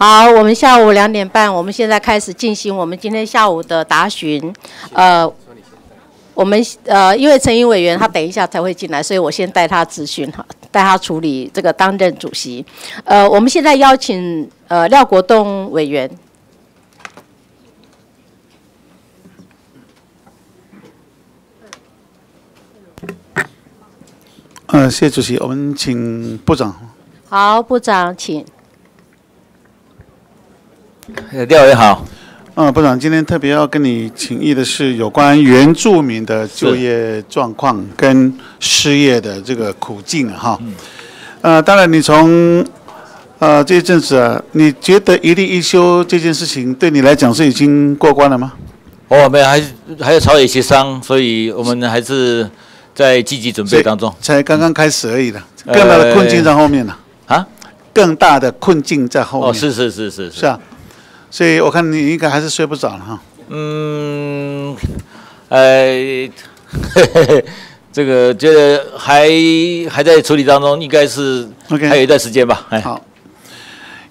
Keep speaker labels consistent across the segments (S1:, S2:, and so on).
S1: 好，我们下午两点半，我们现在开始进行我们今天下午的答询。呃，我们呃，因为陈英委员他等一下才会进来，所以我先带他咨询哈，带他处理这个担任主席。呃，我们现在邀请呃廖国栋委员。
S2: 呃，谢主席，我们请部长。
S1: 好，部长，请。
S3: 廖委员好，
S2: 嗯，部长，今天特别要跟你请益的是有关原住民的就业状况跟失业的这个苦境哈。呃，当然，你从呃这一阵子啊，你觉得一例一休这件事情对你来讲是已经过关了吗？
S3: 哦，没有，还还有朝野协商，所以我们还是在积极准备当中。
S2: 才刚刚开始而已的，更大的困境在后面呢。啊？更大的困境在后面。
S3: 哦，是是是是
S2: 是啊。所以我看你应该还是睡不着了哈。
S3: 嗯，呃，这个觉得还还在处理当中，应该是还有一段时间吧。
S2: 好，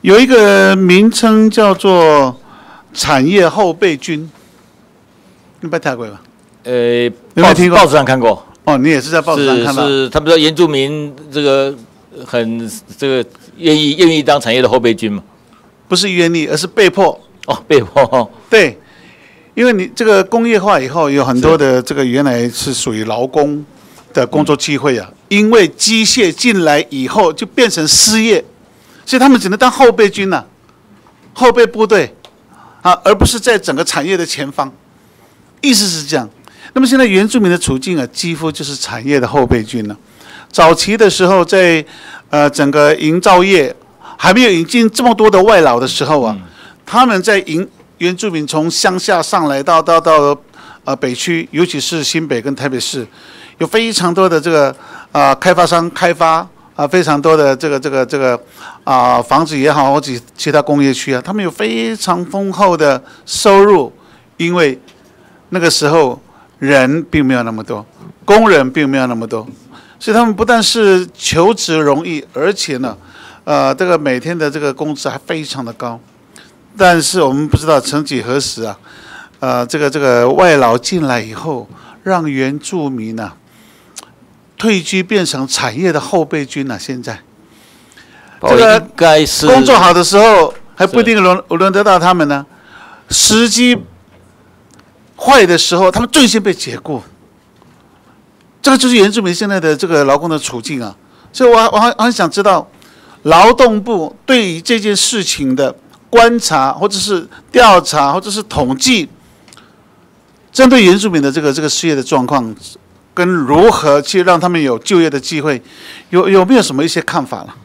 S2: 有一个名称叫做产业后备军，你不听过吧？
S3: 呃，有没有听过？报纸上看过。
S2: 哦，你也是在报纸上看到？
S3: 是，他们说原住民这个很这个愿意愿意当产业的后备军嘛？
S2: 不是愿意，而是被迫
S3: 哦，被迫。
S2: 对，因为你这个工业化以后，有很多的这个原来是属于劳工的工作机会啊，因为机械进来以后就变成失业，所以他们只能当后备军了，后备部队啊，而不是在整个产业的前方。意思是这样。那么现在原住民的处境啊，几乎就是产业的后备军了。早期的时候，在呃整个营造业。还没有引进这么多的外劳的时候啊，他们在引原住民从乡下上来到到到呃北区，尤其是新北跟台北市，有非常多的这个啊开发商开发啊非常多的这个这个这个啊房子也好或者其他工业区啊，他们有非常丰厚的收入，因为那个时候人并没有那么多，工人并没有那么多，所以他们不但是求职容易，而且呢。呃，这个每天的这个工资还非常的高，但是我们不知道曾几何时啊，呃，这个这个外劳进来以后，让原住民呢退居变成产业的后备军了。现在，
S3: 这个该是
S2: 工作好的时候还不一定轮轮得到他们呢，时机坏的时候，他们最先被解雇。这个就是原住民现在的这个劳工的处境啊，所以我我还我很想知道。劳动部对于这件事情的观察，或者是调查，或者是统计，针对原住民的这个这个失业的状况，跟如何去让他们有就业的机会，有有没有什么一些看法了？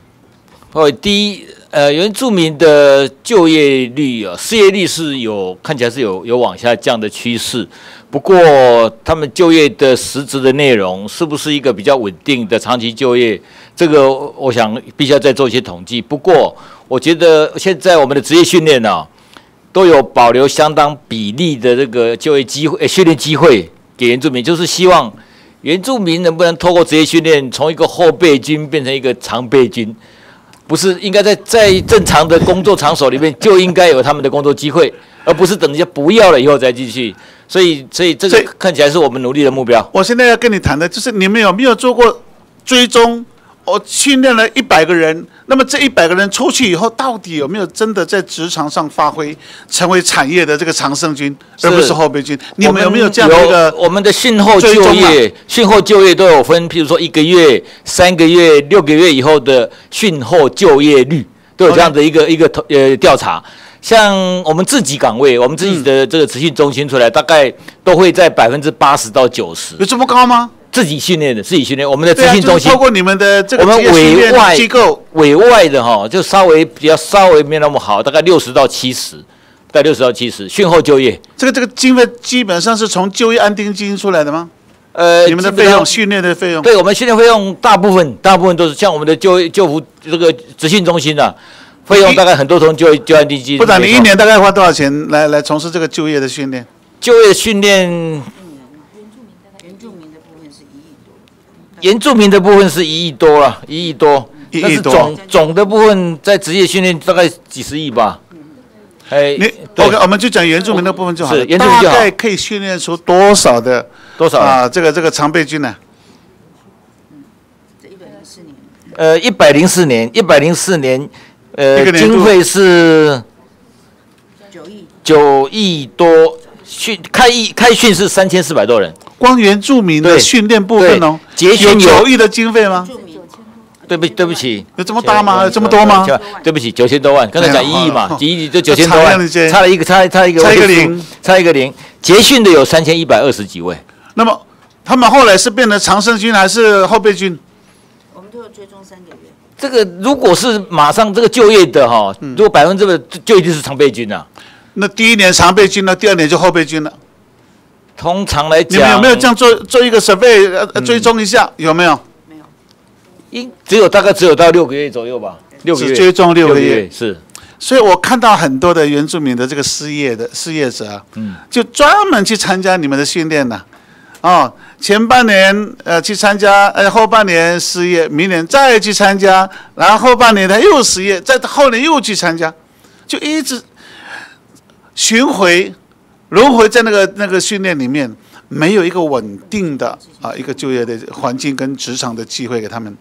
S3: 哦，第一，呃，原住民的就业率啊，失业率是有看起来是有有往下降的趋势。不过，他们就业的实质的内容是不是一个比较稳定的长期就业？这个我想必须要再做一些统计。不过，我觉得现在我们的职业训练呢，都有保留相当比例的这个就业机会、训练机会给原住民，就是希望原住民能不能透过职业训练，从一个后备军变成一个常备军？不是应该在在正常的工作场所里面就应该有他们的工作机会，而不是等人家不要了以后再继续。所以，所以这个看起来是我们努力的目标。
S2: 我现在要跟你谈的就是你们有没有做过追踪？我训练了一百个人，那么这一百个人出去以后，到底有没有真的在职场上发挥，成为产业的这个常胜军，而不是后备军？你们有没有这样的一个？
S3: 我们的训后就业，训后就业都有分，譬如说一个月、三个月、六个月以后的训后就业率，都有这样的一个一个呃调查。像我们自己岗位，我们自己的这个培训中心出来，大概都会在百分之八十到九十。
S2: 有这么高吗？
S3: 自己训练的，自己训练。我们的执行中心，
S2: 包括你们的这个
S3: 我们委外
S2: 机构，
S3: 委外的哈，就稍微比较稍微没那么好，大概六十到七十，大概六十到七十。训后就业，
S2: 这个这个经费基本上是从就业安定基金出来的吗？呃，你们的费用，训练的费用，
S3: 对我们训练费用大部分大部分都是像我们的就就服这个执行中心的。费用大概很多，从就就安定金。
S2: 部长，你一年大概花多少钱来来从事这个就业的训练？
S3: 就业训练，原住民的部分是一亿多。了，一亿多。但是
S2: 一亿多。
S3: 总总的部分在职业训练大概几十亿吧。哎，
S2: 你 OK，我们就讲原住民的部分就好了。
S3: 是原住民
S2: 大概可以训练出多少的
S3: 多少？
S2: 啊？这个这个常备军呢？
S3: 呃，一百零四年，一百零四年，呃
S2: 一个，年度
S3: 经费是
S4: 九亿，
S3: 九亿多，训开一开训是三千四百多人。
S2: 光原住民的训练部分哦，有
S3: 对捷训有
S2: 九亿的经费吗？
S3: 对不对不起，
S2: 有这么大吗？有这么多吗？
S3: 对不起，九千多万，刚才讲一亿嘛
S2: 哎，呀
S3: 一亿就九千多万
S2: 差了一
S3: 个差差一个
S2: 差一个零，
S3: 差一个零。捷训的有三千一百二十几位，
S2: 那么他们后来是变成常胜军还是后备军？
S4: 我们都有追踪三个月。
S3: 这个如果是马上这个就业的哈，
S2: 嗯
S3: 如果百分之百就一定是常备军啊。
S2: 那第一年常备军呢，第二年就后备军了。
S3: 通常来讲
S2: 你们有，没有这样做做一个 survey 呃呃追踪一下？有没有？
S4: 没有，
S3: 应只有大概只有到六个月左右吧，六个月
S2: 追踪六个月
S3: 月是。
S2: 所以我看到很多的原住民的这个失业的失业者啊，
S3: 嗯
S2: 就专门去参加你们的训练呢、哦，前半年呃去参加，呃后半年失业，明年再去参加，然后后半年他又失业，再后年又去参加，就一直巡回轮回在那个那个训练里面，没有一个稳定的啊一个就业的环境跟职场的机会给他们。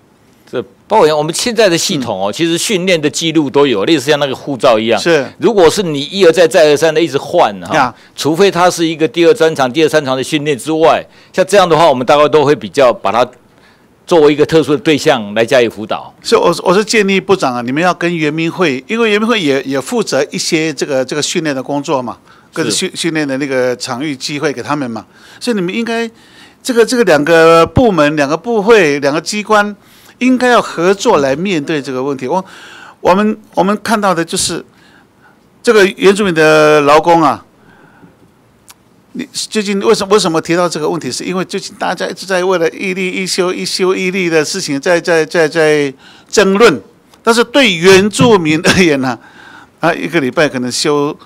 S3: 这包括我们现在的系统哦，其实训练的记录都有，类似像那个护照一样。
S2: 是
S3: 如果是你一而再再而三的一直换哈
S2: 呀，
S3: 除非它是一个第二专场、第二三场的训练之外，像这样的话，我们大概都会比较把它作为一个特殊的对象来加以辅导。
S2: 所以我我是建议部长啊，你们要跟圆明会，因为圆明会也也负责一些这个这个训练的工作嘛，跟
S3: 是
S2: 训训练的那个场域机会给他们嘛，所以你们应该这个这个两个部门、两个部会、两个机关应该要合作来面对这个问题。我我们我们看到的就是这个原住民的劳工啊。你最近为什么为什么提到这个问题？是因为最近大家一直在为了一例一休一休一例的事情在在在在争论，但是对原住民而言呢、啊，一个礼拜可能休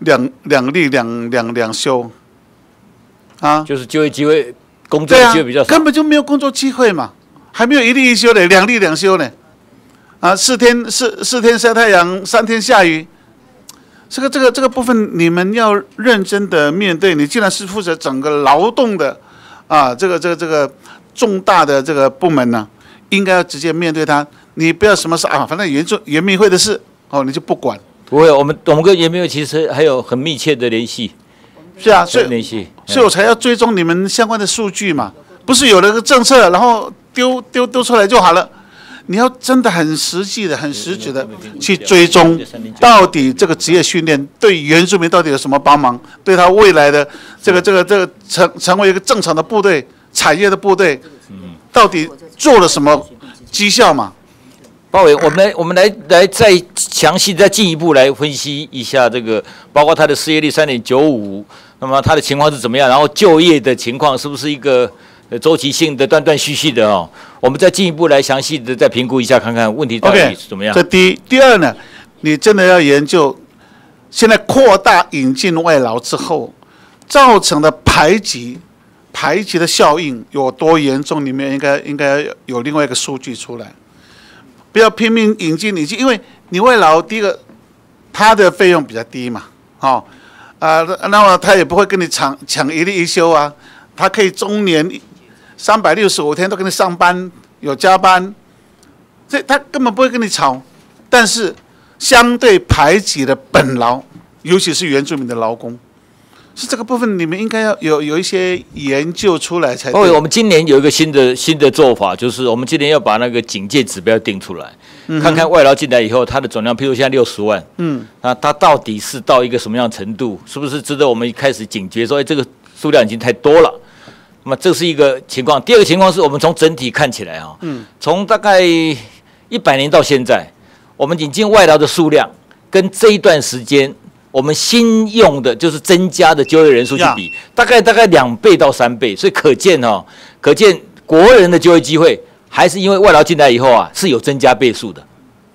S2: 两两例两两两休，啊，
S3: 就是就业机会、工作机会比较，少。
S2: 根本就没有工作机会嘛，还没有一例一休呢，两例两休呢，啊，四天四四天晒太阳，三天下雨，这个这个这个部分你们要认真的面对。你既然是负责整个劳动的啊，这个这个这个重大的这个部门呢，应该要直接面对它。你不要什么事啊，反正原住原民会的事哦，你就不管。
S3: 不会，我们我们跟研究其实还有很密切的联系，
S2: 是啊，所以
S3: 联系。
S2: 所以我才要追踪你们相关的数据嘛，不是有了个政策，然后丢丢丢出来就好了。你要真的很实际的、很实质的去追踪，到底这个职业训练对原住民到底有什么帮忙，对他未来的这个这个这个成成为一个正常的部队、产业的部队，到底做了什么绩效嘛？
S3: 包伟，我们来我们来来再详细再进一步来分析一下这个，包括他的失业率三点九五，那么他的情况是怎么样？然后就业的情况是不是一个呃周期性的断断续续的哦？我们再进一步来详细的再评估一下，看看问题到底是怎么样
S2: 这。第一，第二呢，你真的要研究，现在扩大引进外劳之后，造成的排挤、排挤的效应有多严重？里面应该应该有另外一个数据出来，不要拼命引进引进，因为你外劳第一个，他的费用比较低嘛，哦，啊、那么他也不会跟你抢抢一例一休啊，他可以中年三百六十五天都跟你上班，有加班。所以他根本不会跟你吵，但是相对排挤的本劳，尤其是原住民的劳工，是这个部分你们应该要有有一些研究出来才
S3: 包伟，
S2: 对。
S3: 我们今年有一个新的新的做法，就是我们今年要把那个警戒指标定出来，看看外劳进来以后，它的总量，譬如现在六十万，
S2: 嗯，
S3: 那它到底是到一个什么样程度？是不是值得我们一开始警觉说，哎，这个数量已经太多了？那么这是一个情况。第二个情况是我们从整体看起来啊，
S2: 嗯，
S3: 从大概一百年到现在，我们引进外劳的数量跟这一段时间我们新用的就是增加的就业人数去比，大概大概两倍到三倍，所以可见哦，可见国人的就业机会还是因为外劳进来以后啊是有增加倍数的。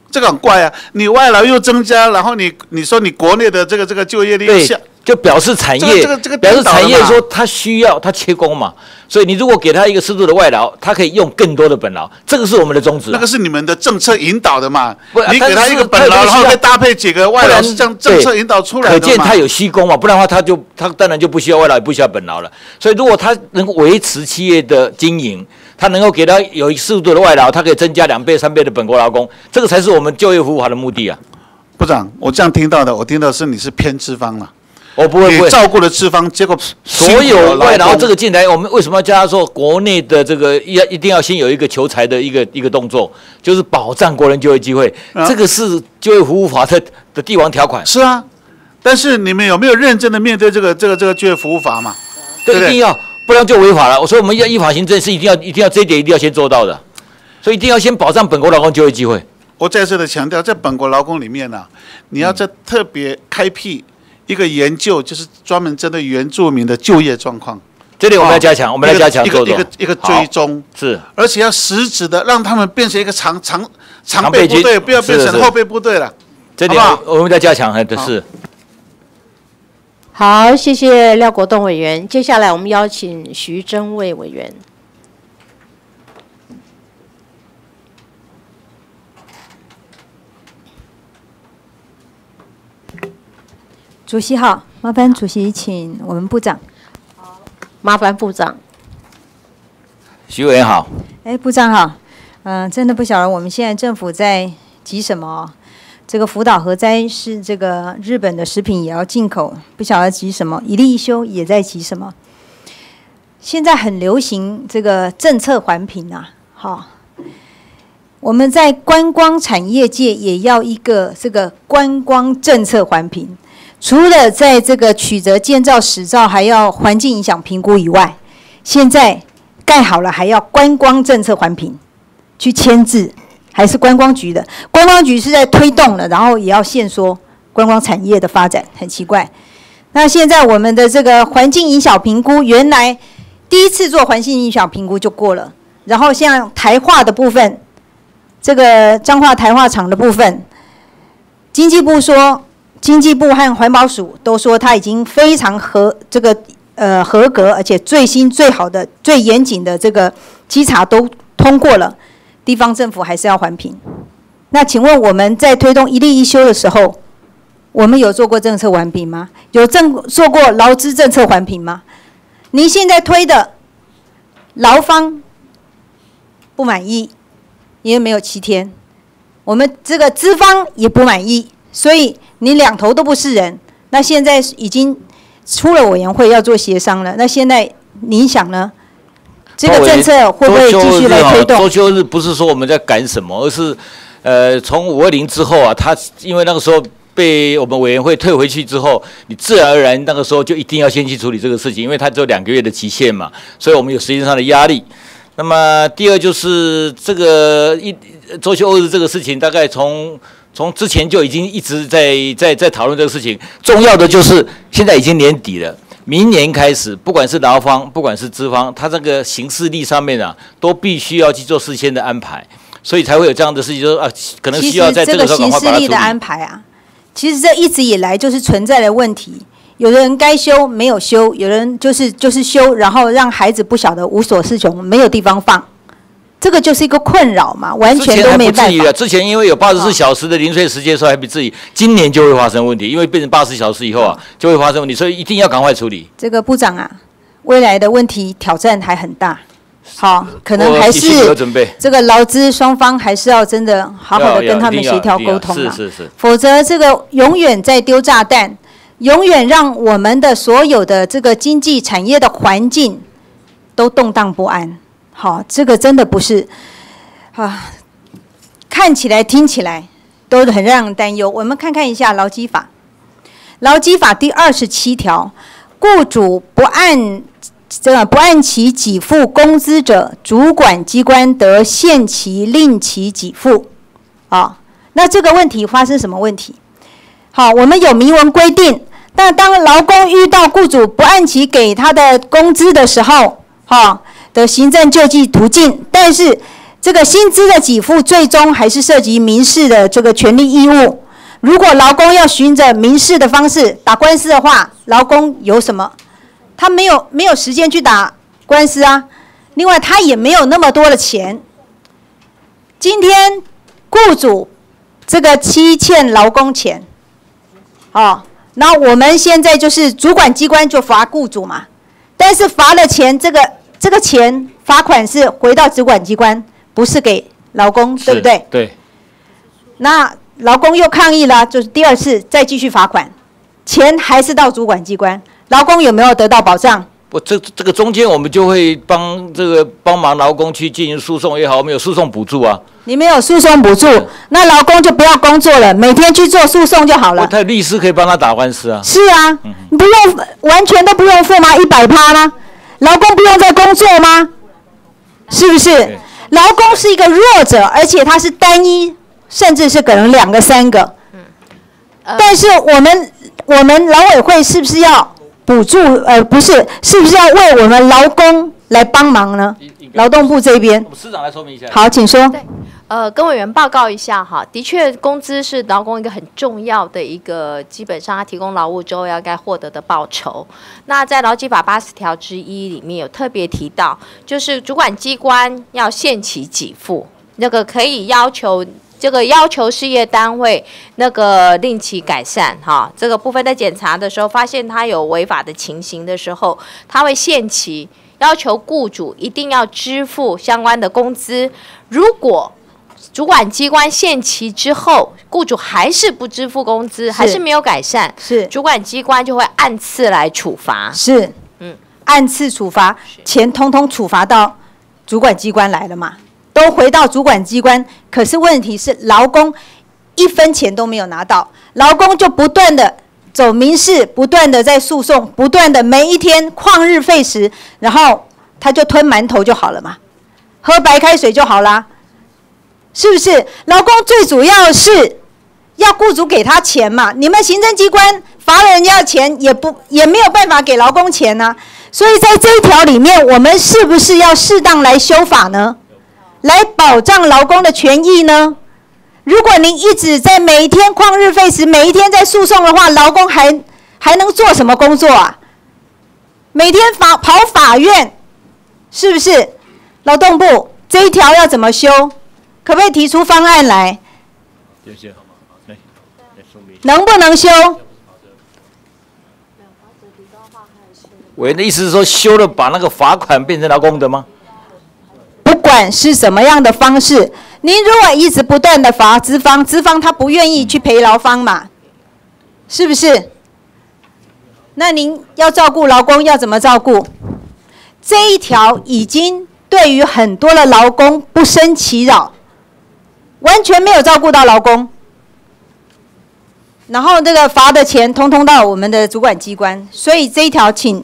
S2: 这个很怪啊！你外劳又增加，然后你你说你国内的这个这个就业率
S3: 对
S2: 下
S3: 就表示产业，
S2: 这个这个这个
S3: 表示产业说它需要它缺工嘛，所以你如果给他一个适度的外劳，他可以用更多的本劳，这个是我们的宗旨啊、
S2: 那个是你们的政策引导的嘛
S3: 不？
S2: 你给他一个本劳，然后再搭配几个外劳，是这样政策引导出来的嘛？
S3: 可见他有虚工嘛，不然的话他就他当然就不需要外劳，也不需要本劳了。所以如果他能够维持企业的经营，他能够给他有适度的外劳，他可以增加两倍、三倍的本国劳工，这个才是我们就业服务法的目的啊！
S2: 部长，我这样听到的，我听到是你是偏资方了，
S3: 我不会不会。
S2: 照顾了资方，结果
S3: 所有外劳这
S2: 个
S3: 个进来，我们为什么要叫他说国内的这个要一定要先有一个求财的一个一个动作，就是保障国人就业机会，
S2: 啊
S3: 这个是就业服务法的的帝王条款，
S2: 是啊，但是你们有没有认真的面对这个这个这个就业服务法嘛？对
S3: 一定要，不然就违法了。我说我们要依法行政是一定要一定要这一点一定要先做到的，所以一定要先保障本国劳工就业机会。
S2: 我再次的强调，在本国劳工里面呢、你要在特别开辟一个研究，就是专门针对原住民的就业状况，
S3: 这里我们要加强，我们来加强
S2: 一个一个一个追踪，
S3: 是
S2: 而且要实质的让他们变成一个常常常
S3: 常备
S2: 部队，不要变成后备部队了。
S3: 这点
S2: 好不
S3: 我们在加强，哎，
S2: 好
S3: 是
S1: 好，谢谢廖国栋委员。接下来我们邀请徐祯卫委员。
S5: 主席好，麻烦主席请我们部长。
S1: 好麻烦部长。
S3: 徐委员好，
S5: 哎，部长好，嗯、真的不晓得我们现在政府在急什么哦。这个福岛核灾是这个日本的食品也要进口，不晓得急什么。一例一休也在急什么？现在很流行这个政策环评啊，好、我们在观光产业界也要一个这个观光政策环评。除了在这个取得建造执照还要环境影响评估以外，现在盖好了还要观光政策环评去签字，还是观光局的？观光局是在推动了，然后也要限缩观光产业的发展，很奇怪。那现在我们的这个环境影响评估，原来第一次做环境影响评估就过了，然后像台化的部分，这个彰化台化厂的部分，经济部说。经济部和环保署都说它已经非常合这个呃合格，而且最新最好的、最严谨的这个稽查都通过了，地方政府还是要环评。那请问我们在推动一例一休的时候，我们有做过政策环评吗？有政做过劳资政策环评吗？您现在推的劳方不满意，因为没有七天，我们这个资方也不满意，所以。你两头都不是人，那现在已经出了委员会要做协商了。那现在您想呢？这个政策会不会继续来推动？
S3: 周休日不是说我们在赶什么，而是呃，从五二零之后啊，他因为那个时候被我们委员会退回去之后，你自然而然那个时候就一定要先去处理这个事情，因为它只有两个月的期限嘛，所以我们有时间上的压力。那么第二就是这个一周休二日这个事情，大概从。从之前就已经一直在在在讨论这个事情，重要的就是现在已经年底了，明年开始，不管是劳方，不管是资方，他这个行事力上面啊，都必须要去做事先的安排，所以才会有这样的事情，就是啊，可能需要在这个时候赶快把它。
S5: 的安排啊，其实这一直以来就是存在的问题，有的人该休没有休，有人就是就是休，然后让孩子不晓得无所适从，没有地方放。这个就是一个困扰嘛，完全都没办法。
S3: 之前因为有八十四小时的零碎时间，所以还不至于。今年就会发生问题，因为变成八十小时以后啊，就会发生问题，所以一定要赶快处理。
S5: 这个部长啊，未来的问题挑战还很大，好，可能还是这个劳资双方还是要真的好好的跟他们协调沟通
S3: 啊，是是是，
S5: 否则这个永远在丢炸弹，永远让我们的所有的这个经济产业的环境都动荡不安。好，这个真的不是啊，看起来、听起来都很让人担忧。我们看看一下劳基法，劳基法第二十七条，雇主不按这个不按期给付工资者，主管机关得限期令其给付。啊，那这个问题发生什么问题？好，我们有明文规定，但当劳工遇到雇主不按期给他的工资的时候，哈。的行政救济途径，但是这个薪资的给付最终还是涉及民事的这个权利义务。如果劳工要循着民事的方式打官司的话，劳工有什么？他没有没有时间去打官司啊。另外，他也没有那么多的钱。今天雇主这个欺欠劳工钱，哦，那我们现在就是主管机关就罚雇主嘛，但是罚了钱，这个这个钱罚款是回到主管机关，不是给劳工，对不对？
S3: 对。
S5: 那劳工又抗议了，就是第二次再继续罚款，钱还是到主管机关，劳工有没有得到保障？
S3: 不，这这个中间我们就会帮这个帮忙劳工去进行诉讼也好，我们有诉讼补助啊。
S5: 你没有诉讼补助，那劳工就不要工作了，每天去做诉讼就好了。
S3: 他律师可以帮他打官司啊。
S5: 是啊，你不用完全都不用付吗？一百趴吗？劳工不用再工作吗？是不是？劳工是一个弱者，而且他是单一，甚至是可能两个、三个。但是我们我们劳委会是不是要补助？呃，不是，是不是要为我们劳工来帮忙呢？劳动部这边。
S3: 市长来说明一下。
S5: 好，请说。
S6: 呃，跟委员报告一下哈，的确，工资是劳工一个很重要的一个，基本上他提供劳务之后要该获得的报酬。那在劳基法八十条之一里面有特别提到，就是主管机关要限期给付，那个可以要求这个要求事业单位那个令其改善哈，这个部分在检查的时候发现他有违法的情形的时候，他会限期要求雇主一定要支付相关的工资，如果主管机关限期之后，雇主还是不支付工资，还是没有改善，
S5: 是。
S6: 主管机关就会按次来处罚。
S5: 是，嗯，按次处罚，钱通通处罚到主管机关来了嘛？都回到主管机关，可是问题是劳工一分钱都没有拿到，劳工就不断的走民事，不断的在诉讼，不断的每一天旷日费时，然后他就吞馒头就好了嘛，喝白开水就好啦。是不是劳工最主要是要雇主给他钱嘛？你们行政机关罚了人家钱，也不也没有办法给劳工钱呢。所以在这一条里面，我们是不是要适当来修法呢？来保障劳工的权益呢？如果您一直在每一天旷日费时，每一天在诉讼的话，劳工还还能做什么工作啊？每天法跑法院，是不是？劳动部这一条要怎么修？可不可以提出方案来？能不能修？
S3: 委员的意思是说，修了把那个罚款变成劳工的吗？
S5: 不管是什么样的方式，您如果一直不断的罚资方，资方他不愿意去赔劳方嘛，是不是？那您要照顾劳工要怎么照顾？这一条已经对于很多的劳工不生其扰。完全没有照顾到劳工，然后这个罚的钱通通到我们的主管机关，所以这一条，请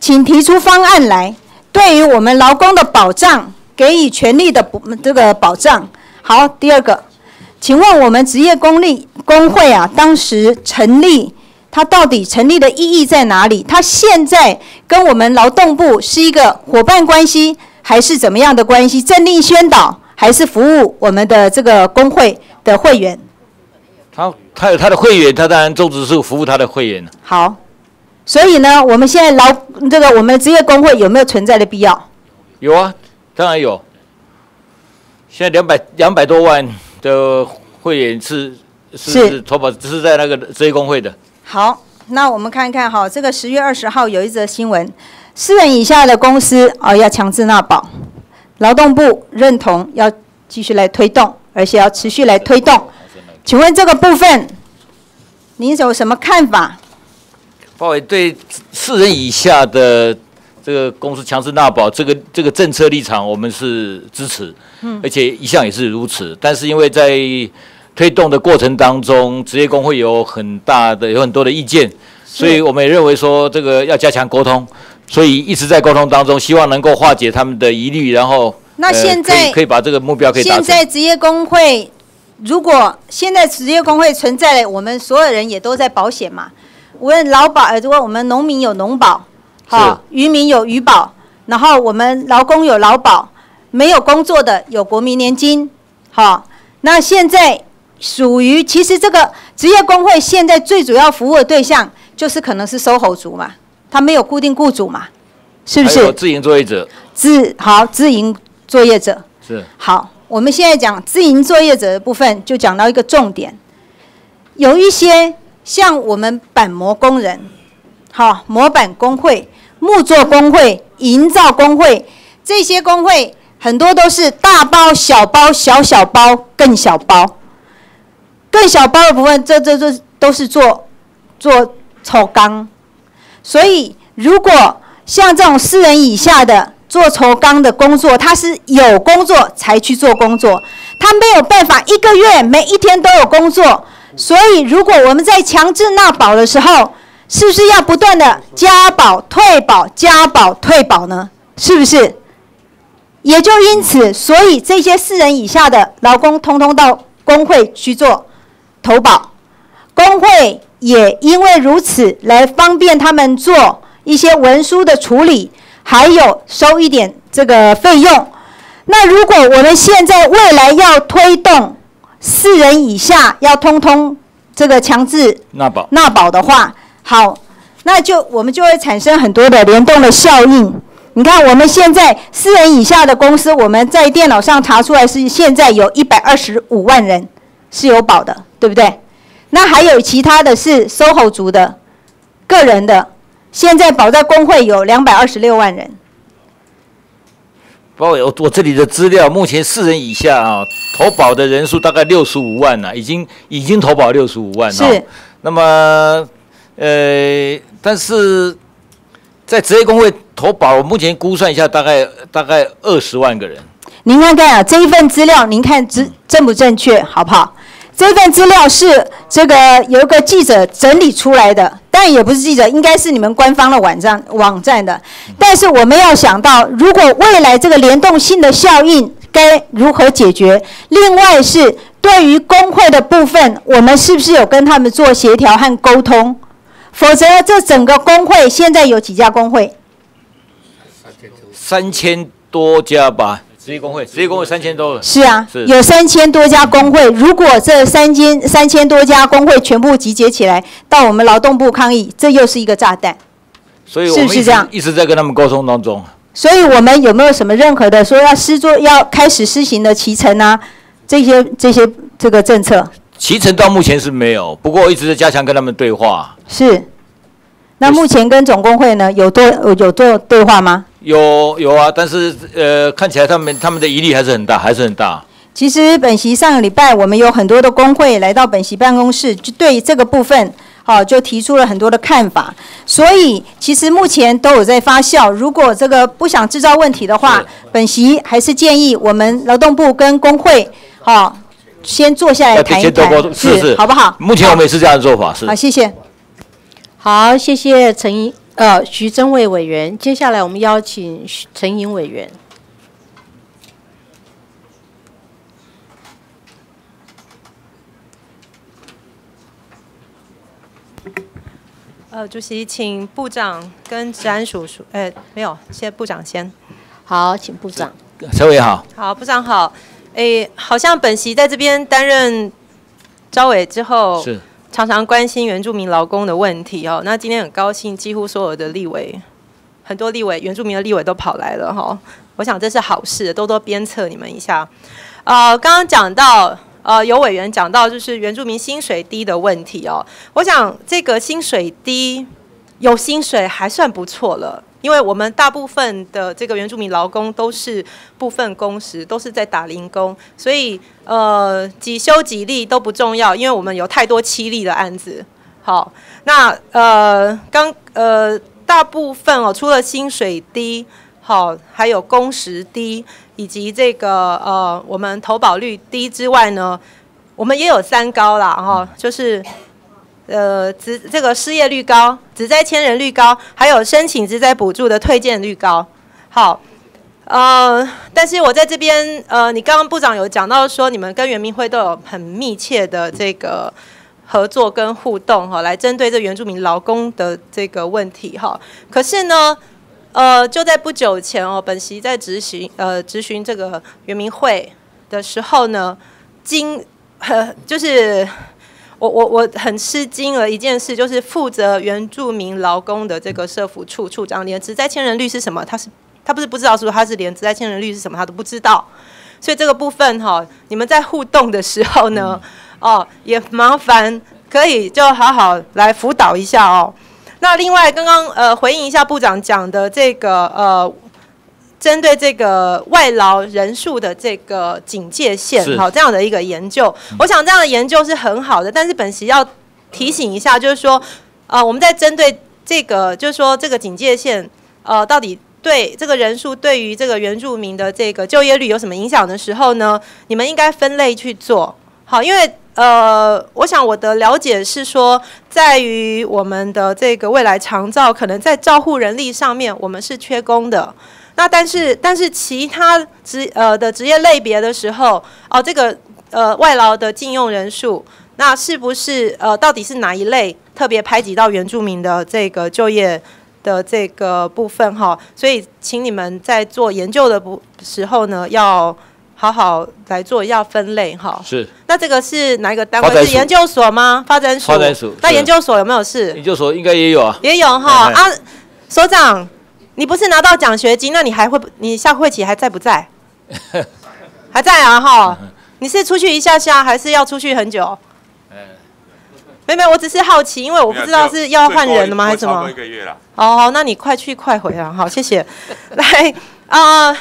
S5: 请提出方案来，对于我们劳工的保障给予权利的不这个保障。好，第二个，请问我们职业工立工会啊，当时成立，它到底成立的意义在哪里？它现在跟我们劳动部是一个伙伴关系，还是怎么样的关系？政令宣导。还是服务我们的这个工会的会员，
S3: 他他有他的会员，他当然宗旨是服务他的会员
S5: 好，所以呢，我们现在劳这个我们职业工会有没有存在的必要？
S3: 有啊，当然有。现在两百两百多万的会员是是投保，是在那个职业工会的。
S5: 好，那我们看看哈，这个十月二十号有一则新闻，四人以下的公司啊要强制纳保。劳动部认同要继续来推动，而且要持续来推动。请问这个部分，您有什么看法？
S3: 包伟对四人以下的这个公司强制纳保这个这个政策立场，我们是支持，嗯，而且一向也是如此。但是因为在推动的过程当中，职业工会有很大的有很多的意见，所以我们也认为说这个要加强沟通。所以一直在沟通当中，希望能够化解他们的疑虑，然后
S5: 那现在
S3: 可以把这个目标可以达
S5: 成。现在职业工会，如果现在职业工会存在了，我们所有人也都在保险嘛。无论劳保，呃，如果我们农民有农保，好，渔民有渔保，然后我们劳工有劳保，没有工作的有国民年金，好。那现在属于其实这个职业工会现在最主要服务的对象就是可能是 SOHO 族嘛，他没有固定雇主嘛，是不是？
S3: 自营作业者
S5: 自好自营作业者。
S3: 是
S5: 好，我们现在讲自营作业者的部分，就讲到一个重点，有一些像我们板模工人，好模板工会、木作工会、营造工会这些工会，很多都是大包、小包、小小包、更小包。更小包的部分，这这这都是做做抽钢，所以如果像这种四人以下的做抽钢的工作，他是有工作才去做工作，他没有办法一个月每一天都有工作，所以如果我们在强制纳保的时候，是不是要不断的加保、退保、加保、退保呢？是不是？也就因此，所以这些四人以下的劳工，通通到工会去做。投保，工会也因为如此来方便他们做一些文书的处理，还有收一点这个费用。那如果我们现在未来要推动四人以下要通通这个强制
S3: 纳保
S5: 纳保的话，好，那就我们就会产生很多的联动的效应。你看我们现在四人以下的公司，我们在电脑上查出来是现在有一百二十五万人是有保的。对不对？那还有其他的是 SOHO 族的个人的，现在保在工会有两百二十六万人。
S3: 包括我我这里的资料，目前四人以下啊，投保的人数大概六十五万了，已经已经投保六十五万了。
S5: 是。
S3: 那么，呃，但是在职业工会投保，我目前估算一下，大概大概二十万个人。
S5: 您看看啊，这一份资料，您看正正不正确，好不好？这份资料是这个有一个记者整理出来的，但也不是记者，应该是你们官方的网站网站的。但是我们要想到，如果未来这个联动性的效应该如何解决？另外是对于工会的部分，我们是不是有跟他们做协调和沟通？否则，这整个工会现在有几家工会？
S3: 三千多家吧。职业工会，职业工会三千多。
S5: 是啊，有三千多家工会。如果这三千三千多家工会全部集结起来，到我们劳动部抗议，这又是一个炸弹。
S3: 所以，是不是这样？一直在跟他们沟通当中。
S5: 所以我们有没有什么任何的说要施作、要开始施行的提成啊？这些这些这个政策？
S3: 提成到目前是没有，不过一直在加强跟他们对话。
S5: 是。那目前跟总工会呢，有多有做对话吗？
S3: 有有啊，但是呃，看起来他们他们的疑虑还是很大，还是很大。
S5: 其实本席上个礼拜，我们有很多的工会来到本席办公室，就对这个部分，好就提出了很多的看法。所以其实目前都有在发酵。如果这个不想制造问题的话，本席还是建议我们劳动部跟工会，好先坐下来谈一谈，
S3: 是是，
S5: 好不好？
S3: 目前我们也是这样的做法，是。
S5: 好，谢谢。
S1: 好，谢谢陈一。呃，徐增伟委员，接下来我们邀请陈颖委员。
S7: 呃，主席，请部长跟治安署署，哎，没有，先部长先。
S1: 好，请部长。
S3: 陈委好。
S7: 好，部长好。哎，好像本席在这边担任招委之后。
S3: 是。
S7: 常常关心原住民劳工的问题哦，那今天很高兴，几乎所有的立委，很多立委原住民的立委都跑来了哈，我想这是好事，多多鞭策你们一下。呃，刚刚讲到，呃，有委员讲到就是原住民薪水低的问题哦，我想这个薪水低，有薪水还算不错了。因为我们大部分的这个原住民劳工都是部分工时，都是在打零工，所以呃几休几例都不重要，因为我们有太多七例的案子。好，那呃刚呃大部分哦，除了薪水低，好，还有工时低，以及这个呃我们投保率低之外呢，我们也有三高啦，哈，就是。呃，职这个失业率高，职灾千人率高，还有申请职灾补助的推荐率高。好，呃，但是我在这边，呃，你刚刚部长有讲到说，你们跟原民会都有很密切的这个合作跟互动，哈，来针对这原住民劳工的这个问题，哈。可是呢，呃，就在不久前哦，本席在执行呃执行这个原民会的时候呢，经呃，就是我我我很吃惊了一件事，就是负责原住民劳工的这个社福处处长，连职在千人律是什么，他是他不是不知道，是不他是连职在千人律是什么他都不知道。所以这个部分哈，你们在互动的时候呢，哦，也麻烦可以就好好来辅导一下哦。那另外，刚刚呃回应一下部长讲的这个呃，针对这个外劳人数的这个警戒线，好这样的一个研究，我想这样的研究是很好的，但是本席要提醒一下，就是说，呃，我们在针对这个，就是说这个警戒线，呃，到底对这个人数对于这个原住民的这个就业率有什么影响的时候呢？你们应该分类去做好，因为呃，我想我的了解是说，在于我们的这个未来长照，可能在照护人力上面，我们是缺工的。那但是但是其他职呃的职业类别的时候，哦，这个呃外劳的禁用人数，那是不是呃到底是哪一类特别排挤到原住民的这个就业的这个部分哈？所以请你们在做研究的不时候呢，要好好来做一下分类哈。
S3: 是
S7: 那这个是哪一个单位？是研究所吗？发展署。
S3: 发展署
S7: 那研究所有没有事？
S3: 研究所应该也有啊。
S7: 也有哈
S3: 哎
S7: 啊，所长，你不是拿到奖学金，那你还会不你下会期还在不在？还在啊哈。你是出去一下下，还是要出去很久？没没，我只是好奇，因为我不知道是要换人了吗，还是什么
S8: 一？个月了。
S7: 哦，好那你快去快回啊！好，谢谢。来啊、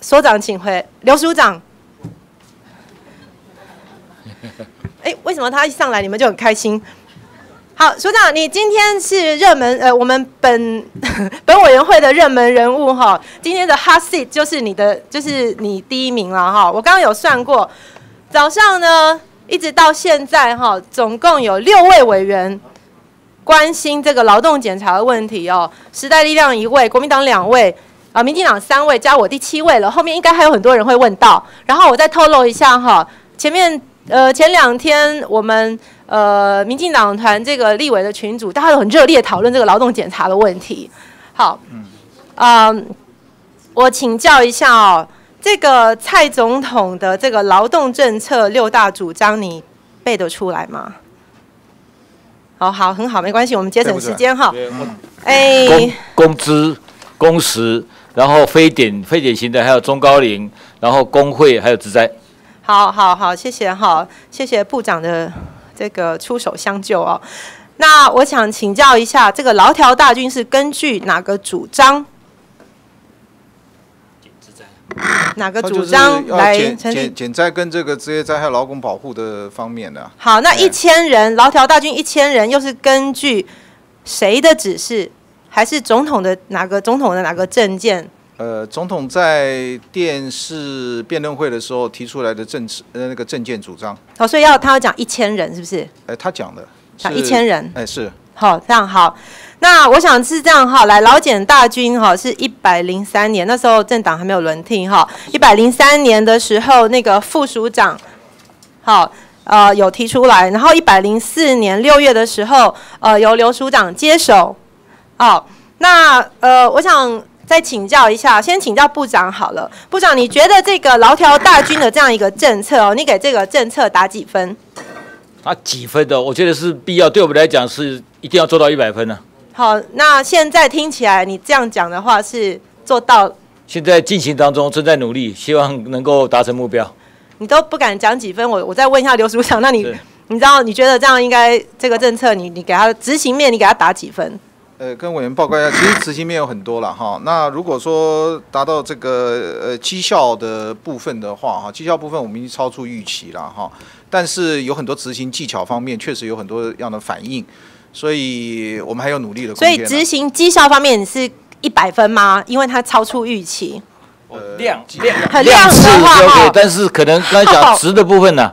S7: 所长请回，刘署长。哎，为什么他一上来你们就很开心？好，署长，你今天是热门呃，我们本 本委员会的热门人物哈。今天的 h o s e t 就是你的，就是你第一名了哈。我刚刚有算过，早上呢一直到现在哈，总共有六位委员关心这个劳动检查的问题哦。时代力量一位，国民党两位，啊，民进党三位，加我第七位了。后面应该还有很多人会问到。然后我再透露一下哈，前面呃前两天我们呃民进党团这个立委的群组，大家都很热烈讨论这个劳动检查的问题。好，嗯，我请教一下哦，这个蔡总统的这个劳动政策六大主张，你背得出来吗？好好，很好，没关系，我们节省时间哈。哎，
S3: 工工资、工时，然后非典非典型的还有中高龄，然后工会还有职灾。
S7: 好好好，谢谢哈，谢谢部长的这个出手相救哦。那我想请教一下，这个劳条大军是根据哪个主张？哪个主张来
S9: 减减减灾跟这个职业灾害劳工保护的方面的、
S7: 好，那
S9: 哎
S7: 一千人劳条大军一千人，又是根据谁的指示，还是总统的哪个总统的哪个政见？
S9: 呃，总统在电视辩论会的时候提出来的政治呃那个政见主张，
S7: 哦，所以要他要讲一千人，是不是？
S9: 哎，他讲的
S7: 讲一千人，
S9: 哎是
S7: 好，这样好。那我想是这样哈，来老检大军哈是一百零三年，那时候政党还没有轮替哈。一百零三年的时候，那个副署长好呃有提出来，然后一百零四年六月的时候，呃由刘署长接手。好，那呃我想再请教一下，先请教部长好了。部长，你觉得这个劳条大军的这样一个政策哦，你给这个政策打几分？
S3: 啊，几分的？我觉得是必要，对我们来讲是一定要做到一百分呢、
S7: 好，那现在听起来你这样讲的话是做到，
S3: 现在进行当中，正在努力，希望能够达成目标。
S7: 你都不敢讲几分，我我再问一下刘署长，那你你知道你觉得这样应该这个政策你你给他执行面你给他打几分？
S9: 呃，跟委员报告一下，其实执行面有很多了哈。那如果说达到这个呃绩效的部分的话哈，绩效部分我们已经超出预期了哈。但是有很多执行技巧方面确实有很多样的反应，所以我们还有努力的空
S7: 所以。执行绩效方面你是一百分吗？因为它超出预期，
S3: 量量
S7: 很量
S3: 是 OK，但是可能刚才讲 值的部分呢、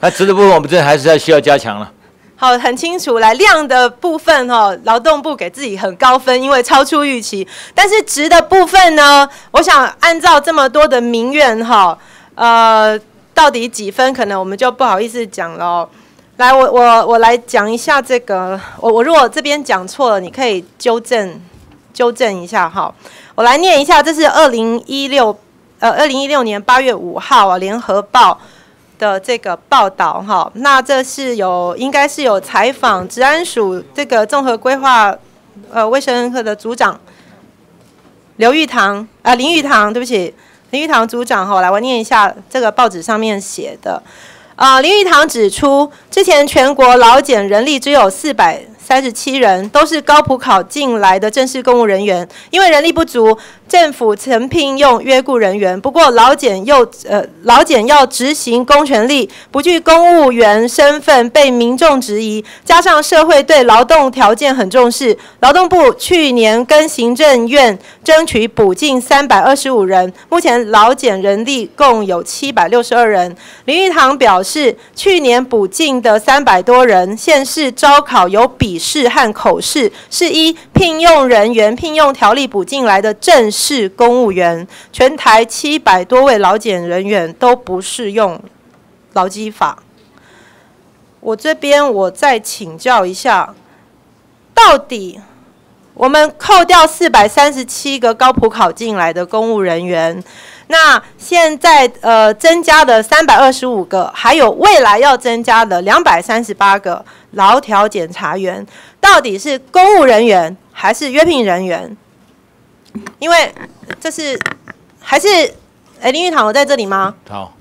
S3: 那值的部分我们真的还是要需要加强了。
S7: 好，很清楚。来量的部分哈、劳动部给自己很高分，因为超出预期。但是值的部分呢，我想按照这么多的民怨哈、呃，到底几分，可能我们就不好意思讲了。来，我我我来讲一下这个，我我如果这边讲错了，你可以纠正纠正一下哈。我来念一下，这是二零一六呃二零一六年八月五号啊，《联合报》的这个报道哈，那这是有应该是有采访治安署这个综合规划呃卫生科的组长刘玉堂啊林玉堂，对不起林玉堂组长哈，来我念一下这个报纸上面写的啊林玉堂指出，之前全国劳检人力只有四百。三十七人都是高普考进来的正式公务人员，因为人力不足，政府曾聘用约雇人员。不过劳检又呃劳检要执行公权力，不具公务员身份，被民众质疑。加上社会对劳动条件很重视，劳动部去年跟行政院争取补进三百二十五人，目前劳检人力共有七百六十二人。林玉堂表示，去年补进的三百多人，现市招考有笔。试和口试是依聘用人员聘用条例补进来的正式公务员，全台七百多位劳检人员都不适用劳基法。我这边我再请教一下，到底我们扣掉四百三十七个高普考进来的公务人员？那现在呃增加的三百二十五个，还有未来要增加的两百三十八个劳条检查员，到底是公务人员还是约聘人员？因为这是还是哎林玉堂我在这里吗？
S3: 好，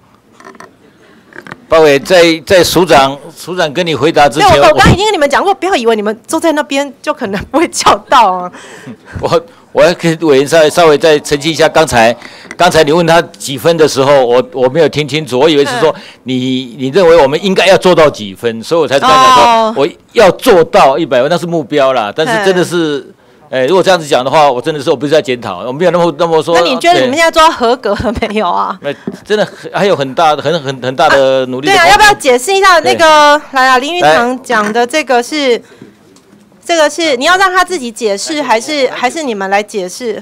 S3: 包伟在在署长署长跟你回答之前，
S7: 我我刚已经跟你们讲过，不要以为你们坐在那边就可能 不会叫到啊。
S3: 我。我要跟委员稍微稍微再澄清一下，刚才刚才你问他几分的时候，我我没有听清楚，我以为是说你你认为我们应该要做到几分，所以我才刚才说我要做到一百分，那是目标啦。但是真的是，哎，如果这样子讲的话，我真的是我不是在检讨，我没有那么那么说。
S7: 那你觉得你们现在做到合格了没有啊？
S3: 那真的还有很大的很很很大的努力。
S7: 对啊，要不要解释一下那个来啊？林云堂讲的这个是。这个是你要让他自己解释，还是还是你们来解释？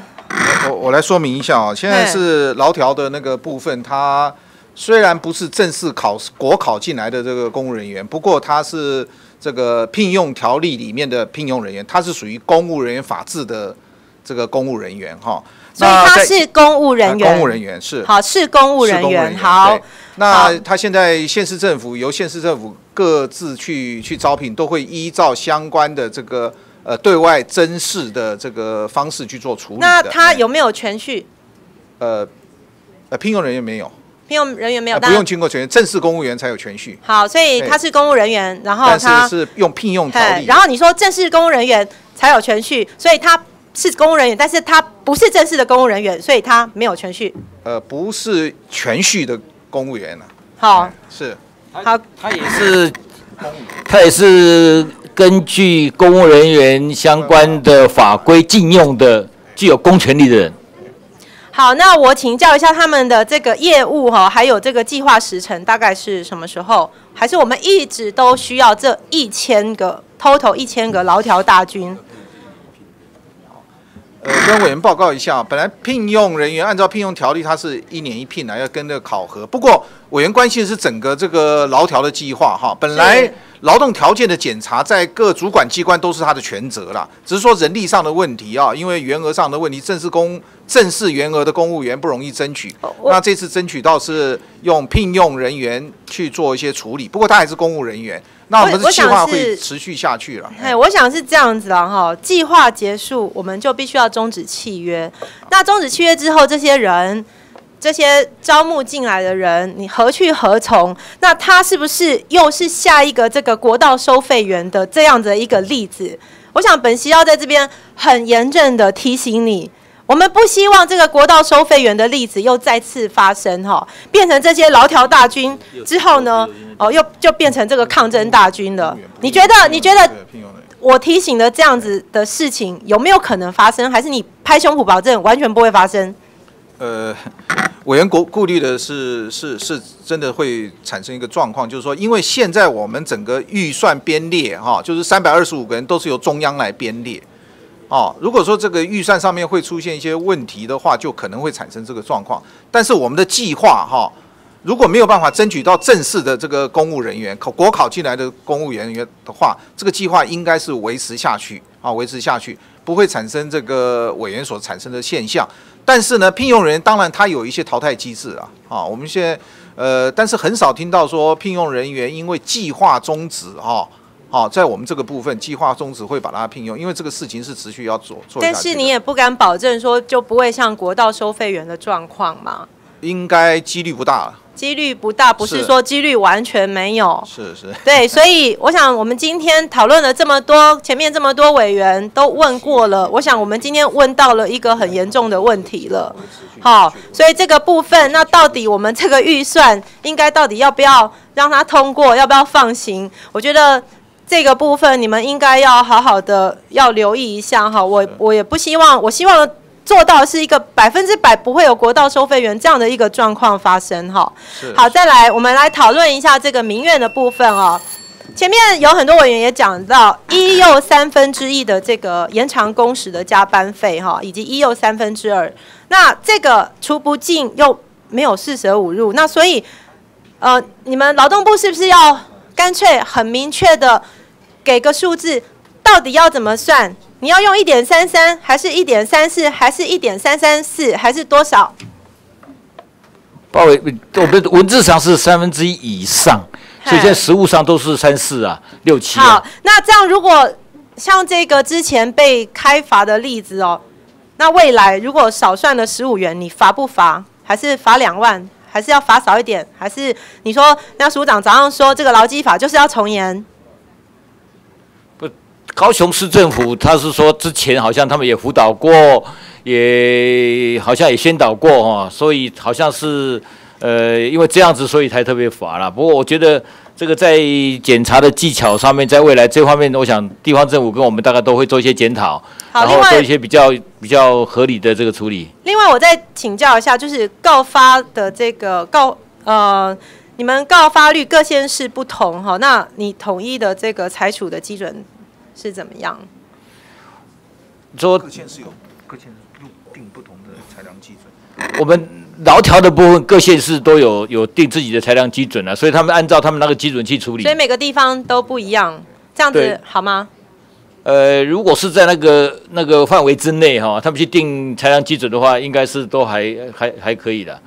S9: 我我来说明一下啊，现在是劳条的那个部分，他虽然不是正式考国考进来的这个公务人员，不过他是这个聘用条例里面的聘用人员，他是属于公务人员法制的这个公务人员哈。
S7: 所以他是公务人员，
S9: 公务人员是
S7: 好是公务人员好。
S9: 那他现在县市政府由县市政府。各自去去招聘，都会依照相关的这个呃对外甄试的这个方式去做处理
S7: 那他有没有全序？
S9: 呃呃，聘用人员没有，
S7: 聘用人员没有，
S9: 不用经过全正式公务员才有全序。
S7: 好，所以他是公务人员，然后他
S9: 是用聘用条例。
S7: 然后你说正式公务人员才有全序，所以他是公务人员，但是他不是正式的公务人员，所以他没有全序。
S9: 呃，不是全序的公务员了。
S7: 好，
S9: 是。
S3: 他他也是，他也是根据公务人员相关的法规禁用的，具有公权力的人。
S7: 好，那我请教一下他们的这个业务哈，还有这个计划时程大概是什么时候？还是我们一直都需要这一千个 total 一千个劳条大军？
S9: 呃，跟委员报告一下，本来聘用人员按照聘用条例，它是一年一聘啊，要跟着考核。不过委员关心的是整个这个劳条的计划哈，本来劳动条件的检查在各主管机关都是他的全责啦，只是说人力上的问题啊，因为员额上的问题，正式公正式员额的公务员不容易争取。那这次争取到是用聘用人员去做一些处理，不过他还是公务人员。那我们的计划会持续下去了。
S7: 哎，我想是这样子了哈。计划结束，我们就必须要终止契约。那终止契约之后，这些人、这些招募进来的人，你何去何从？那他是不是又是下一个这个国道收费员的这样的一个例子？我想本席要在这边很严正的提醒你。我们不希望这个国道收费员的例子又再次发生哈，变成这些劳条大军之后呢，哦，又就变成这个抗争大军了。你觉得？你觉得我提醒的这样子的事情有没有可能发生？还是你拍胸脯保证完全不会发生？
S9: 呃，委员国顾虑的是，是是真的会产生一个状况，就是说，因为现在我们整个预算编列哈，就是三百二十五个人都是由中央来编列。哦，如果说这个预算上面会出现一些问题的话，就可能会产生这个状况。但是我们的计划哈，如果没有办法争取到正式的这个公务人员考国考进来的公务人员的话，这个计划应该是维持下去啊，维持下去不会产生这个委员所产生的现象。但是呢，聘用人员当然他有一些淘汰机制啊，啊，我们现在呃，但是很少听到说聘用人员因为计划终止哈。好，在我们这个部分，计划终止会把它聘用，因为这个事情是持续要做做。
S7: 但是你也不敢保证说就不会像国道收费员的状况嘛？
S9: 应该几率不大，
S7: 几率不大，不是
S9: 是
S7: 说几率完全没有。
S9: 是是。
S7: 对，所以我想我们今天讨论了这么多，前面这么多委员都问过了，我想我们今天问到了一个很严重的问题了。好，所以这个部分，那到底我们这个预算应该到底要不要让它通过，要不要放行？我觉得这个部分你们应该要好好的要留意一下哈。我我也不希望，我希望做到是一个百分之百不会有国道收费员这样的一个状况发生哈。好，再来我们来讨论一下这个民怨的部分哦。前面有很多委员也讲到一又三分之一的这个延长工时的加班费哈，以及一又三分之二，那这个除不尽又没有四舍五入，那所以呃，你们劳动部是不是要干脆很明确的给个数字，到底要怎么算？你要用一点三三，还是一点三四，还是一点三三四，还是多少？
S3: 报委，我们文字上是三分之一以上，所以现在实物上都是三四啊、六七
S7: 好
S3: 啊。，
S7: 那这样如果像这个之前被开罚的例子哦，那未来如果少算了十五元，你罚不罚？还是罚两万？还是要罚少一点？还是你说那署长早上说这个劳基法就是要从严？
S3: 高雄市政府他是说之前好像他们也辅导过，也好像也宣导过哈，所以好像是呃因为这样子，所以才特别罚了。不过我觉得这个在检查的技巧上面，在未来这方面，我想地方政府跟我们大概都会做一些检讨，然后做一些比较比较合理的这个处理。
S7: 另外我再请教一下，就是告发的这个告呃。你们告发率各县市不同哈，那你统一的这个裁处的基准是怎么样？
S3: 说
S9: 各县市有各县市定不同的裁量基准。
S3: 我们劳调的部分，各县市都有有定自己的裁量基准啊、所以他们按照他们那个基准去处理
S7: 所以。每个地方都不一样，这样子好吗？
S3: 呃，如果是在那个那个范围之内哈，他们去定裁量基准的话，应该是都还还还可以的。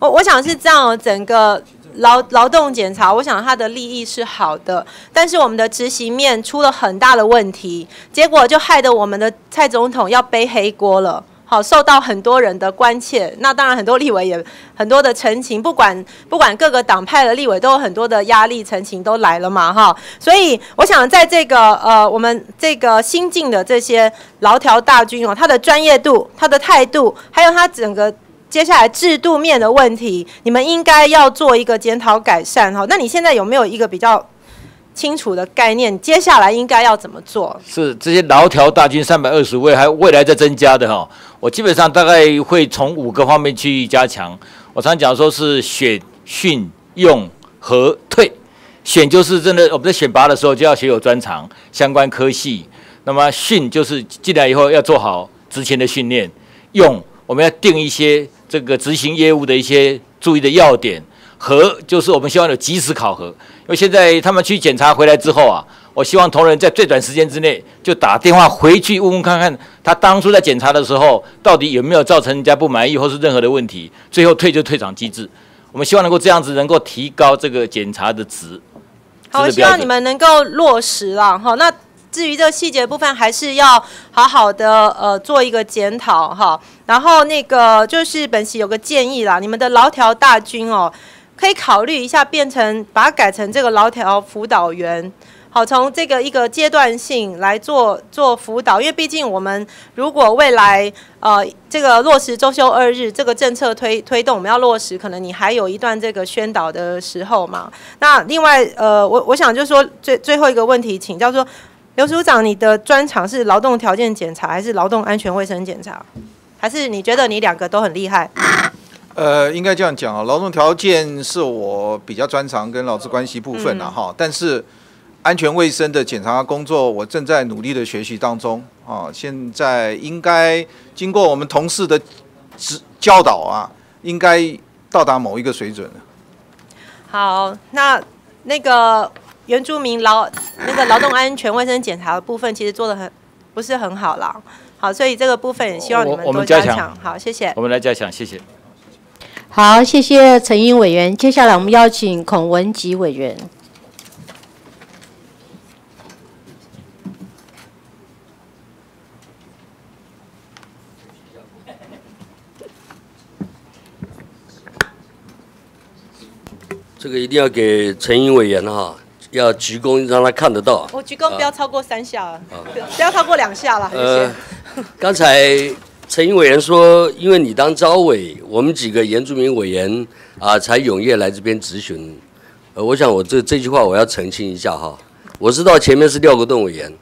S7: 我我想是这样哦，整个劳劳动检查，我想它的利益是好的，但是我们的执行面出了很大的问题，结果就害得我们的蔡总统要背黑锅了。好，受到很多人的关切，那当然很多立委也很多的陈情，不管不管各个党派的立委都有很多的压力，陈情都来了嘛，哈，所以我想在这个呃我们这个新进的这些劳调大军哦，他的专业度、他的态度，还有他整个接下来制度面的问题，你们应该要做一个检讨改善哈。那你现在有没有一个比较清楚的概念？接下来应该要怎么做？
S3: 是这些劳条大军三百二十位，还未来在增加的哈。我基本上大概会从五个方面去加强。我常讲说是选、训、用、和、退。选就是真的，我们在选拔的时候就要写有专长相关科系。那么训就是进来以后要做好之前的训练。用我们要定一些这个执行业务的一些注意的要点。和就是我们希望有及时考核，因为现在他们去检查回来之后啊，我希望同仁在最短时间之内就打电话回去问问看看，他当初在检查的时候到底有没有造成人家不满意或是任何的问题，最后退就退场机制。我们希望能够这样子，能够提高这个检查的值。
S7: 好，希望你们能够落实啦，哈。那至于这个细节部分，还是要好好的呃做一个检讨哈。然后那个就是本席有个建议啦，你们的劳调大军哦，可以考虑一下变成把它改成这个劳调辅导员。好，从这个一个阶段性来做做辅导，因为毕竟我们如果未来呃这个落实周休二日这个政策推推动，我们要落实，可能你还有一段这个宣导的时候嘛。那另外呃，我我想就说最最后一个问题，请教说刘署长，你的专长是劳动条件检查还是劳动安全卫生检查？还是你觉得你两个都很厉害？
S9: 呃，应该这样讲啊，劳动条件是我比较专长跟劳资关系部分啊，哈、但是安全卫生的检查工作，我正在努力的学习当中啊。现在应该经过我们同事的指教导啊，应该到达某一个水准了。
S7: 好，那那个原住民劳那个劳动安全卫生检查的部分，其实做的很不是很好啦。好，所以这个部分也希望你们多
S3: 加强。
S7: 好，谢谢。
S3: 我们来加强，谢谢。
S1: 好，谢谢陈英委员。接下来我们邀请孔文吉委员。
S8: 这个一定要给陈英委员哈，要鞠躬让他看得到。
S7: 我鞠躬不要超过三下了，不不要超过两下了，
S8: 呃。，刚才陈英委员说，因为你当招委，我们几个原住民委员啊才踊跃来这边咨询。呃，我想我这这句话我要澄清一下哈。我知道前面是廖国栋委员，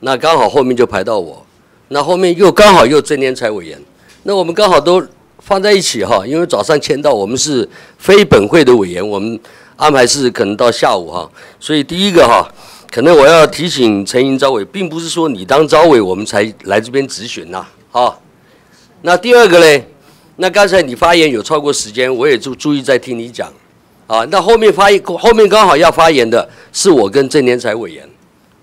S8: 那刚好后面就排到我，那后面又刚好又郑天才委员，那我们刚好都放在一起哈，因为早上签到我们是非本会的委员，我们安排是可能到下午哈，所以第一个哈，可能我要提醒陈营招委，并不是说你当招委我们才来这边咨询呐，啊，那第二个嘞，那刚才你发言有超过时间，我也注注意在听你讲，啊，那后面发言后面刚好要发言的是我跟郑年才委员，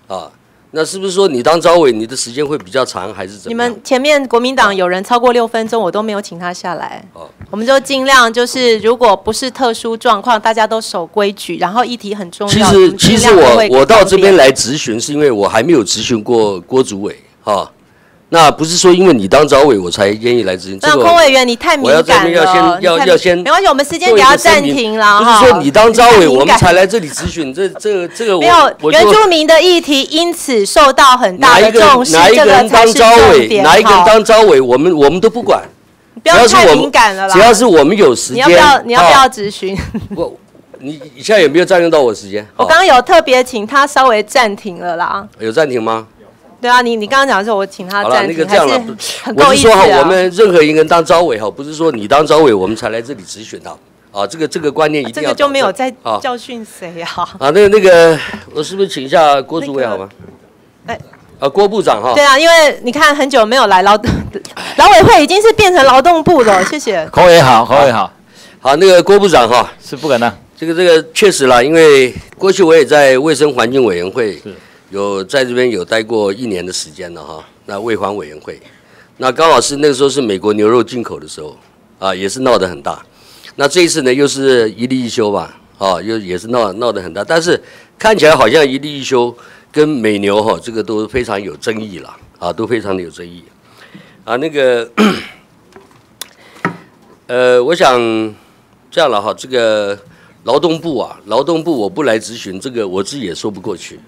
S8: 啊，那是不是说你当招委你的时间会比较长，还是怎
S7: 你
S8: 么你？
S7: 们前面国民党有人超过六分钟，我都没有请他下来
S8: 哦。
S7: 我们就尽量就是，如果不是特殊状况，大家都守规矩，然后议题很重要。
S8: 其实其实我我到这边来咨询，是因为我还没有咨询过郭主委哈。那不是说因为你当招委我才愿意来执行，这
S7: 那
S8: 个
S7: 龚委员，你太敏
S8: 我要这
S7: 感了，
S8: 边要先要要先
S7: 没关系，我们时间给他暂停了
S8: 不
S7: 哈。
S8: 是说你当招委我们才来这里咨询，这这个这个我
S7: 没有原住民的议题，因此受到很大的重视，
S8: 哪一
S7: 这
S8: 个人当招委，哪一个人当招委，我们我们都不管，
S7: 不要太敏感了啦。
S8: 只要是我们有时间，
S7: 你要不要你要不要
S8: 啊
S7: 质询？
S8: 我你你现在有没有占用到我时间？哦
S7: 我刚刚有特别请他稍微暂停了啦。
S8: 有暂停吗？
S7: 对啊，你你刚刚讲的时候，我请他
S8: 好了，
S7: 暂停，
S8: 那个这样
S7: 够意思
S8: 我是说哈，
S7: 啊。
S8: 我们任何一个人当招委哈，不是说你当招委我们才来这里质询他啊，这个这个观念一定要
S7: 这个就没有在
S8: 啊
S7: 教训谁啊？
S8: 啊，那个那个，我是不是请一下郭主委好吗？
S7: 哎
S8: 啊，郭部长哈
S7: 对，啊，因为你看很久没有来劳劳委会，已经是变成劳动部了。谢谢。
S3: 口也好，口也好，
S8: 好，那个郭部长哈，
S3: 是不敢当。
S8: 这个这个确实啦，因为过去我也在卫生环境委员会
S3: 是
S8: 有在这边有待过一年的时间了哈。那卫环委员会，那刚好是那个时候是美国牛肉进口的时候啊，也是闹得很大。那这一次呢，又是一例一休吧，啊，又也是闹闹得很大，但是看起来好像一例一休跟美牛哈这个都非常有争议了啊，都非常的有争议啊。那个呃，我想这样了哈，这个劳动部啊，劳动部我不来咨询，这个我自己也说不过去。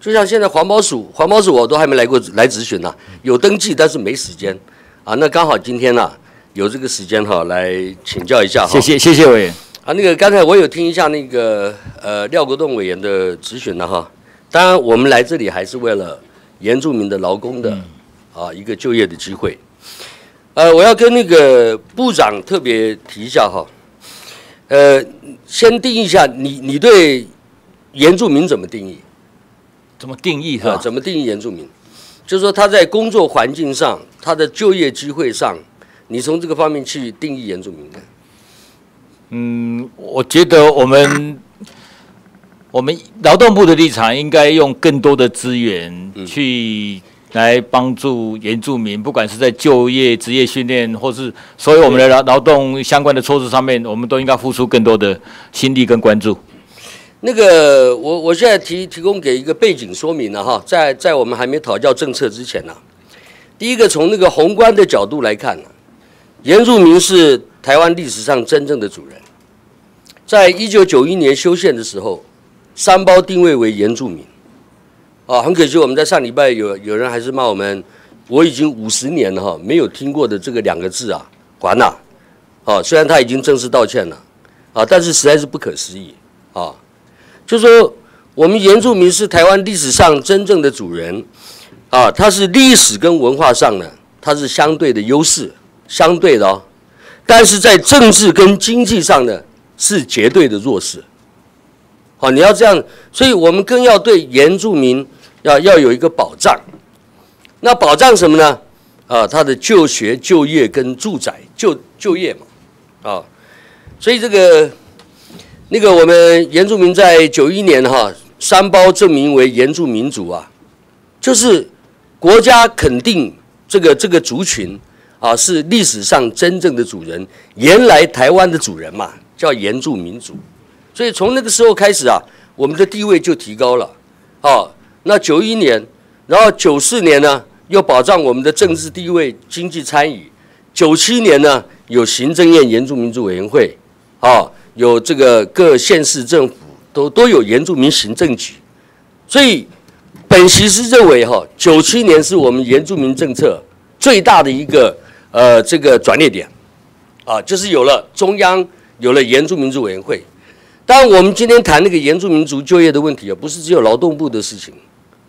S8: 就像现在环保署，环保署我都还没来过来咨询呢，有登记但是没时间啊。那刚好今天呢、有这个时间哈、来请教一下哈。
S3: 谢谢谢谢委员。
S8: 啊，那个刚才我有听一下那个呃廖国栋委员的咨询了哈。当然，我们来这里还是为了原住民的劳工的、啊一个就业的机会。呃，我要跟那个部长特别提一下哈。呃，先定义一下，你你对原住民怎么定义？
S3: 怎么定义是
S8: 啊，
S3: 吧？
S8: 怎么定义原住民？就是说他在工作环境上，他的就业机会上，你从这个方面去定义原住民的。
S3: 嗯，我觉得我们我们劳动部的立场应该用更多的资源
S8: 嗯
S3: 去来帮助原住民，不管是在就业、职业训练，或是所有我们的劳劳动相关的措施上面，我们都应该付出更多的心力跟关注。
S8: 那个，我我现在提提供给一个背景说明了哈，在在我们还没讨教政策之前呢、第一个从那个宏观的角度来看呢、原住民是台湾历史上真正的主人，在一九九一年修宪的时候，三包定位为原住民，啊，很可惜我们在上礼拜有有人还是骂我们，我已经五十年了哈，没有听过的这个两个字啊，还呐、啊，虽然他已经正式道歉了，啊，但是实在是不可思议啊。就说我们原住民是台湾历史上真正的主人啊，它是历史跟文化上呢，它是相对的优势，相对的哦，但是在政治跟经济上呢，是绝对的弱势。好、你要这样，所以我们更要对原住民要要有一个保障。那保障什么呢？啊，他的就学、就业跟住宅、就就业嘛，啊，所以这个。那个我们原住民在九一年哈三包证明为原住民族啊，就是国家肯定这个这个族群啊，是历史上真正的主人，原来台湾的主人嘛，叫原住民族。所以从那个时候开始啊，我们的地位就提高了。啊，那九一年，然后九四年呢，又保障我们的政治地位、经济参与。九七年呢，有行政院原住民族委员会，啊，有这个各县市政府都都有原住民行政局。所以，本席是认为哈，九七年是我们原住民政策最大的一个呃这个转捩点，啊，就是有了中央有了原住民族委员会。当然，我们今天谈那个原住民族就业的问题啊，不是只有劳动部的事情，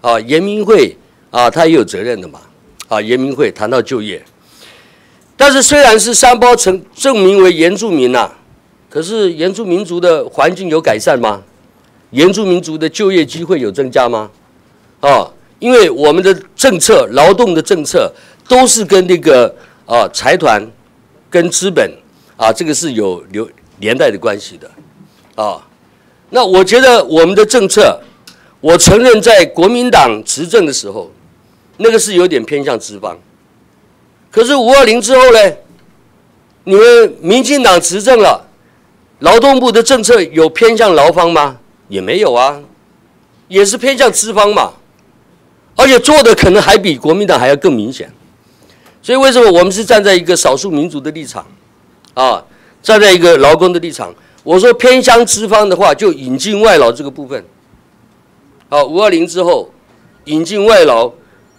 S8: 啊，原民会啊，他也有责任的嘛，啊，原民会谈到就业，但是虽然是三包成证明为原住民呐，可是原住民族的环境有改善吗？原住民族的就业机会有增加吗？啊，因为我们的政策，劳动的政策都是跟那个啊财团跟资本啊，这个是有流连带的关系的。啊，那我觉得我们的政策，我承认在国民党执政的时候，那个是有点偏向资方。可是五二零之后呢，你们民进党执政了，劳动部的政策有偏向劳方吗？也没有啊，也是偏向资方嘛，而且做的可能还比国民党还要更明显。所以为什么我们是站在一个少数民族的立场，啊，站在一个劳工的立场？我说偏向资方的话，就引进外劳这个部分。好，五二零之后引进外劳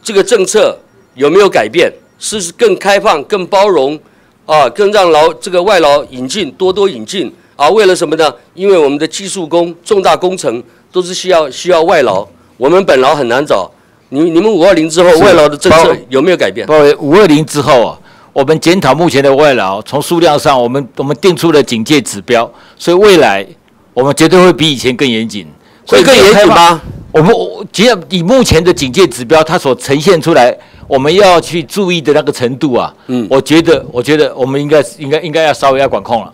S8: 这个政策有没有改变？是更开放、更包容啊，更让劳这个外劳引进多多引进啊？为了什么呢？因为我们的技术工、重大工程都是需要需要外劳，我们本劳很难找。你你们五二零之后外劳的政策有没有改变？
S3: 五二零之后啊。我们检讨目前的外劳，从数量上，我们我们定出了警戒指标，所以未来我们绝对会比以前更严谨。
S8: 会更严谨吗？
S3: 我们只要以目前的警戒指标，它所呈现出来，我们要去注意的那个程度啊，嗯，我觉得，我觉得我们应该应该应该要稍微要管控了。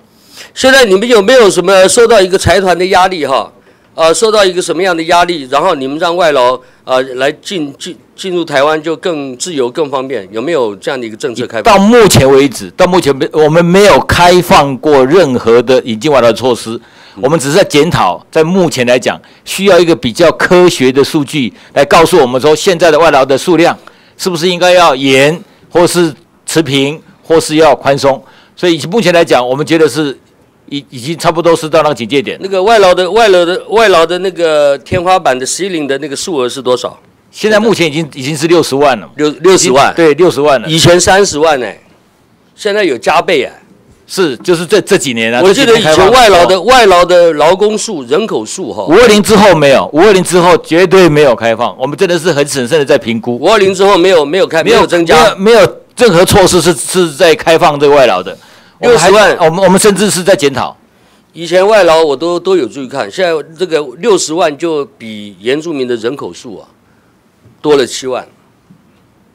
S8: 现在你们有没有什么受到一个财团的压力哈？呃，受到一个什么样的压力？然后你们让外劳啊来进进进入台湾就更自由、更方便，有没有这样的一个政策开
S3: 放？到目前为止，到目前没我们没有开放过任何的引进外劳措施，我们只是在检讨。在目前来讲，需要一个比较科学的数据来告诉我们说，现在的外劳的数量是不是应该要严，或是持平，或是要宽松？所以目前来讲，我们觉得是。已已经差不多是到那个警戒点。
S8: 那个外劳的外劳的外劳的那个天花板的 ceiling 的那个数额是多少？
S3: 现在目前已经已经是六十万了。
S8: 六六十万？
S3: 对，六十万了。
S8: 以前三十万呢，现在有加倍啊。
S3: 是，就是这这几年啊。
S8: 我记得以前外劳的外劳的劳工数人口数哈。
S3: 五二零之后没有，五二零之后绝对没有开放。我们真的是很审慎的在评估。
S8: 五二零之后没有没有开没有增加，
S3: 没有任何措施是是在开放这个外劳的。
S8: 六十万，
S3: 我们我们甚至是在检讨。
S8: 以前外劳我都都有注意看，现在这个六十万就比原住民的人口数啊多了七万，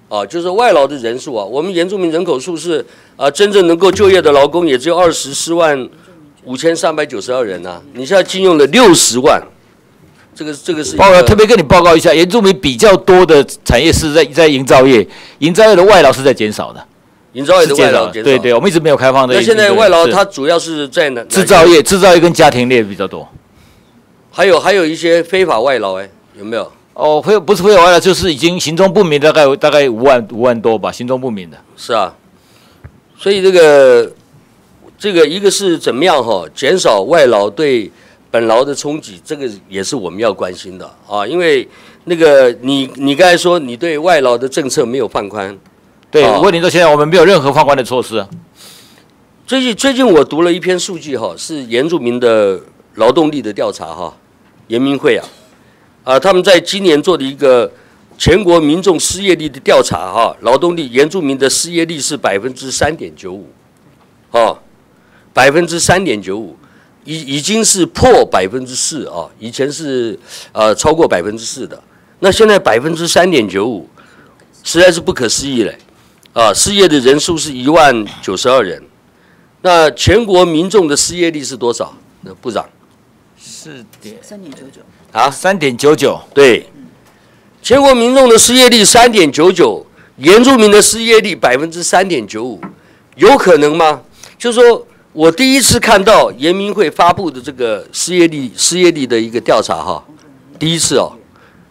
S8: 啊，就是外劳的人数啊，我们原住民人口数是啊真正能够就业的劳工也只有二十四万五千三百九十二人呐，你现在禁用了六十万，这个这个是。
S3: 报告特别跟你报告一下，原住民比较多的产业是在在营造业，营造业的外劳是在减少的。
S8: 营造业的外劳
S3: 对对，我们一直没有开放的。
S8: 那现在外劳它主要是在哪？
S3: 制造业、制造业跟家庭业比较多。
S8: 还有还有一些非法外劳，哎，有没有？
S3: 哦，非不是非法外劳，就是已经行踪不明，大概大概五万五万多吧，行踪不明的。
S8: 是啊，所以这个这个一个是怎么样哈？减少外劳对本劳的冲击，这个也是我们要关心的啊。因为那个你你刚才说你对外劳的政策没有放宽。
S3: 对，我问你到现在我们没有任何放宽的措施。
S8: 最近最近我读了一篇数据哈，是原住民的劳动力的调查哈，原民会啊，啊他们在今年做的一个全国民众失业率的调查哈，劳动力原住民的失业率是百分之三点九五，啊，百分之三点九五，已已经是破百分之四啊，以前是呃超过百分之四的，那现在百分之三点九五，实在是不可思议嘞。啊，失业的人数是一万九十二人，那全国民众的失业率是多少？那部长，
S4: 四点。三点九九。
S3: 啊，三点九九，
S8: 对，全国民众的失业率三点九九，原住民的失业率百分之三点九五，有可能吗？就是说我第一次看到严明会发布的这个失业率失业率的一个调查哈，第一次哦，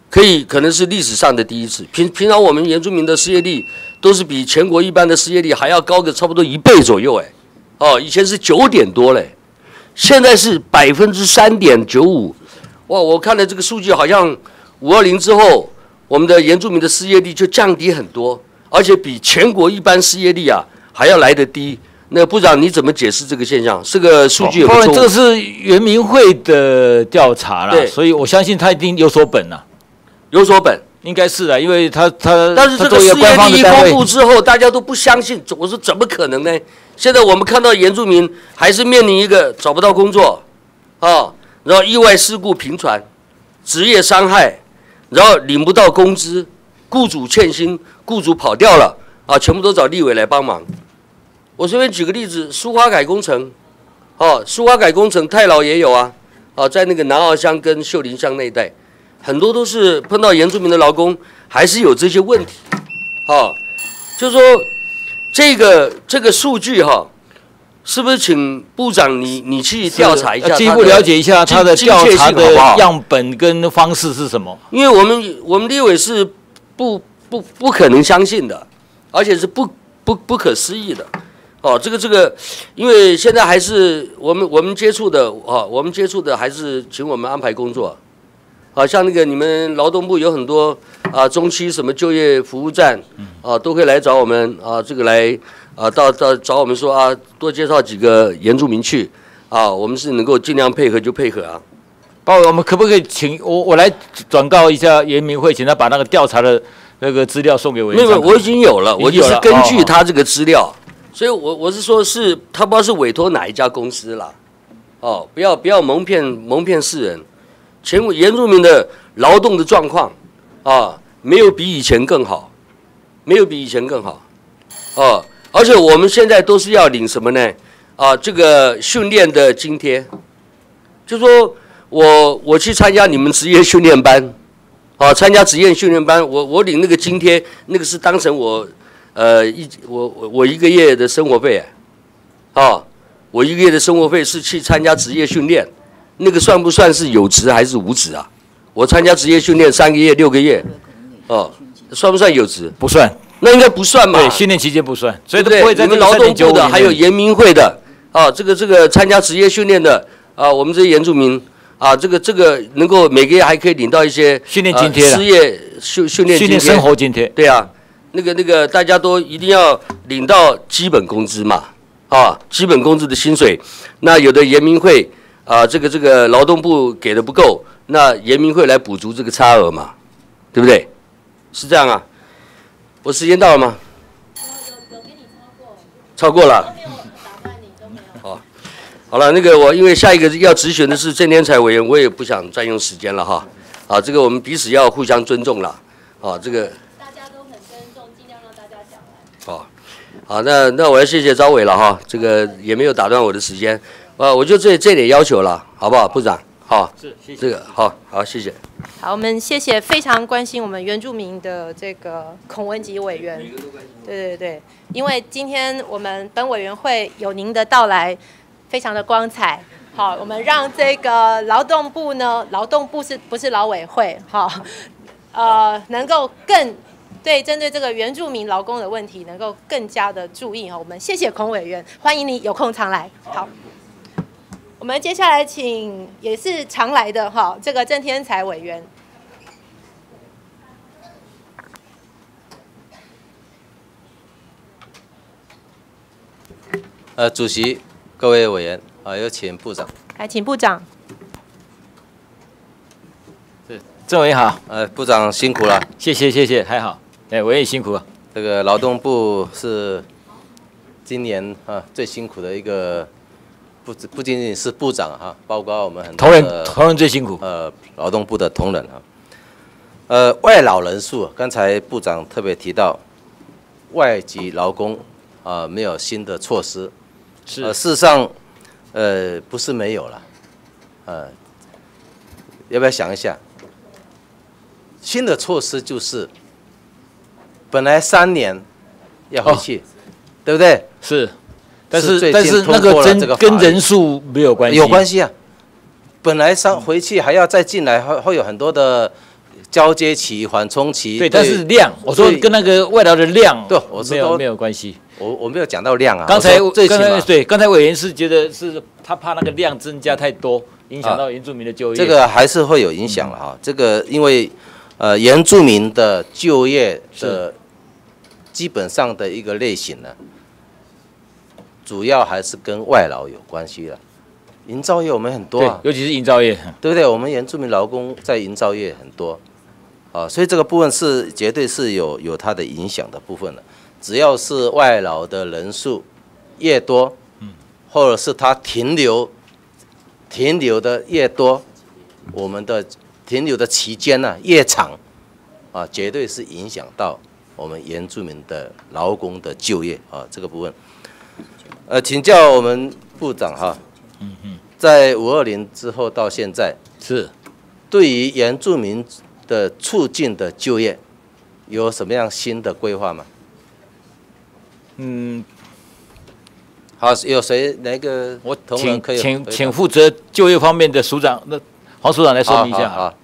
S8: 可以可能是历史上的第一次。平平常我们原住民的失业率都是比全国一般的失业率还要高个差不多一倍左右哎，哦，以前是九点多嘞，现在是百分之三点九五，哇！我看了这个数据好像五二零之后。我们的原住民的失业率就降低很多，而且比全国一般失业率啊还要来得低。那部长你怎么解释这个现象？这个数据有错
S3: 这个是原民会的调查了，所以我相信他一定有所本呐，
S8: 有所本，
S3: 应该是的，因为他他
S8: 但是这个事业率一公布之后，大家都不相信。我说怎么可能呢？现在我们看到原住民还是面临一个找不到工作啊，然后意外事故频传，职业伤害。然后领不到工资，雇主欠薪，雇主跑掉了啊，全部都找立委来帮忙。我随便举个例子，苏花改工程，哦，苏花改工程太老也有啊，啊，在那个南澳乡跟秀林乡那一带，很多都是碰到原住民的劳工，还是有这些问题，啊，就说这个这个数据哈。是不是请部长你你去调查一下，
S3: 进一步了解一下他的调查的样本跟方式是什么？
S8: 因为我们我们立委是不不不可能相信的，而且是不不不可思议的。哦，这个这个，因为现在还是我们我们接触的哦，我们接触的还是请我们安排工作。好像那个你们劳动部有很多啊中期什么就业服务站啊，都会来找我们啊，这个来。啊，到到找我们说啊，多介绍几个原住民去，啊，我们是能够尽量配合就配合啊。
S3: 包括我们可不可以请我我来转告一下严明会，请他把那个调查的那个资料送给我？
S8: 没有，我已经有了，我就是根据他这个资料，所以我我是说，是他不知道是委托哪一家公司了，哦，不要不要蒙骗蒙骗世人，全原住民的劳动的状况啊，没有比以前更好，没有比以前更好，哦。而且我们现在都是要领什么呢？啊，这个训练的津贴，就说我我去参加你们职业训练班，啊，参加职业训练班，我我领那个津贴，那个是当成我呃一我我我一个月的生活费，啊，我一个月的生活费是去参加职业训练，那个算不算是有职还是无职啊？我参加职业训练三个月六个月，哦，算不算有职？
S3: 不算。
S8: 那应该不算嘛？
S3: 对，训练期间不算，
S8: 所以对不对？你们劳动部的，还有研民会的，啊，这个这个参加职业训练的，啊，我们这些原住民，啊，这个这个能够每个月还可以领到一些
S3: 训练津贴、
S8: 失业训训练津贴、
S3: 生活津贴。
S8: 对啊，那个那个大家都一定要领到基本工资嘛，啊，基本工资的薪水。那有的研民会啊，这个这个劳动部给的不够，那研明会来补足这个差额嘛，对不对？是这样啊。我时间到了吗？有有给你超过，超过了。好，好了，那个我因为下一个要咨询的是郑天才委员，我也不想占用时间了哈。啊，这个我们彼此要互相尊重了。啊，这个。大家都很尊重，尽量让大家讲完。好，好，那那我要谢谢招伟了哈，这个也没有打断我的时间。啊，我就这这点要求了，好不好，部长？好，
S3: 是，谢谢。
S8: 这个好好，谢谢。
S7: 好，我们谢谢非常关心我们原住民的这个孔文吉委员。对对对，因为今天我们本委员会有您的到来，非常的光彩。好，我们让这个劳动部呢，劳动部是不是劳委会？好，呃，能够更对针对这个原住民劳工的问题，能够更加的注意哈。我们谢谢孔委员，欢迎你有空常来。好。我们接下来请也是常来的哈，这个郑天才委员。
S10: 呃，主席，各位委员，啊，有请部长。
S7: 来，请部长。
S3: 是，郑委好。
S10: 呃，部长辛苦了。
S3: 谢谢谢谢，还好。哎，我也辛苦了。
S10: 这个劳动部是今年啊最辛苦的一个。不不仅仅是部长哈，包括我们很
S3: 多同仁，同仁最辛苦。
S10: 呃，劳动部的同仁哈，呃，外劳人数，刚才部长特别提到，外籍劳工啊，没有新的措施。
S3: 是。
S10: 事实上，呃，不是没有了，呃，要不要想一下？新的措施就是本来三年要回去，对不对？
S3: 是，但
S10: 是
S3: 是但是那个真跟人数没有关系，
S10: 有关系啊。本来上回去还要再进来，会会有很多的交接期、缓冲期。
S3: 对，但是量，我说跟那个外劳的量，
S10: 对我
S3: 没有没有关系。
S10: 我我没有讲到量啊。
S3: 刚才刚才对，刚才委员是觉得是他怕那个量增加太多，影响到原住民的就业。
S10: 这个还是会有影响了哈。这个因为呃原住民的就业的基本上的一个类型呢，主要还是跟外劳有关系了。营造业我们很多啊，，
S3: 尤其是营造业，
S10: 对不对？我们原住民劳工在营造业很多，啊，所以这个部分是绝对是有有它的影响的部分的。只要是外劳的人数越多，或者是他停留停留的越多，我们的停留的期间呢、越长，啊，绝对是影响到我们原住民的劳工的就业啊这个部分。呃，请教我们部长哈，在五二零之后到现在，
S3: 是。
S10: 对于原住民的促进的就业，有什么样新的规划吗？
S3: 嗯，
S10: 好，有谁哪个
S3: 我
S10: 同仁
S3: 请
S10: 可以
S3: 请请负责就业方面的署长，那黄署长来说明一下。
S10: 好好好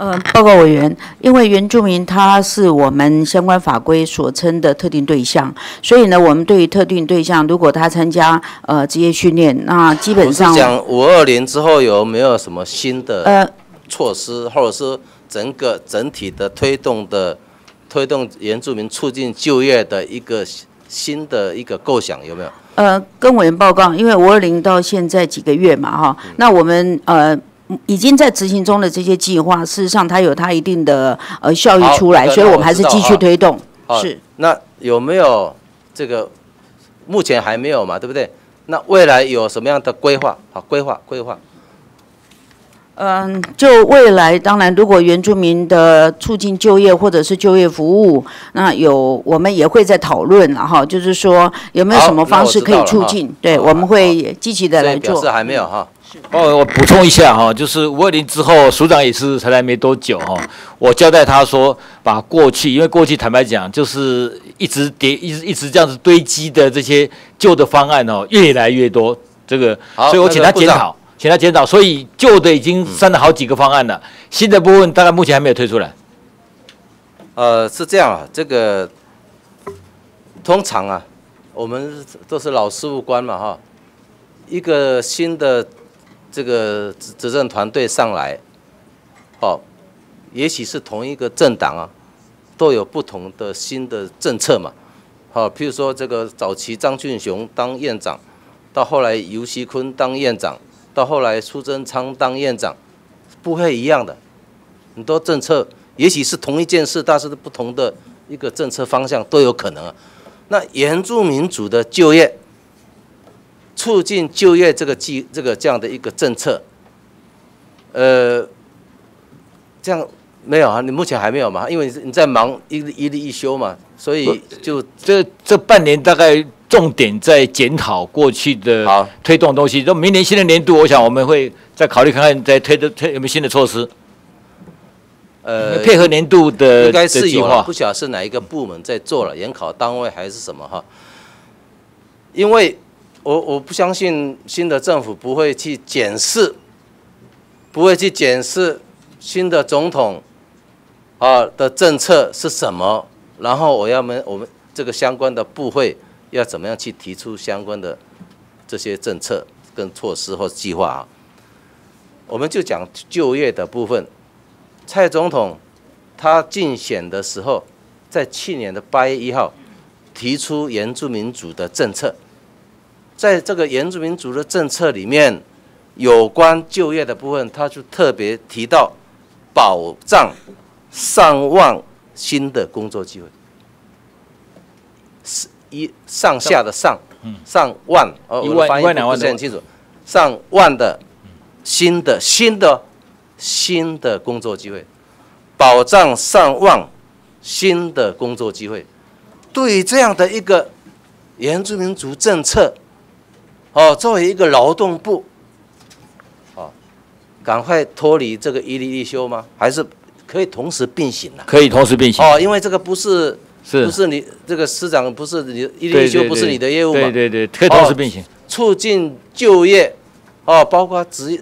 S11: 呃，报告委员，因为原住民他是我们相关法规所称的特定对象，所以呢，我们对于特定对象，如果他参加呃职业训练，那基本上
S10: 讲五二零之后有没有什么新的
S11: 呃
S10: 措施，或者是整个整体的推动的推动原住民促进就业的一个新的一个构想有没有？
S11: 呃跟委员报告，因为五二零到现在几个月嘛哈，那我们呃。已经在执行中的这些计划，事实上它有它一定的呃效益出来，所以我们还是继续推动。
S10: 好
S11: 是，
S10: 那有没有这个？目前还没有嘛，对不对？那未来有什么样的规划？好，规划规划。
S11: 嗯，就未来，当然，如果原住民的促进就业或者是就业服务，那有我们也会在讨论了哈，就是说有没有什么方式可以促进？对，我们会积极的来做
S10: 表示。还没有哈。
S3: 哦，我补充一下哈，就是五二零之后，署长也是才来没多久哈，我交代他说，把过去，因为过去坦白讲，就是一直叠，一直一直这样子堆积的这些旧的方案哦，越来越多，这个，所以我请他检讨，请他检讨，所以旧的已经删了好几个方案了，新的部分大概目前还没有推出来。
S10: 呃，是这样啊，这个通常啊，我们都是老事务官嘛哈，一个新的这个执执政团队上来，哦，也许是同一个政党啊，都有不同的新的政策嘛，好、譬如说这个早期张俊雄当院长，到后来尤熙坤当院长，到后来苏贞昌当院长，不会一样的，很多政策也许是同一件事，但是不同的一个政策方向都有可能啊。那原住民族的就业，促进就业这个计这个这样的一个政策，呃，这样没有啊？你目前还没有嘛？因为你在忙一一例一休嘛，所以就
S3: 这这半年大概重点在检讨过去的推动东西，就明年新的年度，我想我们会再考虑看看，再推的推有没有新的措施。
S10: 呃
S3: 配合年度的
S10: 应该是有不晓得是哪一个部门在做了，研考单位还是什么哈？因为我我不相信新的政府不会去检视，不会去检视新的总统啊的政策是什么，然后我要们我们这个相关的部会要怎么样去提出相关的这些政策跟措施或计划啊？我们就讲就业的部分。蔡总统他竞选的时候，在去年的八月一号提出原住民族的政策，在这个原住民族的政策里面，有关就业的部分，他就特别提到保障上万新的工作机会，是一上下的上，上万，呃，
S3: 一万
S10: 我的发音不
S3: 一万两万多
S10: 不是很清楚，上万的新的新的新的工作机会，保障上万新的工作机会。对于这样的一个原住民族政策，哦，作为一个劳动部，哦，赶快脱离这个一例一休吗？还是可以同时并行啊。
S3: 可以同时并行。
S10: 哦，因为这个不是
S3: 是
S10: 不是你这个师长不是你一立一休不是你的业务吗？
S3: 对对对，可以同时并行。
S10: 促进就业，哦，包括职业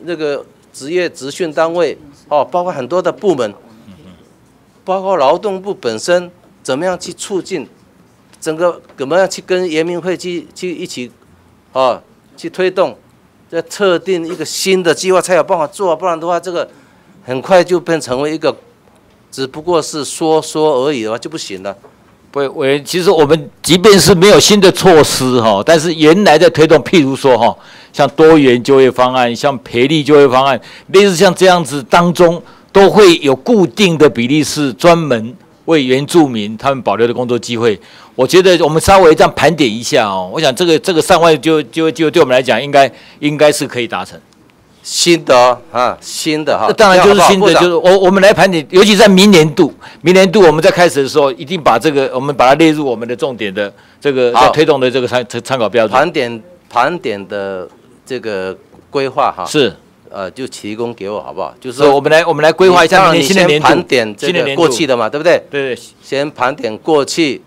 S10: 那个职业职训单位，哦，包括很多的部门，包括劳动部本身怎么样去促进整个怎么样去跟研明会去去一起，哦，去推动，这特定一个新的计划才有办法做，不然的话，这个很快就变成为一个只不过是说说而已的话就不行了。
S3: 不，我其实我们即便是没有新的措施哈，但是原来的推动，譬如说哈，像多元就业方案、像培力就业方案，类似像这样子当中，都会有固定的比例是专门为原住民他们保留的工作机会。我觉得我们稍微这样盘点一下哦，我想这个这个上万就就就对我们来讲，应该应该是可以达成。
S10: 新的哦啊，新的哈，
S3: 那当然就是新的，就是我我们来盘点，尤其在明年度，明年度我们在开始的时候，一定把这个我们把它列入我们的重点的这个在推动的这个参参考标准。
S10: 盘点盘点的这个规划哈，
S3: 是
S10: 呃，就提供给我好不好？就是
S3: 我们来我们来规划一下
S10: 你先
S3: 明年新的年
S10: 盘点这个过去的嘛，对不对？
S3: 对对，
S10: 先盘点过去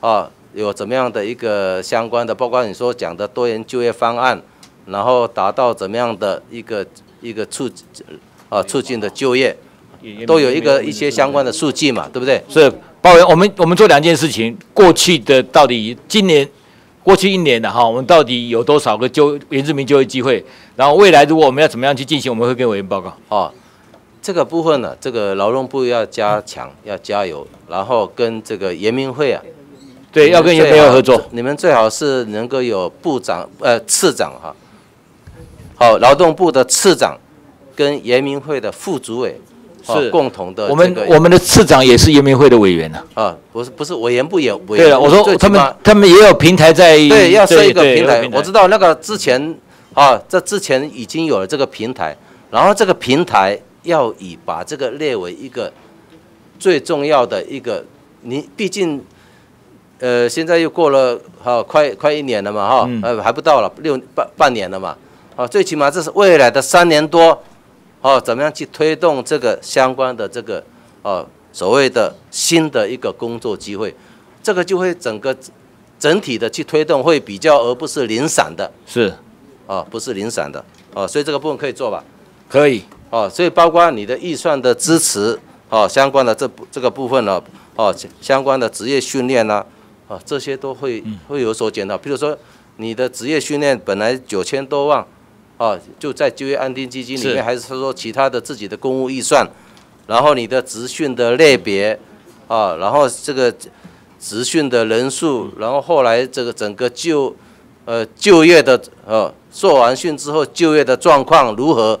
S10: 啊，有怎么样的一个相关的，包括你说讲的多元就业方案，然后达到怎么样的一个一个促啊促进的就业，都有一个一些相关的数据嘛，对不对？
S3: 是包括我们我们做两件事情，过去的到底今年过去一年的哈，我们到底有多少个就原住民就业机会？然后未来如果我们要怎么样去进行，我们会跟委员报告。
S10: 哦，这个部分呢，这个劳动部要加强，要加油，然后跟这个严明会啊，
S3: 对，要跟严明会合作。
S10: 你们最好是能够有部长呃次长哈，好，劳动部的次长跟严明会的副主委哦
S3: 是。
S10: 共同的
S3: 我们我们的市长也是研明会的委员呢、
S10: 啊，不是不是委员不也委员
S3: 对了，我说他们他们也有平台在
S10: 对要设一个
S3: 对
S10: 平台，我知道那个之前啊，这之前已经有了这个平台，然后这个平台要以把这个列为一个最重要的一个，你毕竟呃现在又过了哈、快快一年了嘛哈，
S3: 嗯。
S10: 呃还不到了六半半年了嘛，啊最起码这是未来的三年多，哦怎么样去推动这个相关的这个哦所谓的新的一个工作机会，这个就会整个整体的去推动会比较，而不是零散的。
S3: 是，
S10: 哦，不是零散的，哦，所以这个部分可以做吧？
S3: 可以，
S10: 哦，所以包括你的预算的支持，哦，相关的这这个部分呢，哦，相关的职业训练呢，哦，这些都会会有所检讨。比如说你的职业训练本来九千多万，哦，就在就业安定基金里
S3: 是
S10: 面，还是说其他的自己的公务预算，然后你的职训的类别，啊，然后这个职训的人数，然后后来这个整个就呃就业的呃做完训之后就业的状况如何？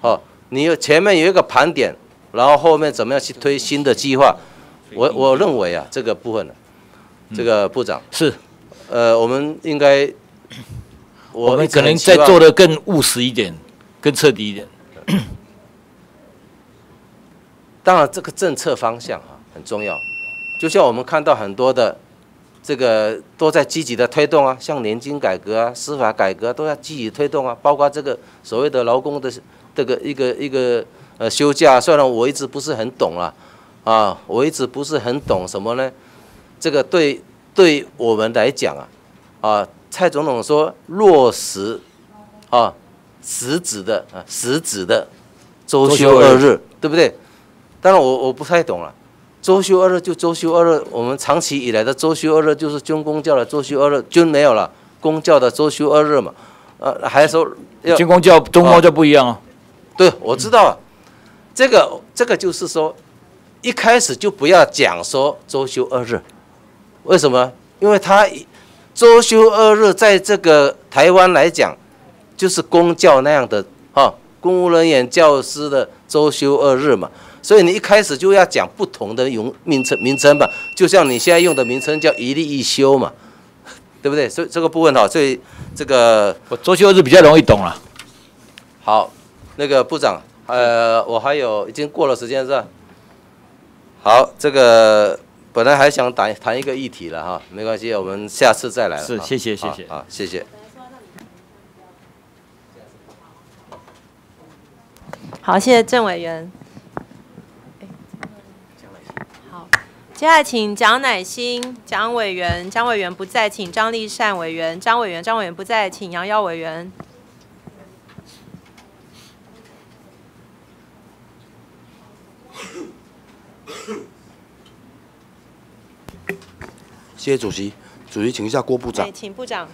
S10: 哦，你有前面有一个盘点，然后后面怎么样去推新的计划？我我认为啊，这个部分呢，这个部长
S3: 是，
S10: 呃，我们应该，
S3: 我们可能再
S10: 很希望
S3: 做的更务实一点，更彻底一点。
S10: 当然，这个政策方向啊很重要，就像我们看到很多的这个都在积极的推动啊，像年金改革啊、司法改革、啊、都要积极推动啊，包括这个所谓的劳工的这个一个一个呃休假，虽然我一直不是很懂啊，啊，我一直不是很懂什么呢？这个对对我们来讲啊，啊，蔡总统说落实啊实质的啊实质的周
S3: 周休二
S10: 日，对不对？当然我我不太懂了，周休二日就周休二日，我们长期以来的周休二日就是军公教的周休二日，军没有了，公教的周休二日嘛，呃，还说要
S3: 军公教、中公教不一样啊。
S10: 对，我知道啊，这个这个就是说，一开始就不要讲说周休二日，为什么？因为他周休二日在这个台湾来讲，就是公教那样的哈、公务人员、教师的周休二日嘛。所以你一开始就要讲不同的用名称名称吧，就像你现在用的名称叫一例一休嘛，对不对？所以这个部分哈，所以这个
S3: 我周休日比较容易懂了。
S10: 好，那个部长，呃，我还有已经过了时间是吧？好，这个本来还想谈谈一个议题了哈，没关系，我们下次再来。
S3: 是谢谢谢谢
S10: 好好，谢谢。
S7: 好，谢谢郑委员。好接下来请蒋乃馨蒋委员，蒋委员不在，请张立善委员，张委员，张委员不在，请杨耀委员。
S12: 谢谢主席，主席请一下郭部长
S7: 对，。请部长。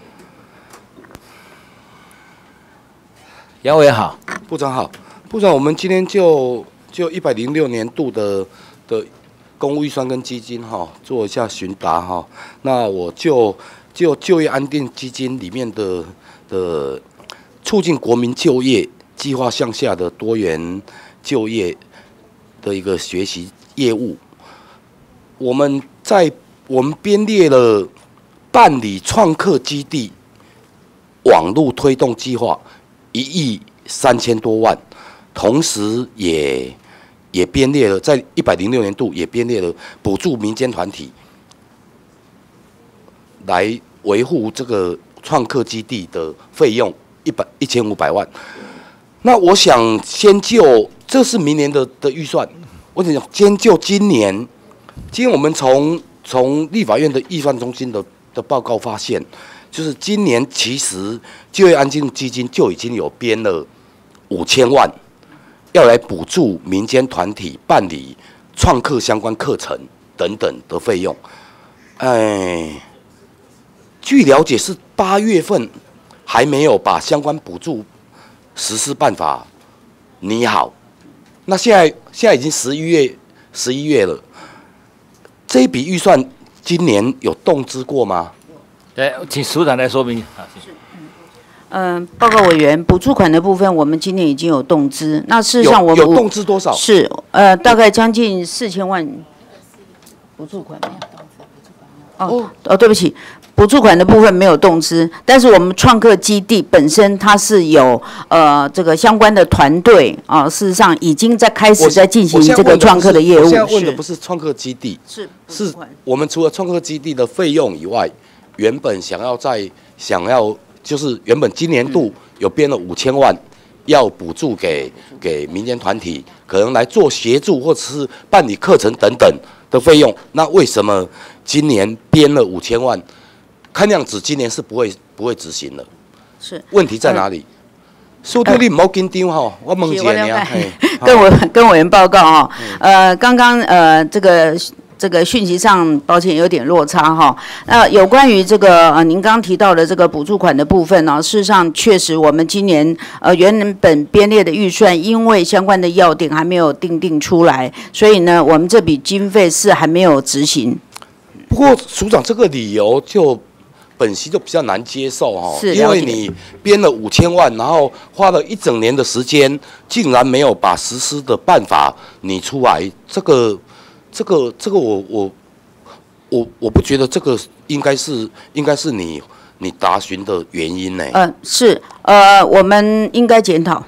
S3: 杨委好，
S12: 部长好，部长，我们今天就就一百零六年度的的公务预算跟基金哈做一下询答哈。那我就就就业安定基金里面的的促进国民就业计划向下的多元就业的一个学习业务，我们在我们编列了办理创客基地网络推动计划一亿三千多万，同时也也编列了在一百零六年度也编列了补助民间团体来维护这个创客基地的费用一百一千五百万。那我想先就这是明年的的预算，我想先就今年，今天我们从从立法院的预算中心的的报告发现，就是今年其实就业安定基金就已经有编了五千万，要来补助民间团体办理创客相关课程等等的费用。哎，据了解是八月份还没有把相关补助实施办法拟好，那现在现在已经十一月十一月了，这一笔预算今年有动支过吗？
S3: 对，请署长来说明。好，谢谢。
S11: 嗯、报告委员，补助款的部分我们今年已经有动资，那事实上我们
S12: 有有动资多少？
S11: 是呃大概将近四千万补助款。哦哦，对不起，补助款的部分没有动资，但是我们创客基地本身它是有呃这个相关的团队啊、事实上已经在开始在进行这个创客的业务。
S12: 我现在问的不是创客基地，
S11: 是
S12: 是我们除了创客基地的费用以外，原本想要在想要就是原本今年度有编了五千万，要补助给给民间团体，可能来做协助或者是办理课程等等的费用。那为什么今年编了五千万？看样子今年是不会不会执行了。
S11: 是
S12: 问题在哪里？速度你唔好紧张哈，我问一下你啊。
S11: 跟我跟委员报告哦，呃，刚刚呃这个。这个讯息上，抱歉有点落差哈。那有关于这个呃，您刚刚提到的这个补助款的部分呢、事实上确实我们今年呃原本编列的预算，因为相关的要点还没有定定出来，所以呢，我们这笔经费是还没有执行。
S12: 不过署长这个理由就本息就比较难接受哈、因为你编了五千万，然后花了一整年的时间，竟然没有把实施的办法拟出来，这个这个这个我我我我不觉得这个应该是应该是你你答询的原因呢。
S11: 呃，是呃，我们应该检讨，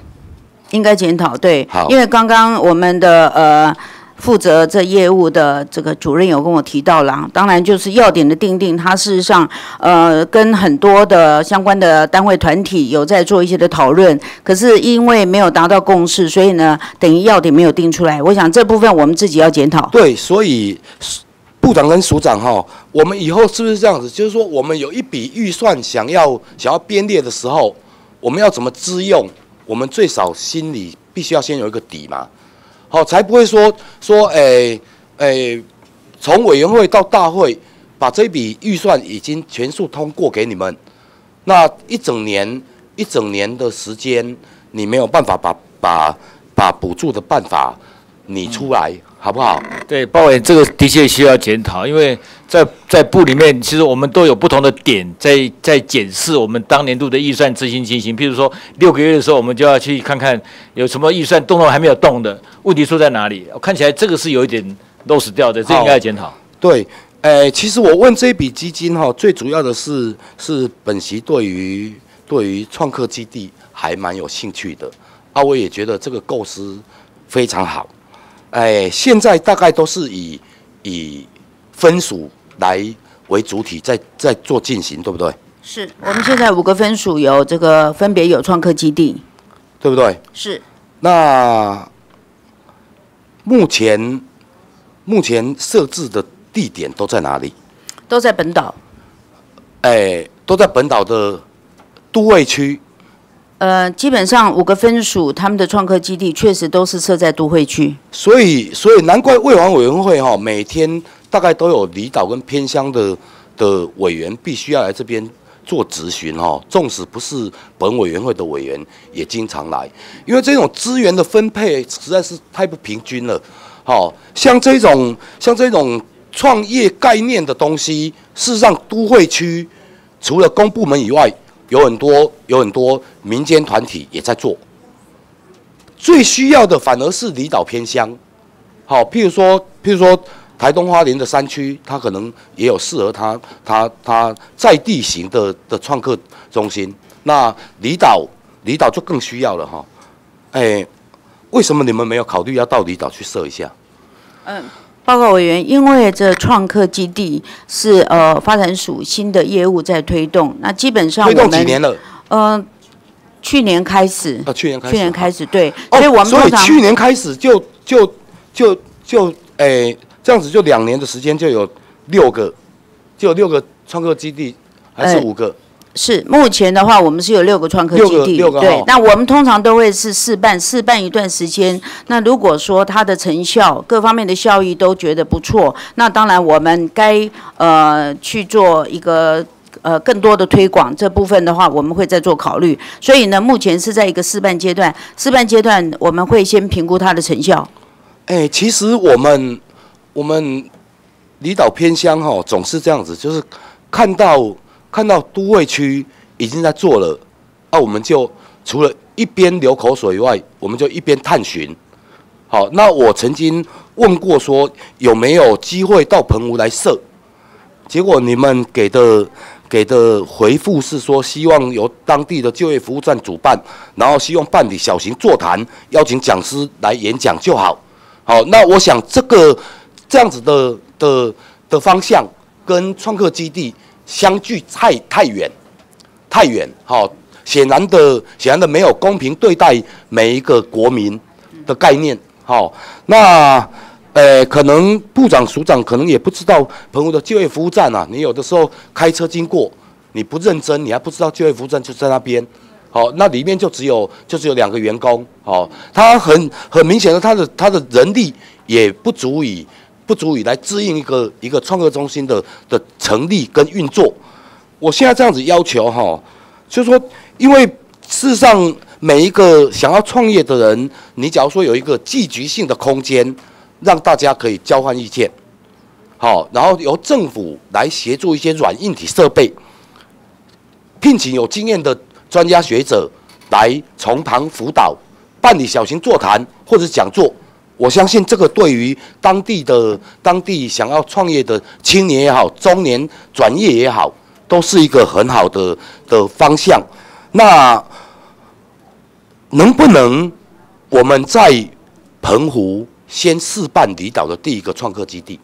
S11: 应该检讨，对，因为刚刚我们的呃负责这业务的这个主任有跟我提到了，当然就是要点的定定，它事实上呃跟很多的相关的单位团体有在做一些的讨论，可是因为没有达到共识，所以呢，等于要点没有定出来。我想这部分我们自己要检讨。
S12: 对，所以部长跟署长哈，我们以后是不是这样子？就是说，我们有一笔预算想要想要编列的时候，我们要怎么支用？我们最少心里必须要先有一个底嘛，好，才不会说说，诶、诶、从委员会到大会，把这笔预算已经全数通过给你们，那一整年一整年的时间，你没有办法把把把补助的办法拟出来，好不好？
S3: 对，包伟这个的确需要检讨，因为在在部里面，其实我们都有不同的点在在检视我们当年度的预算执行情形。譬如说六个月的时候，我们就要去看看有什么预算动动还没有动的，问题出在哪里？看起来这个是有一点 lost 掉的，这应该要检讨。
S12: 对，诶、其实我问这一笔基金哈，最主要的是是本席对于对于创客基地还蛮有兴趣的，啊，我也觉得这个构思非常好，哎、现在大概都是以以分属来为主体在在做进行，对不对？
S11: 是我们现在五个分属有这个分别有创客基地，
S12: 对不对？
S11: 是
S12: 那目前目前设置的地点都在哪里？
S11: 都在本岛。
S12: 哎，都在本岛的都会区。
S11: 呃，基本上五个分署他们的创客基地确实都是设在都会区。
S12: 所以，所以难怪卫环委员会哈，每天大概都有离岛跟偏乡的的委员必须要来这边做咨询哈。纵使不是本委员会的委员，也经常来，因为这种资源的分配实在是太不平均了。好像这种像这种创业概念的东西，事实上都会区除了公部门以外。有很多有很多民间团体也在做，最需要的反而是离岛偏乡，好，譬如说譬如说台东花莲的山区，它可能也有适合它它它在地形的的创客中心。那离岛离岛就更需要了哈，哎，为什么你们没有考虑要到离岛去设一下？
S11: 嗯。报告委员，因为这创客基地是呃发展署新的业务在推动，那基本上
S12: 推动几年了？
S11: 呃，去年开始。
S12: 啊，去年开
S11: 始。去年开始，对。
S12: 所以我们所以去年开始就就就就诶这样子，就两年的时间就有六个，就有六个创客基地，还是五个？
S11: 是目前的话，我们是有六个创客基地，对。那我们通常都会是试办，试办一段时间。那如果说它的成效各方面的效益都觉得不错，那当然我们该呃去做一个呃更多的推广这部分的话，我们会再做考虑。所以呢，目前是在一个试办阶段，试办阶段我们会先评估它的成效。
S12: 哎，其实我们我们离岛偏乡哈，总是这样子，就是看到。看到都会区已经在做了，那我们就除了一边流口水以外，我们就一边探寻。好，那我曾经问过说有没有机会到澎湖来设，结果你们给的给的回复是说希望由当地的就业服务站主办，然后希望办理小型座谈，邀请讲师来演讲就好。好，那我想这个这样子的的的方向跟创客基地。相距太太远，太远，好，显然的，显然的没有公平对待每一个国民的概念，好，那，呃，可能部长、署长可能也不知道澎湖的就业服务站啊，你有的时候开车经过，你不认真，你还不知道就业服务站就在那边，好，那里面就只有就只有两个员工，好，他很很明显的，他的他的人力也不足以。不足以来支应一个一个创客中心的的成立跟运作。我现在这样子要求哈，就是说，因为事实上每一个想要创业的人，你假如说有一个聚集性的空间，让大家可以交换意见，好，然后由政府来协助一些软硬体设备，聘请有经验的专家学者来从旁辅导，办理小型座谈或者讲座。我相信这个对于当地的当地想要创业的青年也好，中年转业也好，都是一个很好的的方向。那能不能我们在澎湖先试办离岛的第一个创客基地？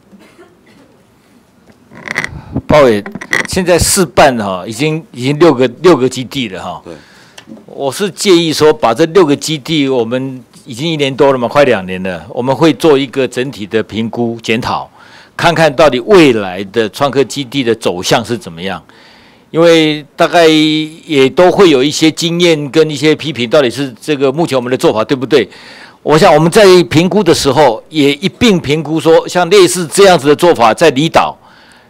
S3: 鲍伟，现在试办哈，已经已经六个六个基地了哈。
S12: 对，
S3: 我是建议说，把这六个基地我们。已经一年多了嘛，快两年了。我们会做一个整体的评估检讨，看看到底未来的创客基地的走向是怎么样。因为大概也都会有一些经验跟一些批评，到底是这个目前我们的做法对不对？我想我们在评估的时候也一并评估说，像类似这样子的做法在离岛，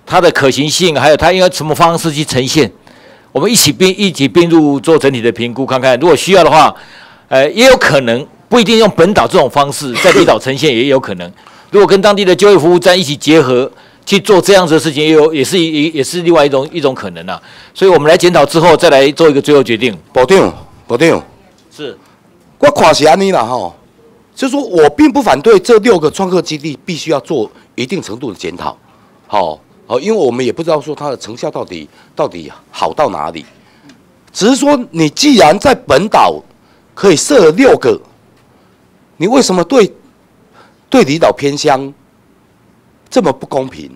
S3: 它的可行性，还有它应该什么方式去呈现，我们一起并一起并入做整体的评估，看看如果需要的话，呃，也有可能。不一定用本岛这种方式 在离岛呈现也有可能。如果跟当地的就业服务站一起结合去做这样子的事情，也有也是也也是另外一种一种可能啊。所以我们来检讨之后再来做一个最后决定。
S12: 保定，保定，
S3: 是，
S12: 我垮是安尼啦哈，就说我并不反对这六个创客基地必须要做一定程度的检讨，好，好，因为我们也不知道说它的成效到底到底好到哪里，只是说你既然在本岛可以设六个。你为什么对对离岛偏乡这么不公平？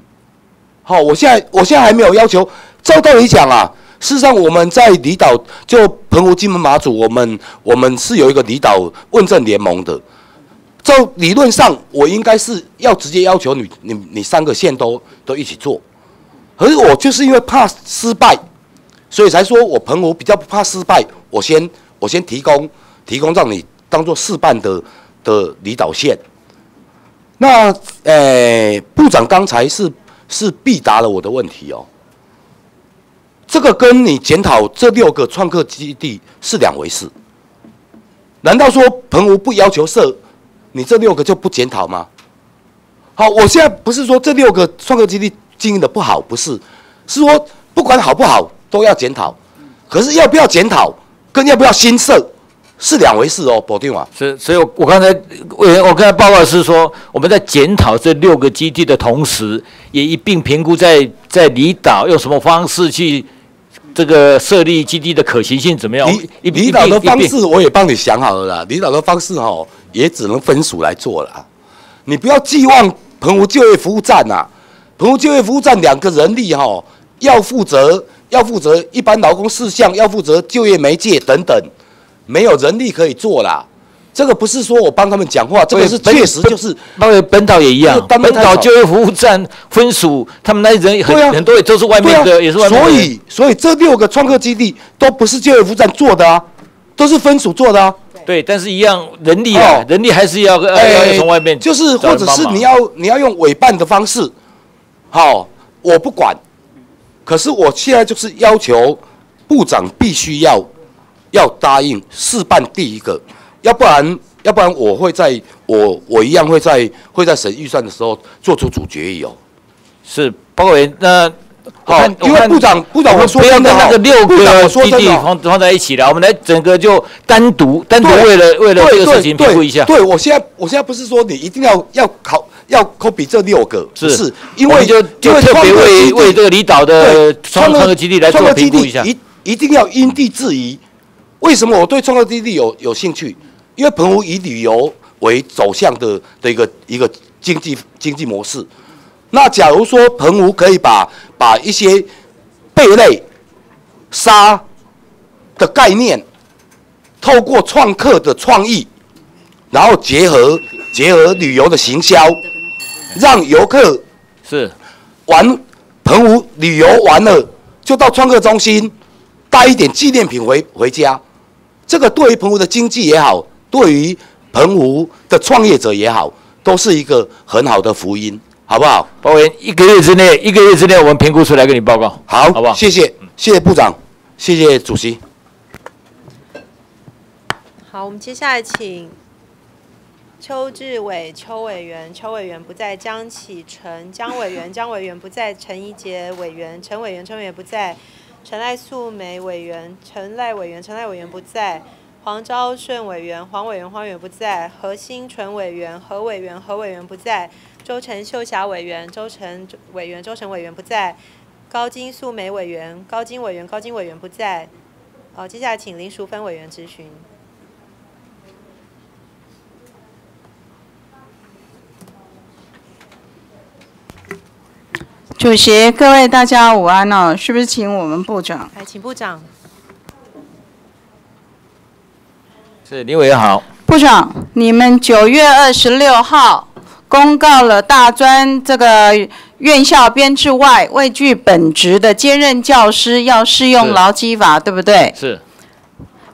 S12: 好，我现在我现在还没有要求。照道理讲啊，事实上我们在离岛就澎湖、金门、马祖，我们我们是有一个离岛问政联盟的。照理论上，我应该是要直接要求你，你你三个县都都一起做。可是我就是因为怕失败，所以才说我澎湖比较不怕失败，我先我先提供提供让你当做示范的的离岛线。那诶，部长刚才是是必答了我的问题哦。这个跟你检讨这六个创客基地是两回事。难道说澎湖不要求设，你这六个就不检讨吗？好，我现在不是说这六个创客基地经营的不好，不是，是说不管好不好都要检讨。可是要不要检讨，跟要不要新设是两回事哦，保定啊。
S3: 是，所以我刚才我刚才报告是说，我们在检讨这六个基地的同时，也一并评估在在离岛用什么方式去这个设立基地的可行性怎么样？
S12: 离离岛的方式我也帮你想好了啦，离岛的方式哦，也只能分属来做了。你不要寄望澎湖就业服务站呐，澎湖就业服务站两个人力哈，要负责要负责一般劳工事项，要负责就业媒介等等。没有人力可以做啦，这个不是说我帮他们讲话，这个是确实就是。
S3: 那个本岛也一样，本岛就业服务站分署，他们那人很很多也都是外面的，也是外面
S12: 的。所以，所以这六个创客基地都不是就业服务站做的啊，都是分属做的啊。
S3: 对，但是一样人力啊，人力还是要要从外面。
S12: 就是或者是你要你要用委办的方式，好，我不管。可是我现在就是要求部长必须要。要答应试办第一个，要不然，要不然我会在我我一样会在会在审预算的时候做出主决议哦。
S3: 是，包委员，那
S12: 好，因为部长部长我说的
S3: 那个六个基地放放在一起了，我们来整个就单独单独为了为了这个事情评估一下。
S12: 对，我现在我现在不是说你一定要要考要考比这六个，是，因为
S3: 就就特别为为这个离岛的创创个基地来做评估一下，
S12: 一一定要因地制宜。为什么我对创客基地有有兴趣？因为澎湖以旅游为走向的的一个一个经济经济模式。那假如说澎湖可以把把一些贝类、沙的概念，透过创客的创意，然后结合结合旅游的行销，让游客
S3: 是
S12: 玩澎湖旅游完了，就到创客中心带一点纪念品回回家。这个对于澎湖的经济也好，对于澎湖的创业者也好，都是一个很好的福音，好不好？
S3: 包委员，一个月之内，一个月之内，我们评估出来给你报告，
S12: 好，
S3: 好不好？
S12: 谢谢，谢谢部长，谢谢主席。
S7: 好，我们接下来请邱志伟邱委员，邱委员不在；江启臣江委员，江委员不在；陈怡杰委员，陈委员陈委员不在。陈赖素梅委员，陈赖委员，陈赖委员不在；黄昭顺委员，黄委员，黄委员不在；何新纯委员，何委员，何委员不在；周成秀霞委员，周成委员，周成委员不在；高金素梅委员，高金委员，高金委员不在。好，接下来请林淑芬委员咨询。
S13: 主席，各位大家午安哦，是不是请我们部长？
S7: 来，请部长。
S3: 是李委员好。
S13: 部长，你们九月二十六号公告了大专这个院校编制外未具本职的兼任教师要适用劳基法，对不对？
S3: 是。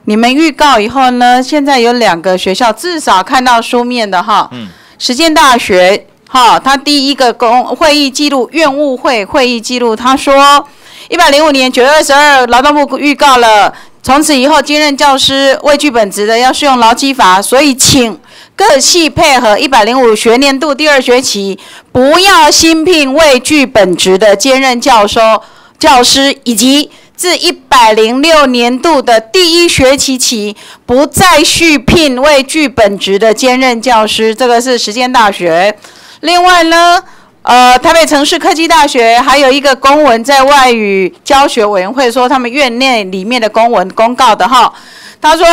S13: 你们预告以后呢？现在有两个学校至少看到书面的哈。嗯。实践大学。好，他第一个公会议记录，院务会会议记录，他说，一百零五年九月二十二，劳动部预告了，从此以后兼任教师未具本职的要适用劳基法，所以请各系配合一百零五学年度第二学期，不要新聘未具本职的兼任教授教师，以及自一百零六年度的第一学期起，不再续聘未具本职的兼任教师。这个是实践大学。另外呢，呃，台北城市科技大学还有一个公文，在外语教学委员会说，他们院内里面的公文公告的哈，他说，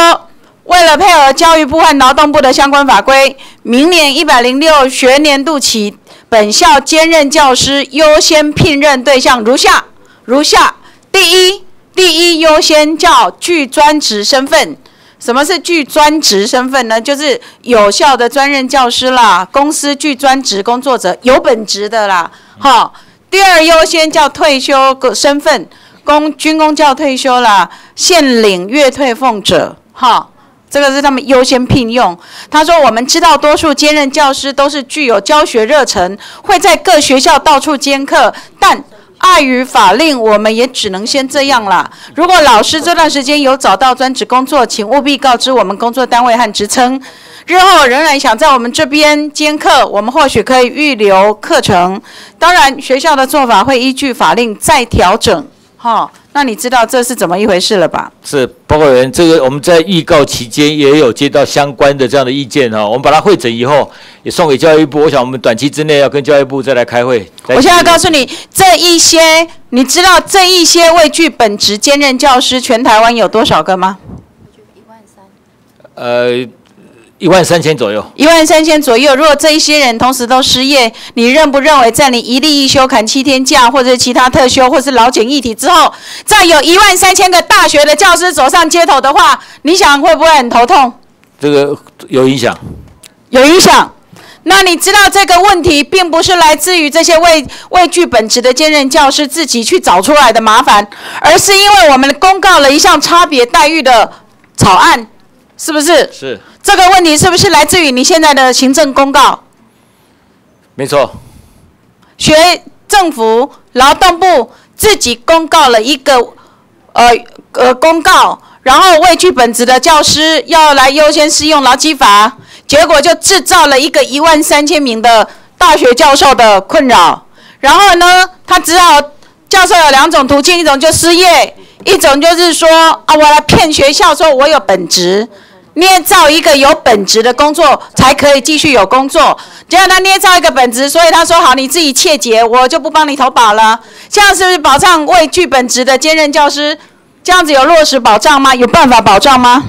S13: 为了配合教育部和劳动部的相关法规，明年一百零六学年度起，本校兼任教师优先聘任对象如下：如下，第一，第一优先叫具专职身份。什么是具专职身份呢？就是有效的专任教师啦，公司具专职工作者，有本职的啦。哈，第二优先叫退休个身份，公军工叫退休啦，现领月退俸者。哈，这个是他们优先聘用。他说，我们知道多数兼任教师都是具有教学热忱，会在各学校到处兼课，但。碍于法令，我们也只能先这样了。如果老师这段时间有找到专职工作，请务必告知我们工作单位和职称。日后仍然想在我们这边兼课，我们或许可以预留课程。当然，学校的做法会依据法令再调整。哈。那你知道这是怎么一回事了吧？
S3: 是，报告员，这个我们在预告期间也有接到相关的这样的意见哈，我们把它会诊以后也送给教育部。我想我们短期之内要跟教育部再来开会。
S13: 我现在告诉你，这一些你知道这一些未具本职兼任教师，全台湾有多少个吗？一万三。
S3: 呃。一万三千左右，
S13: 一万三千左右。如果这一些人同时都失业，你认不认为在你一例一休砍七天假，或者其他特休，或是劳检议题之后，再有一万三千个大学的教师走上街头的话，你想会不会很头痛？
S3: 这个有影响，
S13: 有影响。那你知道这个问题并不是来自于这些未未具本职的兼任教师自己去找出来的麻烦，而是因为我们公告了一项差别待遇的草案，是不是？
S3: 是。
S13: 这个问题是不是来自于你现在的行政公告？
S3: 没错，
S13: 学政府劳动部自己公告了一个呃呃公告，然后未具本职的教师要来优先适用劳基法，结果就制造了一个一万三千名的大学教授的困扰。然后呢，他只好教授有两种途径，一种就失业，一种就是说啊，我来骗学校说我有本职。捏造一个有本职的工作才可以继续有工作，结果他捏造一个本职，所以他说好你自己切结，我就不帮你投保了。这样是不是保障未具本职的兼任教师？这样子有落实保障吗？有办法保障吗？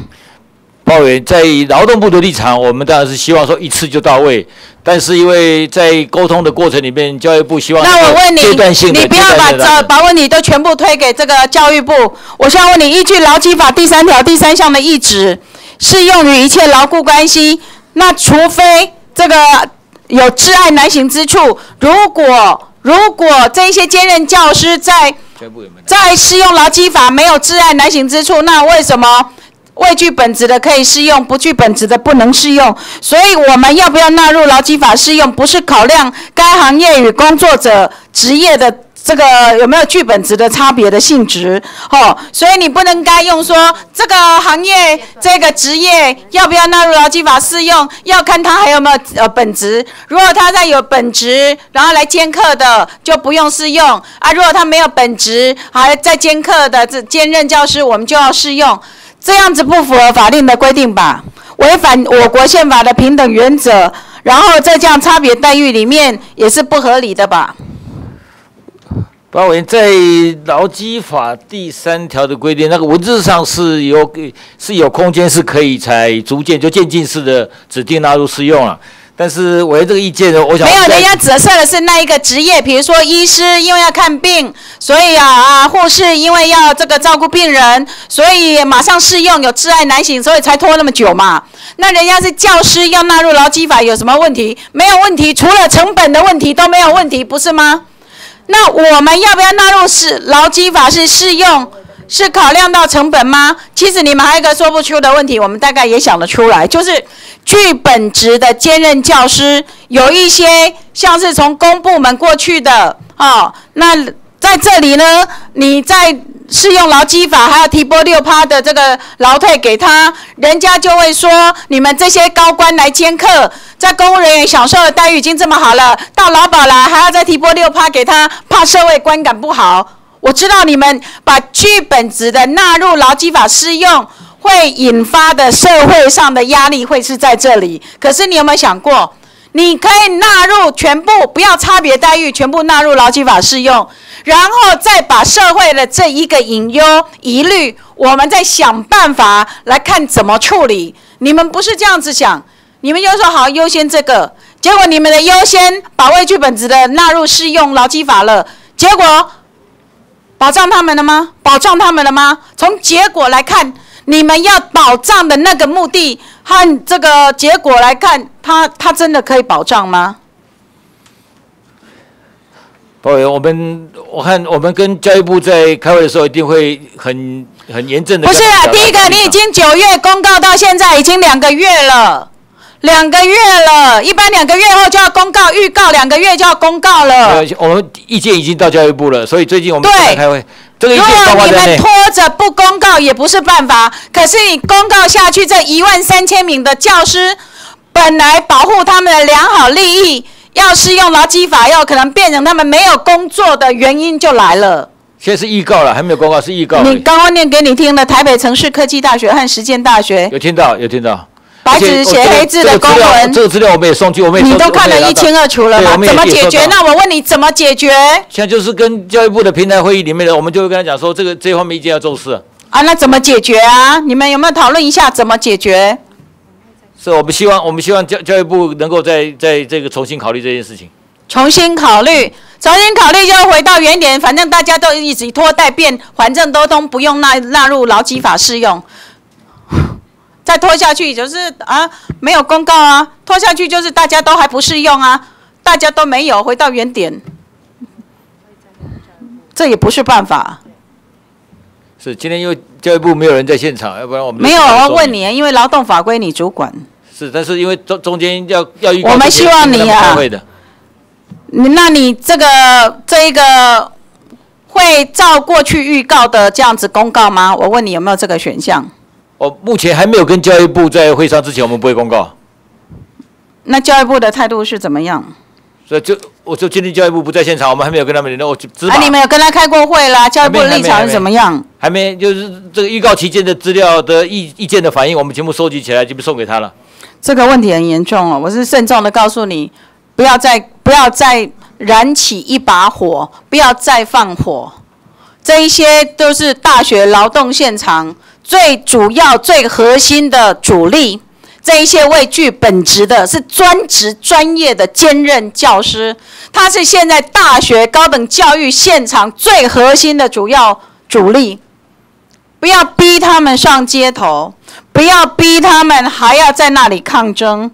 S3: 报员在劳动部的立场，我们当然是希望说一次就到位，但是因为在沟通的过程里面，教育部希望
S13: 那我问你，你不要把这把问题都全部推给这个教育部。我想问你，依据劳基法第三条第三项的意旨。适用于一切牢固关系。那除非这个有挚爱难行之处，如果如果这些兼任教师在在适用劳基法没有挚爱难行之处，那为什么未具本职的可以适用，不具本职的不能适用？所以我们要不要纳入劳基法适用，不是考量该行业与工作者职业的。这个有没有剧本值的差别的性质？哦，所以你不能该用说这个行业这个职业要不要纳入劳基法适用，要看他还有没有呃本职。如果他在有本职，然后来兼课的就不用适用啊。如果他没有本职，还在兼课的这兼任教师，我们就要适用。这样子不符合法令的规定吧？违反我国宪法的平等原则，然后在这样差别待遇里面也是不合理的吧？
S3: 包委员在劳基法第三条的规定，那个文字上是有是有空间是可以才逐渐就渐进式的指定纳入适用了。但是我这个意见呢，我想
S13: 没有人家折射的是那一个职业，比如说医师因为要看病，所以啊啊护士因为要这个照顾病人，所以马上适用有挚爱难行，所以才拖那么久嘛。那人家是教师要纳入劳基法有什么问题？没有问题，除了成本的问题都没有问题，不是吗？那我们要不要纳入是劳基法是适用，是考量到成本吗？其实你们还有一个说不出的问题，我们大概也想得出来，就是具本职的兼任教师有一些像是从公部门过去的哦，那在这里呢，你在。适用劳基法还要提拨六趴的这个劳退给他，人家就会说你们这些高官来兼课，在公务人员享受的待遇已经这么好了，到劳保来还要再提拨六趴给他，怕社会观感不好。我知道你们把剧本职的纳入劳基法适用，会引发的社会上的压力会是在这里。可是你有没有想过，你可以纳入全部，不要差别待遇，全部纳入劳基法适用。然后再把社会的这一个隐忧疑虑，我们再想办法来看怎么处理。你们不是这样子想，你们就说好优先这个，结果你们的优先把未具本质的纳入适用劳基法了，结果保障他们了吗？保障他们了吗？从结果来看，你们要保障的那个目的和这个结果来看，它它真的可以保障吗？
S3: 包委员，我们我看我们跟教育部在开会的时候，一定会很很严正的。
S13: 不是啊，第一个，你已经九月公告到现在已经两个月了，两个月了，一般两个月后就要公告，预告两个月就要公告了。
S3: 呃，我们意见已经到教育部了，所以最近我们在开会，这个意
S13: 如果你们。拖着不公告也不是办法，可是你公告下去，这一万三千名的教师，本来保护他们的良好利益，要是用劳基法，要可能变成他们没有工作的原因就来了。
S3: 现在是预告了，还没有公告，是预告。
S13: 你刚刚念给你听的，台北城市科技大学和实践大学，
S3: 有听到，有听到。
S13: 白纸写黑字的公文
S3: 这个资料我们也送去，我们也
S13: 你都看得一清二楚了怎么解决？那我问你怎么解决
S3: 现在就是跟教育部的平台会议里面的，我们就会跟他讲说，这个这方面意见要重视。
S13: 啊？那怎么解决啊？你们有没有讨论一下怎么解决？
S3: 是我们希望，我们希望教教育部能够在在这个重新考虑这件事情。
S13: 重新考虑，重新考虑就回到原点，反正大家都一直拖带变，反正都通，不用纳纳入劳基法适用。再拖下去就是啊，没有公告啊，拖下去就是大家都还不适用啊，大家都没有回到原点，这也不是办法。
S3: 是今天因为教育部没有人在现场，要不然我们
S13: 没有，我要问你，因为劳动法规你主管，
S3: 是，但是因为中中间要要预告
S13: 我们希望你啊你那你这个这一个会照过去预告的这样子公告吗？我问你有没有这个选项？
S3: 我目前还没有跟教育部在会上之前，我们不会公告。
S13: 那教育部的态度是怎么样？
S3: 所以就我就今天教育部不在现场，我们还没有跟他们联络。我就只把
S13: 啊，你们有跟他开过会啦？教育部的立场是怎么样？
S3: 还没就是这个预告期间的资料的意意见的反应，我们全部收集起来，就不送给他了。
S13: 这个问题很严重哦，我是慎重的告诉你，不要再不要再燃起一把火，不要再放火。这一些都是大学劳动现场最主要、最核心的主力。这一些位具本职的是专职专业的兼任教师，他是现在大学高等教育现场最核心的主要主力。不要逼他们上街头，不要逼他们还要在那里抗争。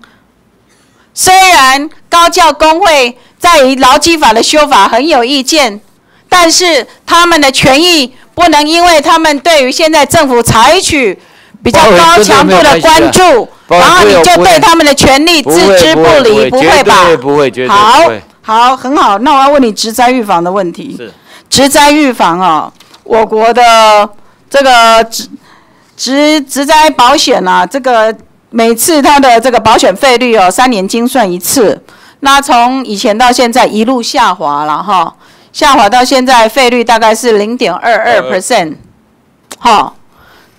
S13: 虽然高教工会在于劳基法的修法很有意见，但是他们的权益不能因为他们对于现在政府采取比较高强度的关注，然后你就对他们的权利置之不理，不会吧？
S3: 不会，绝对
S13: 好。好，很好。那我要问你植灾预防的问题。
S3: 是
S13: 植灾预防哦，我国的这个植植植灾保险啊，这个每次它的这个保险费率哦，三年精算一次。那从以前到现在一路下滑了哈，下滑到现在费率大概是零点二二 percent，好。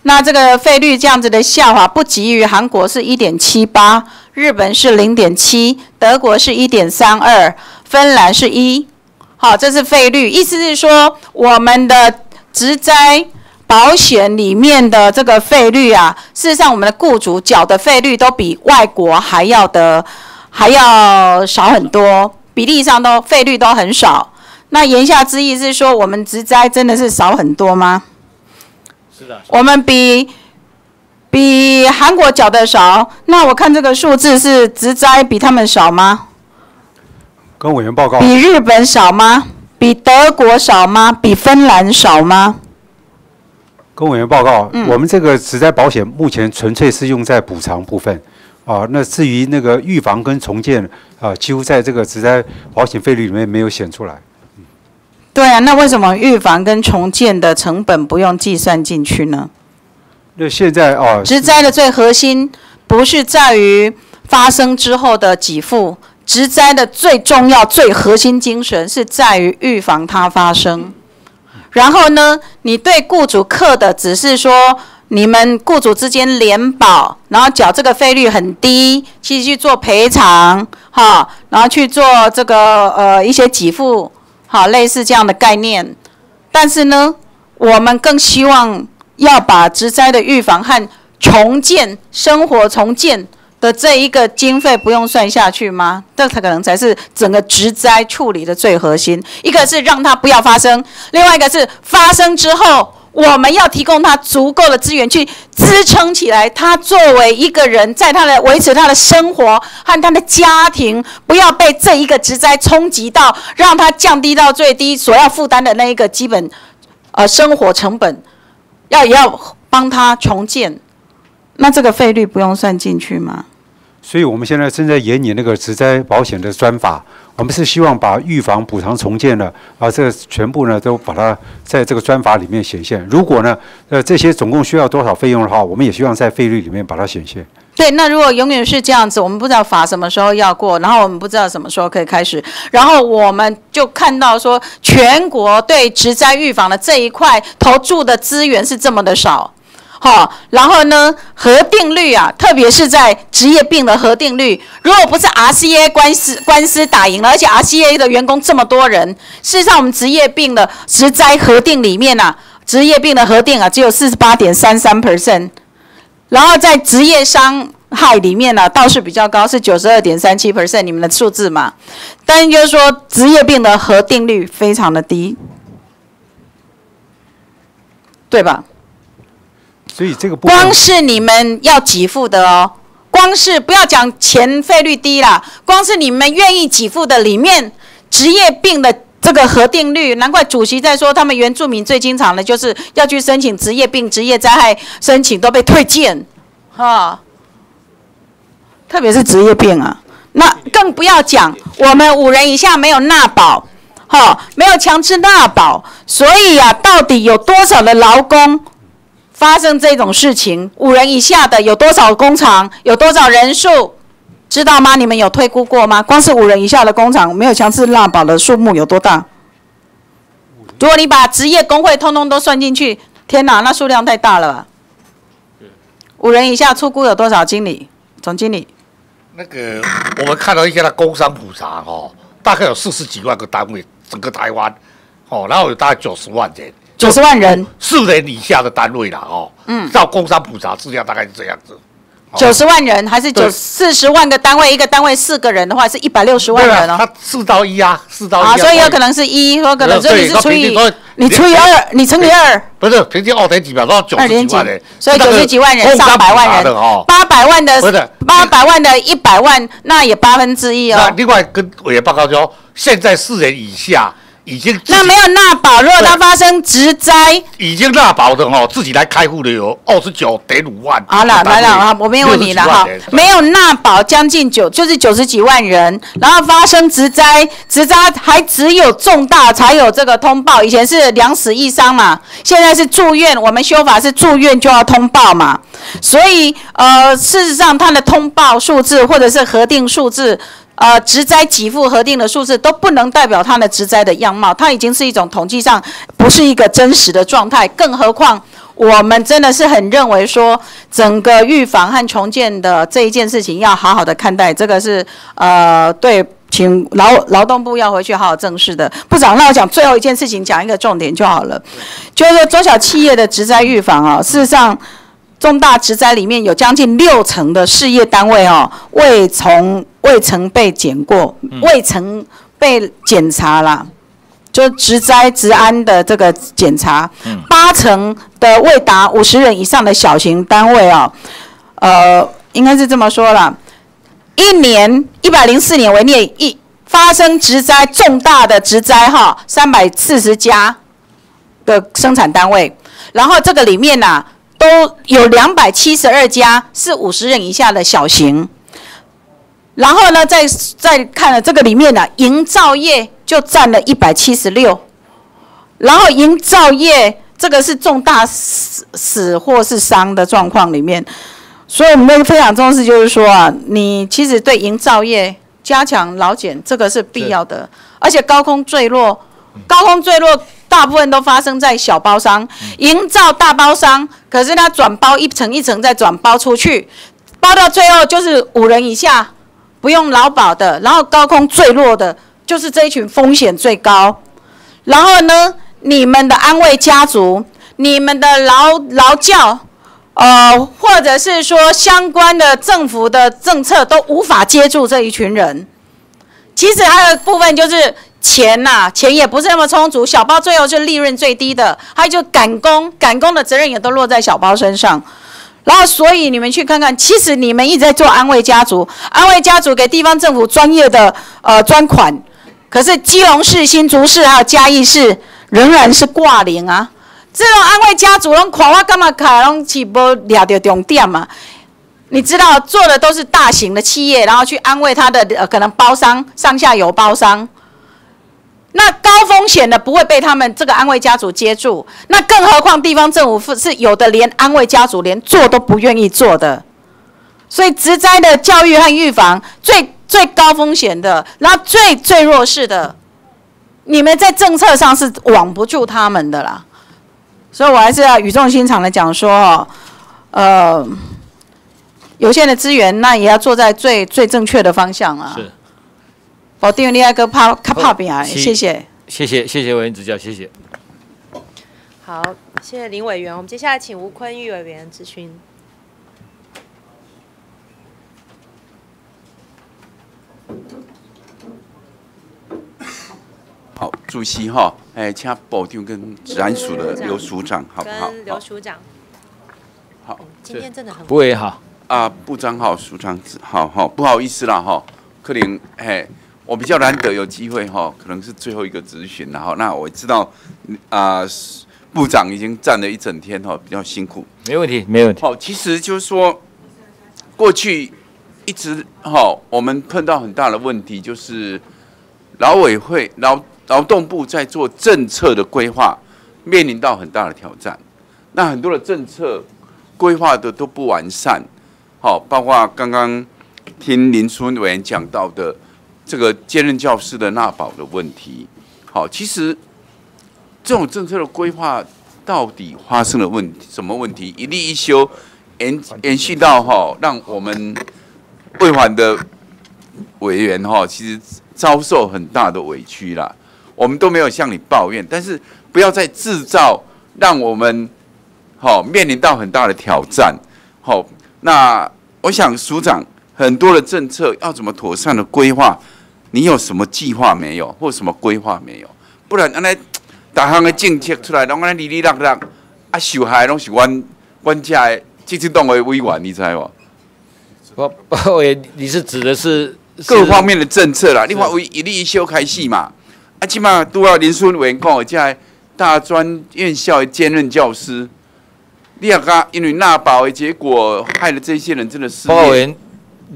S13: 那这个费率这样子的下滑，不及于韩国是一点七八，日本是零点七，德国是一点三二，芬兰是一。好，这是费率，意思是说我们的植灾保险里面的这个费率啊，事实上我们的雇主缴的费率都比外国还要的还要少很多，比例上都费率都很少。那言下之意是说，我们植灾真的是少很多吗？
S3: 是的。
S13: 我们比比韩国缴的少，那我看这个数字是植灾比他们少吗？
S14: 跟委员报告。
S13: 比日本少吗？比德国少吗？比芬兰少吗？
S14: 跟委员报告，
S13: 嗯
S14: 我们这个植灾保险目前纯粹是用在补偿部分，啊，那至于那个预防跟重建啊，几乎在这个植灾保险费率里面没有显出来。
S13: 对啊，那为什么预防跟重建的成本不用计算进去呢？
S14: 那现在哦，
S13: 植灾的最核心不是在于发生之后的给付，植灾的最重要、最核心精神是在于预防它发生。然后呢，你对雇主课的只是说你们雇主之间联保，然后缴这个费率很低，去去做赔偿，哈，然后去做这个呃一些给付，好，类似这样的概念。但是呢，我们更希望要把植灾的预防和重建、生活重建的这一个经费不用算下去吗？这可能才是整个植灾处理的最核心。一个是让它不要发生，另外一个是发生之后我们要提供他足够的资源去支撑起来，他作为一个人，在他的维持他的生活和他的家庭，不要被这一个职灾冲击到，让他降低到最低所要负担的那一个基本，呃，生活成本，要也要帮他重建，那这个费率不用算进去吗？
S14: 所以我们现在正在研拟那个职灾保险的专法，我们是希望把预防、补偿、重建的啊，这全部呢都把它在这个专法里面显现。如果呢，呃，这些总共需要多少费用的话，我们也希望在费率里面把它显现。
S13: 对，那如果永远是这样子，我们不知道法什么时候要过，然后我们不知道什么时候可以开始，然后我们就看到说，全国对职灾预防的这一块投注的资源是这么的少。好，然后呢，核定率啊，特别是在职业病的核定率，如果不是 RCA 官司官司打赢了，而且 RCA 的员工这么多人，事实上我们职业病的职灾核定里面啊，职业病的核定啊，只有四十八点三三 percent，然后在职业伤害里面呢，倒是比较高，是九十二点三七 percent，你们的数字嘛，但是就是说职业病的核定率非常的低，对吧？
S14: 所以这个
S13: 光是你们要给付的哦，光是不要讲钱费率低啦，光是你们愿意给付的里面，职业病的这个核定率，难怪主席在说，他们原住民最经常的就是要去申请职业病、职业灾害申请都被退件，哈，特别是职业病啊，那更不要讲我们五人以下没有纳保，哈，没有强制纳保，所以呀，到底有多少的劳工？发生这种事情，五人以下的有多少工厂？有多少人数？知道吗？你们有推估过吗？光是五人以下的工厂，没有强制纳保的数目有多大？如果你把职业工会通通都算进去，天哪，那数量太大了吧。五人以下出估有多少？经理、总经理？
S15: 那个我们看到一些的工商普查哦，大概有四十几万个单位，整个台湾哦，然后有大概九十万人。
S13: 九十万人，
S15: 四人以下的单位啦，哦，嗯，照工商普查资料大概是这样子。
S13: 九十万人还是九四十万个单位，一个单位四个人的话是一百六十万人哦。
S15: 他四到一啊，四到一
S13: 啊，所以有可能是一，有可能所以你是除以你除以二，你乘以二。
S15: 不是平均二点几秒到九十几万人，
S13: 所以九十几万人上百万人哦，八百万的不是八百万的一百万，那也八分之一哦。
S15: 那另外跟委员报告说，现在四人以下。已经
S13: 那没有纳保，如果它发生职灾，
S15: 已经纳保的哦，自己来开户的有二十九点五万。
S13: 好了，来了啊，我没有问你了哈，没有纳保将近九，就是九十几万人，然后发生职灾，职灾还只有重大才有这个通报，以前是两死一伤嘛，现在是住院，我们修法是住院就要通报嘛，所以呃，事实上它的通报数字或者是核定数字。呃，植灾给付核定的数字都不能代表它的植灾的样貌，它已经是一种统计上不是一个真实的状态。更何况，我们真的是很认为说，整个预防和重建的这一件事情要好好的看待。这个是呃，对，请劳劳动部要回去好好正视的。部长，那我讲最后一件事情，讲一个重点就好了，就是说中小企业的职灾预防啊，事实上。重大职灾里面有将近六成的事业单位哦，未从未曾被检过，未曾被检查了，就职灾职安的这个检查，八成的未达五十人以上的小型单位哦，呃，应该是这么说啦，一年一百零四年为例，一发生职灾重大的职灾哈，三百四十家的生产单位，然后这个里面呢。都有两百七十二家是五十人以下的小型，然后呢，再再看了这个里面呢，营造业就占了一百七十六，然后营造业这个是重大死死或是伤的状况里面，所以我们非常重视，就是说啊，你其实对营造业加强劳检，这个是必要的，而且高空坠落，高空坠落。大部分都发生在小包商，营造大包商，可是他转包一层一层再转包出去，包到最后就是五人以下不用劳保的，然后高空坠落的，就是这一群风险最高。然后呢，你们的安慰家族，你们的劳劳教，呃，或者是说相关的政府的政策都无法接住这一群人。其实还有部分就是。钱呐、钱也不是那么充足，小包最后就利润最低的，还有就赶工，赶工的责任也都落在小包身上。然后，所以你们去看看，其实你们一直在做安慰家族，安慰家族给地方政府专业的呃专款，可是基隆市、新竹市还有嘉义市仍然是挂零啊。这种安慰家族，拢看我干嘛卡，拢起无抓到重点嘛？你知道做的都是大型的企业，然后去安慰他的呃可能包商、上下游包商。那高风险的不会被他们这个安慰家族接住，那更何况地方政府是有的连安慰家族连做都不愿意做的，所以植灾的教育和预防最最高风险的，然后最最弱势的，你们在政策上是网不住他们的啦，所以我还是要语重心长的讲说哦，呃，有限的资源那也要做在最最正确的方向啊。保定你爱个怕卡怕饼啊，
S3: 是
S13: 谢谢。
S3: 谢谢谢谢委员指教，谢谢。
S7: 好，谢谢林委员。我们接下来请吴坤玉委员咨询。
S16: 好，主席哈，哎，请保定跟治安署的刘署长，好不好？
S7: 跟刘署长。
S16: 好，
S7: 今天真的很
S3: 不会好
S16: 啊，部长好，署长好好，不好意思啦哈，可能哎，我比较难得有机会哈，可能是最后一个咨询然后。那我知道啊，部长已经站了一整天哈，比较辛苦。
S3: 没问题，没问题。
S16: 好，其实就是说，过去一直哈，我们碰到很大的问题，就是劳委会劳劳动部在做政策的规划，面临到很大的挑战。那很多的政策规划的都不完善，好，包括刚刚听林春委员讲到的这个兼任教师的纳保的问题。好，其实这种政策的规划到底发生了问题什么问题？一例一休，延延续到哈，让我们未还的委员哈，其实遭受很大的委屈啦。我们都没有向你抱怨，但是不要再制造让我们好面临到很大的挑战。好，那我想署长很多的政策要怎么妥善的规划？你有什么计划没有，或什么规划没有？不然安尼，大项的政策出来，拢安尼哩哩啦啦，啊，受害拢是阮阮遮的这这党的委员，你知无？
S3: 不不，委员，你是指的是
S16: 各方面的政策啦？你看为一例一休开始嘛，啊，起码都要林书委员讲，这些大专院校的兼任教师，你也讲因为纳保的结果，害了这些人真的是。
S3: 包委员，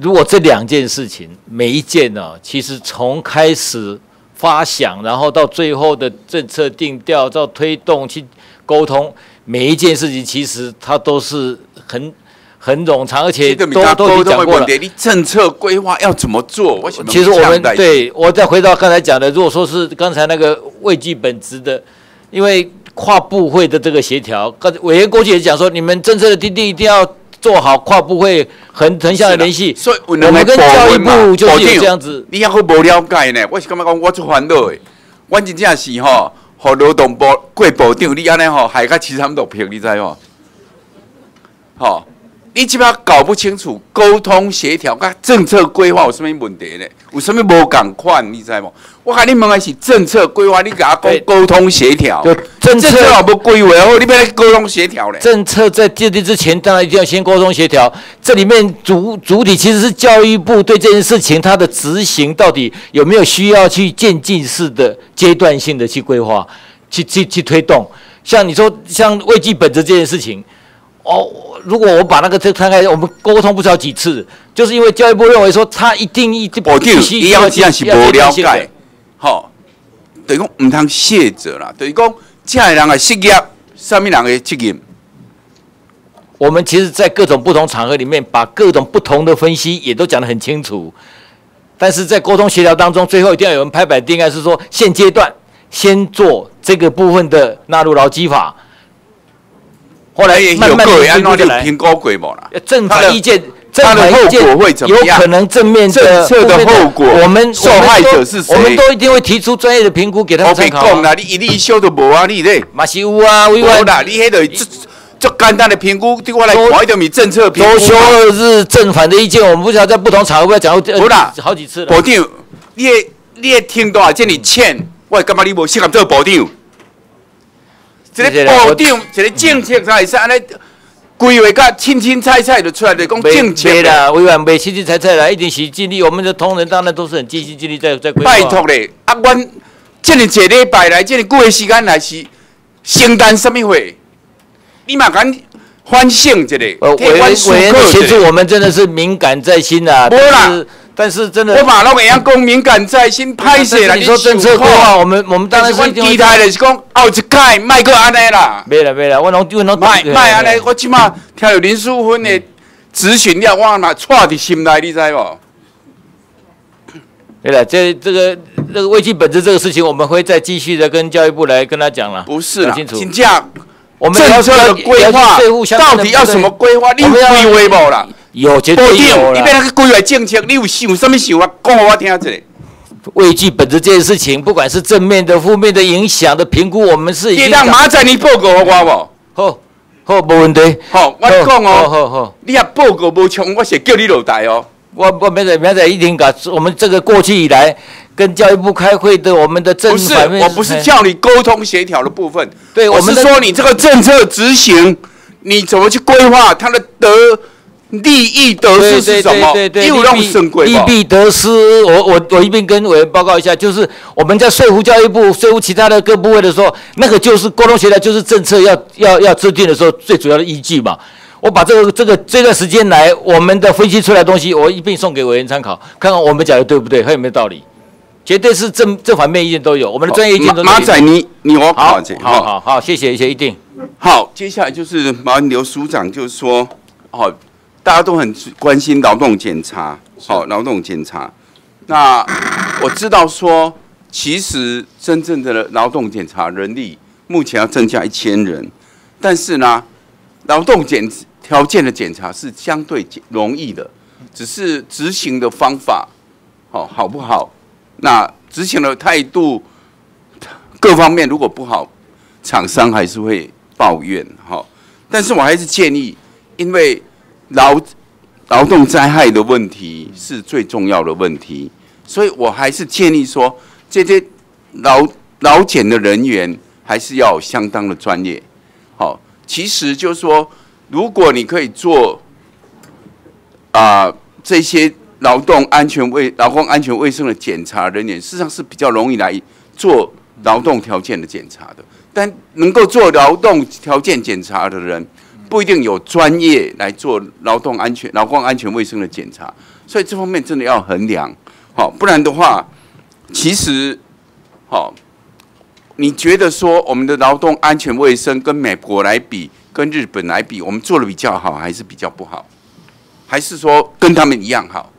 S3: 如果这两件事情每一件呢、其实从开始发想，然后到最后的政策定调，到推动去沟通，每一件事情其实它都是很很冗长，而且
S16: 这个
S3: 都都讲过了。
S16: 你政策规划要怎么做？为什么？
S3: 其实我们对我再回到刚才讲的，如果说是刚才那个畏惧本职的，因为跨部会的这个协调，刚才委员过去也讲说，你们政策的定定一定要做好跨部会横横向的联系。
S16: 所以我
S3: 我们跟教育部就是有这样子。
S16: 你也好无了解呢，我是感觉讲我做烦恼的，我真正是吼，和劳动部过部长，你安尼吼害甲其他都平，你知无？吼、你即摆搞不清楚沟通协调甲政策规划有什么问题呢？有什么无共款，你知无？我甲你问的是政策规划，你甲我讲沟通协调，
S3: 政策
S16: 也无规划哦，你要来沟通协调咧？
S3: 政策在制定之前，当然一定要先沟通协调。这里面主主体其实是教育部对这件事情它的执行到底有没有需要去渐进式的、阶段性的去规划、去去去推动。像你说，像危机本质这件事情，哦，如果我把那个这摊开，我们沟通不知道几次，就是因为教育部认为说他一定一定必须
S16: 伊要这样是无了解，吼，等于讲毋通卸责啦，等于讲这个人的失业，上面人的责任？
S3: 我们其实，在各种不同场合里面，把各种不同的分析也都讲得很清楚。但是在沟通协调当中，最后一定要有人拍板定案，是说现阶段先做这个部分的纳入劳基法，后来慢慢
S16: 有
S3: 的
S16: 安怎。评估过无啦？
S3: 正
S16: 他的
S3: 反意见，正
S16: 他的后
S3: 反意见
S16: 果会怎么样？
S3: 有可能正面的
S16: 政策的后果，
S3: 我们
S16: 受害者是谁？
S3: 我们都一定会提出专业的评估给他们参考我。
S16: 别讲啦，你一例修都无啊，你咧？
S3: 嘛是有啊，委
S16: 无
S3: 员
S16: 啦，你迄个这这简单的评估，对我来讲一点米政策评估
S3: 周休
S16: 嘛。
S3: 二日正反的意见，我们不晓得在不同场合不要讲过
S16: 不啦
S3: 好几次了。
S16: 保定，你的你的听到这里欠，我感觉你无适合做部长。这个部长，一个政策才会使安尼规划甲清清菜菜就出来，就讲政策
S3: 啦，委员袂清清菜菜啦，一定是尽力。我们的同仁当然都是很尽心尽力在在规划。
S16: 拜托咧，啊，阮这么一个礼拜来，这么久的时间来是承担什么会？你嘛敢反省一下，
S3: 呃，委员委员协助我们真的是敏感在心啊。
S16: 不啦。
S3: 但是真的，
S16: 我马拢会样讲敏感在心，拍写
S3: 啦。你说政策规划，我们我们当然是
S16: 期待的是讲，奥一届卖个安尼啦。
S3: 没了没了，我拢我拢
S16: 卖卖安尼，我起码听有林淑芬的咨询了，我嘛揣伫心内，你知无？
S3: 对了，这这个这个危机本质这个事情，我们会再继续的跟教育部来跟他讲了。
S16: 不是啦，
S3: 请
S16: 假。
S3: 我们
S16: 政策的规划到底要什么规划？你有规划无啦？
S3: 有绝对有
S16: 你别那个规划政策，你有想什么想啊？讲我听下。
S3: 畏惧本质这件事情，不管是正面的、负面的影响的评估，我们是已经。
S16: 你让马仔你报告我无？
S3: 好，好，没问题。
S16: 好，我讲哦。
S3: 好好好。
S16: 你啊报告无充，我是叫你落台哦。
S3: 我我明仔明仔一定把我们这个过去以来跟教育部开会的我们的政
S16: 不是，我不是叫你沟通协调的部分。
S3: 对，
S16: 我是说你这个政策执行，你怎么去规划它的得。利益得失是什么？又让省规
S3: 利弊得失，我我我一并跟委员报告一下，就是我们在说服教育部、说服其他的各部位的时候，那个就是沟通协调，就是政策要要要制定的时候最主要的依据嘛。我把这个这个这段时间来我们的分析出来的东西，我一并送给委员参考，看看我们讲的对不对，还有没有道理？绝对是正正反面意见都有，我们的专业意见都。
S16: 马仔，你你我
S3: 好，好好好，谢谢谢谢，一定
S16: 好。接下来就是马文刘署长，就是说，好。大家都很关心劳动检查，好，劳动检查。那我知道说，其实真正的劳动检查人力目前要增加一千人，但是呢，劳动检条件的检查是相对容易的，只是执行的方法，好好不好？那执行的态度各方面如果不好，厂商还是会抱怨，哈。但是我还是建议，因为。劳劳动灾害的问题是最重要的问题，所以我还是建议说，这些劳劳检的人员还是要相当的专业。好，其实就是说，如果你可以做啊这些劳动安全卫劳工安全卫生的检查人员，事实上是比较容易来做劳动条件的检查的。但能够做劳动条件检查的人。不一定有专业来做劳动安全、劳工安全卫生的检查，所以这方面真的要衡量，好，不然的话，其实，好，你觉得说我们的劳动安全卫生跟美国来比，跟日本来比，我们做的比较好，还是比较不好？还是说跟他们一样好？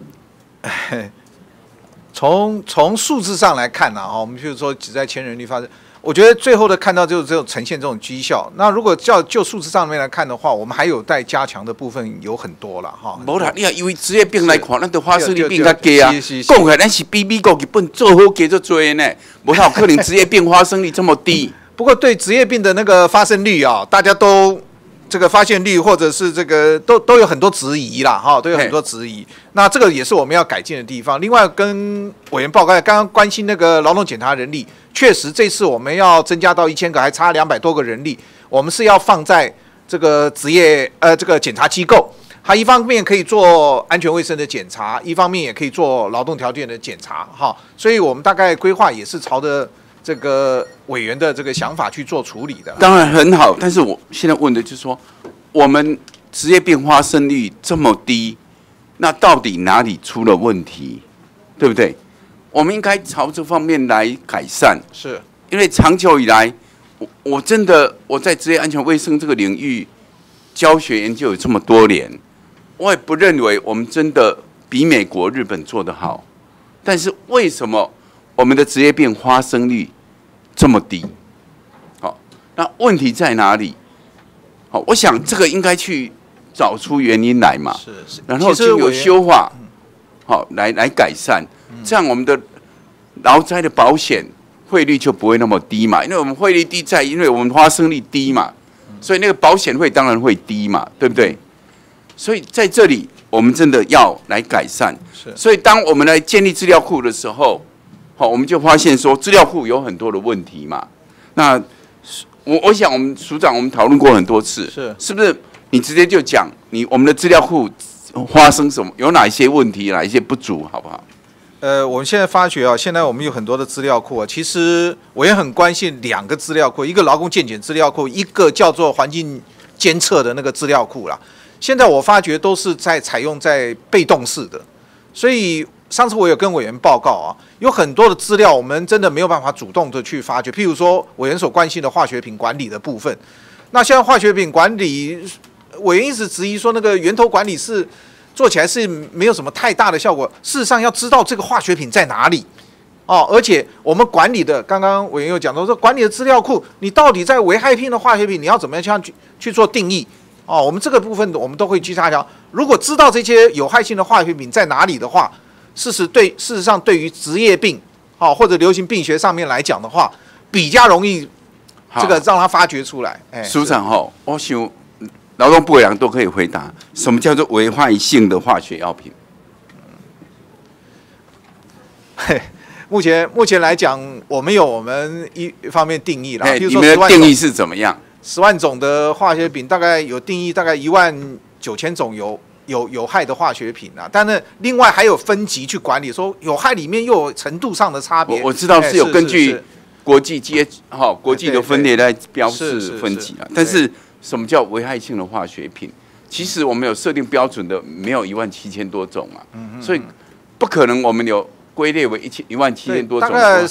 S9: 从从数字上来看呢，哈，我们譬如说只在千人力发生。我觉得最后的看到就是这种呈现这种绩效。那如果叫就数字上面来看的话，我们还有待加强的部分有很多了哈。
S16: 无啦，你要因为职业病来看，咱的发生率比较低啊。讲起来，咱是比美国日本做好给做多呢，无好可能职业病发生率这么低。
S9: 不过对职业病的那个发生率啊，大家都。这个发现率或者是这个都都有很多质疑啦，哈，都有很多质疑。那这个也是我们要改进的地方。另外，跟委员报告，刚刚关心那个劳动检查人力，确实这次我们要增加到一千个，还差两百多个人力。我们是要放在这个职业呃这个检查机构，它一方面可以做安全卫生的检查，一方面也可以做劳动条件的检查，哈。所以我们大概规划也是朝着。这个委员的这个想法去做处理的，
S16: 当然很好。但是我现在问的就是说，我们职业病发生率这么低，那到底哪里出了问题，对不对？我们应该朝这方面来改善。
S9: 是，
S16: 因为长久以来，我我真的我在职业安全卫生这个领域教学研究有这么多年，我也不认为我们真的比美国、日本做得好。但是为什么我们的职业病发生率？这么低，好，那问题在哪里？好，我想这个应该去找出原因来嘛，
S9: 是是，
S16: 然后就有修化，好来来改善，这样我们的劳灾的保险汇率就不会那么低嘛，因为我们汇率低在，因为我们发生率低嘛，所以那个保险费当然会低嘛，对不对？所以在这里我们真的要来改善，
S9: 是，
S16: 所以当我们来建立资料库的时候。好，我们就发现说资料库有很多的问题嘛。那我我想我们署长我们讨论过很多次，
S9: 是
S16: 是不是？你直接就讲你我们的资料库发生什么，有哪一些问题，哪一些不足，好不好？
S9: 呃，我们现在发觉啊，现在我们有很多的资料库啊，其实我也很关心两个资料库，一个劳工健检资料库，一个叫做环境监测的那个资料库啦。现在我发觉都是在采用在被动式的，所以上次我有跟委员报告啊，有很多的资料我们真的没有办法主动的去发掘，譬如说委员所关心的化学品管理的部分，那现在化学品管理委员一直质疑说那个源头管理是。做起来是没有什么太大的效果。事实上，要知道这个化学品在哪里哦，而且我们管理的，刚刚委员又讲到说，管理的资料库，你到底在危害性的化学品，你要怎么样去去做定义哦？我们这个部分我们都会去查一查。如果知道这些有害性的化学品在哪里的话，事实对事实上对于职业病哦或者流行病学上面来讲的话，比较容易这个让它发掘出来。哎，
S16: 署长哈，我想。劳动部委员都可以回答，什么叫做危害性的化学药品？
S9: 嘿，目前目前来讲，我们有我们一方面定义啦。
S16: 你们的定义是怎么样？
S9: 十万种的化学品，大概有定义，大概一万九千种有有有害的化学品啊。但是另外还有分级去管理，说有害里面又有程度上的差别。
S16: 我我知道是有根据国际阶哈国际的分类来标示分级啊，但是。什么叫危害性的化学品？其实我们有设定标准的，没有一万七千多种啊，所以不可能我们有归类为一千一万七千多种。大
S9: 概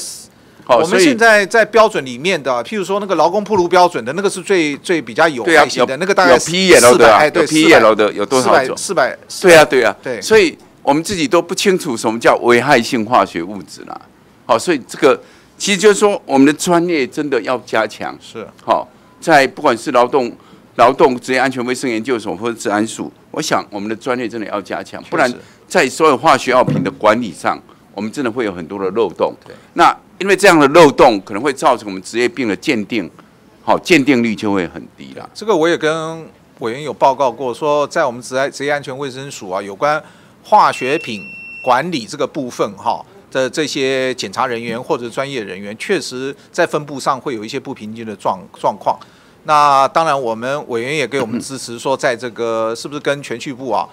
S9: 好，我们现在在标准里面的，譬如说那个劳工铺路标准的那个是最最比较有害性的，那个大概
S16: P E L 的，对 P E L 的有多少种？
S9: 四百，
S16: 对啊，对啊，对。所以我们自己都不清楚什么叫危害性化学物质啦。好，所以这个其实就是说，我们的专业真的要加强。
S9: 是
S16: 好，在不管是劳动。劳动职业安全卫生研究所或者治安署，我想我们的专业真的要加强，不然在所有化学药品的管理上，我们真的会有很多的漏洞。对那因为这样的漏洞可能会造成我们职业病的鉴定，好鉴定率就会很低了。
S9: 这个我也跟委员有报告过，说在我们职业职业安全卫生署啊，有关化学品管理这个部分哈的这些检查人员或者专业人员，确实在分布上会有一些不平均的状状况。那当然，我们委员也给我们支持，说在这个是不是跟全序部啊，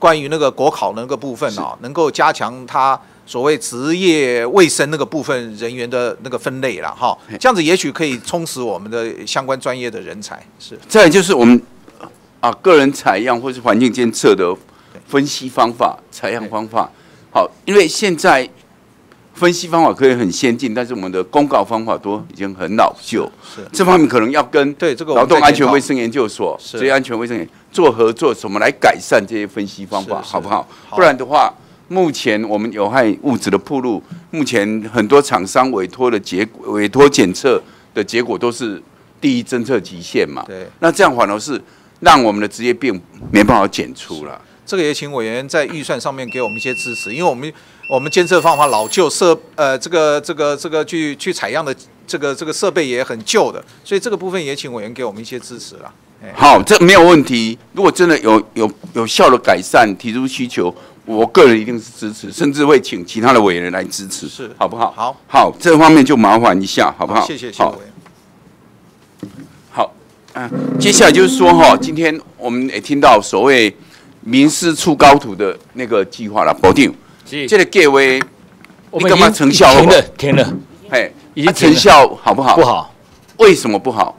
S9: 关于那个国考那个部分啊，能够加强他所谓职业卫生那个部分人员的那个分类了哈，这样子也许可以充实我们的相关专业的人才。是。
S16: 再就是我们啊，个人采样或是环境监测的分析方法、采样方法，好，因为现在。分析方法可以很先进，但是我们的公告方法都已经很老旧。
S9: 是
S16: 这方面可能要跟
S9: 对这个
S16: 劳动安全卫生研究所、职业安全卫生研做合作，怎么来改善这些分析方法，好不好？不然的话，目前我们有害物质的铺路，目前很多厂商委托的结果、委托检测的结果都是第一侦测极限嘛。
S9: 对，
S16: 那这样反而是让我们的职业病没办法检出了。
S9: 这个也请委员在预算上面给我们一些支持，因为我们。我们监测方法老旧，设呃这个这个这个去去采样的这个这个设备也很旧的，所以这个部分也请委员给我们一些支持了。
S16: 好，这没有问题。如果真的有有有效的改善，提出需求，我个人一定是支持，甚至会请其他的委员来支持，
S9: 是
S16: 好不好？
S9: 好，
S16: 好，这方面就麻烦一下，好不好？
S9: 谢谢，谢委员。
S16: 好，嗯，接下来就是说哈，今天我们也听到所谓民事出高徒的那个计划了，保定。这个计划，你干嘛成效
S3: 停了，停了，
S16: 哎，已经成效好不好？
S3: 不好，
S16: 为什么不好？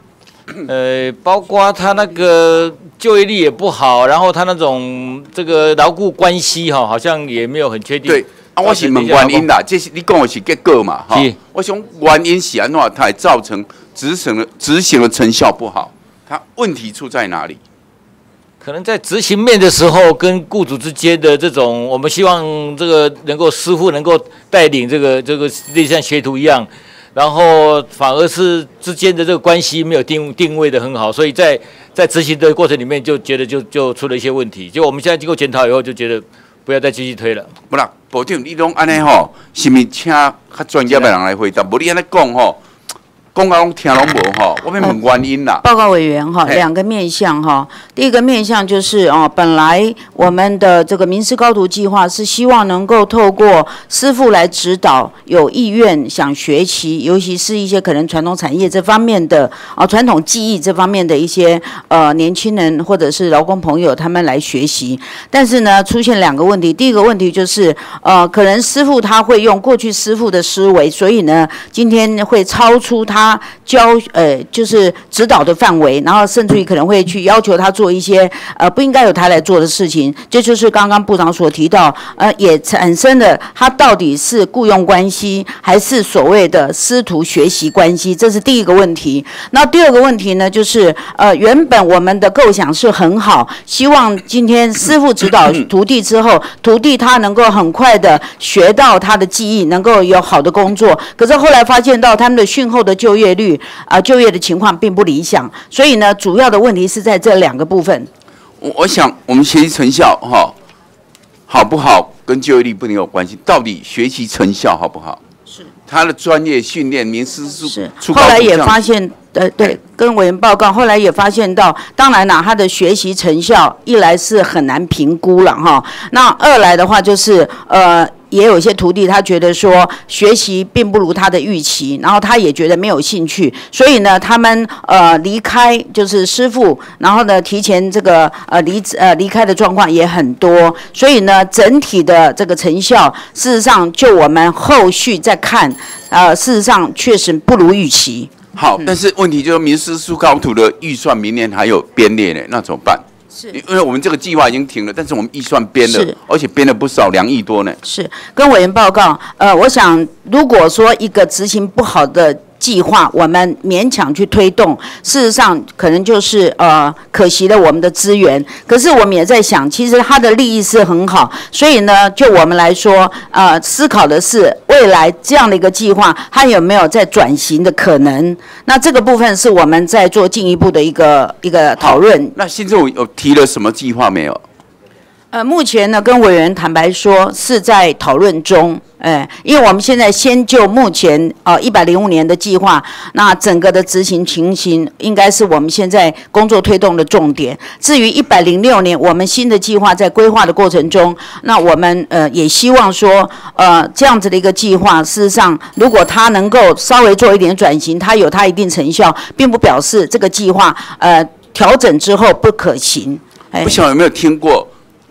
S3: 呃，包括他那个就业率也不好，然后他那种这个牢固关系哈，好像也没有很确定。
S16: 对，啊，我是问原因啦，这是你讲的是结果嘛？哈，我想原因是安怎，它造成执行的执行的成效不好，他问题出在哪里？
S3: 可能在执行面的时候，跟雇主之间的这种，我们希望这个能够师傅能够带领这个这个，类像学徒一样，然后反而是之间的这个关系没有定定位的很好，所以在在执行的过程里面就觉得就就出了一些问题。就我们现在经过检讨以后，就觉得不要再继续推了。
S16: 不啦，保定你拢安尼吼，是咪请较专业的人来回答？不你安尼讲吼，公告拢听拢无吼，我们问原因啦。
S11: 报告委员哈，两个面向哈。第一个面向就是哦，本来我们的这个民师高徒计划是希望能够透过师傅来指导，有意愿想学习，尤其是一些可能传统产业这方面的啊传统技艺这方面的一些呃年轻人或者是劳工朋友他们来学习。但是呢，出现两个问题。第一个问题就是呃，可能师傅他会用过去师傅的思维，所以呢，今天会超出他他教呃就是指导的范围，然后甚至于可能会去要求他做一些呃不应该由他来做的事情。这就是刚刚部长所提到，呃，也产生了他到底是雇佣关系还是所谓的师徒学习关系，这是第一个问题。那第二个问题呢，就是呃原本我们的构想是很好，希望今天师傅指导徒弟之后，徒弟他能够很快的学到他的技艺，能够有好的工作。可是后来发现到他们的训后的就业率啊、就业的情况并不理想，所以呢，主要的问题是在这两个部分。
S16: 我我想我们学习成效哈好不好，跟就业率不能有关系，到底学习成效好不好？
S11: 是
S16: 他的专业训练，名师出出
S11: 后来也发现，呃，对，跟委员报告，后来也发现到，当然啦，他的学习成效，一来是很难评估了哈，那二来的话就是，呃。也有一些徒弟，他觉得说学习并不如他的预期，然后他也觉得没有兴趣，所以呢，他们呃离开就是师傅，然后呢提前这个呃离呃离开的状况也很多，所以呢整体的这个成效，事实上就我们后续再看，呃事实上确实不如预期。
S16: 好，但是问题就是名师出高徒的预算明年还有编列呢，那怎么办？
S11: 是。
S16: 因为我们这个计划已经停了，但是我们预算编了，而且编了不少，两亿多呢。
S11: 是。跟委员报告，呃，我想如果说一个执行不好的计划，我们勉强去推动，事实上可能就是呃可惜了我们的资源。可是我们也在想，其实它的利益是很好，所以呢，就我们来说，呃，思考的是未来这样的一个计划，它有没有在转型的可能？那这个部分是我们在做进一步的一个一个讨论。
S16: 那新政府有提了什么计划没有？
S11: 呃，目前呢，跟委员坦白说是在讨论中，哎，因为我们现在先就目前呃一百零五年的计划，那整个的执行情形应该是我们现在工作推动的重点。至于一百零六年我们新的计划在规划的过程中，那我们呃也希望说，呃这样子的一个计划，事实上如果它能够稍微做一点转型，它有它一定成效，并不表示这个计划呃调整之后不可行。哎
S16: 不晓得有没有听过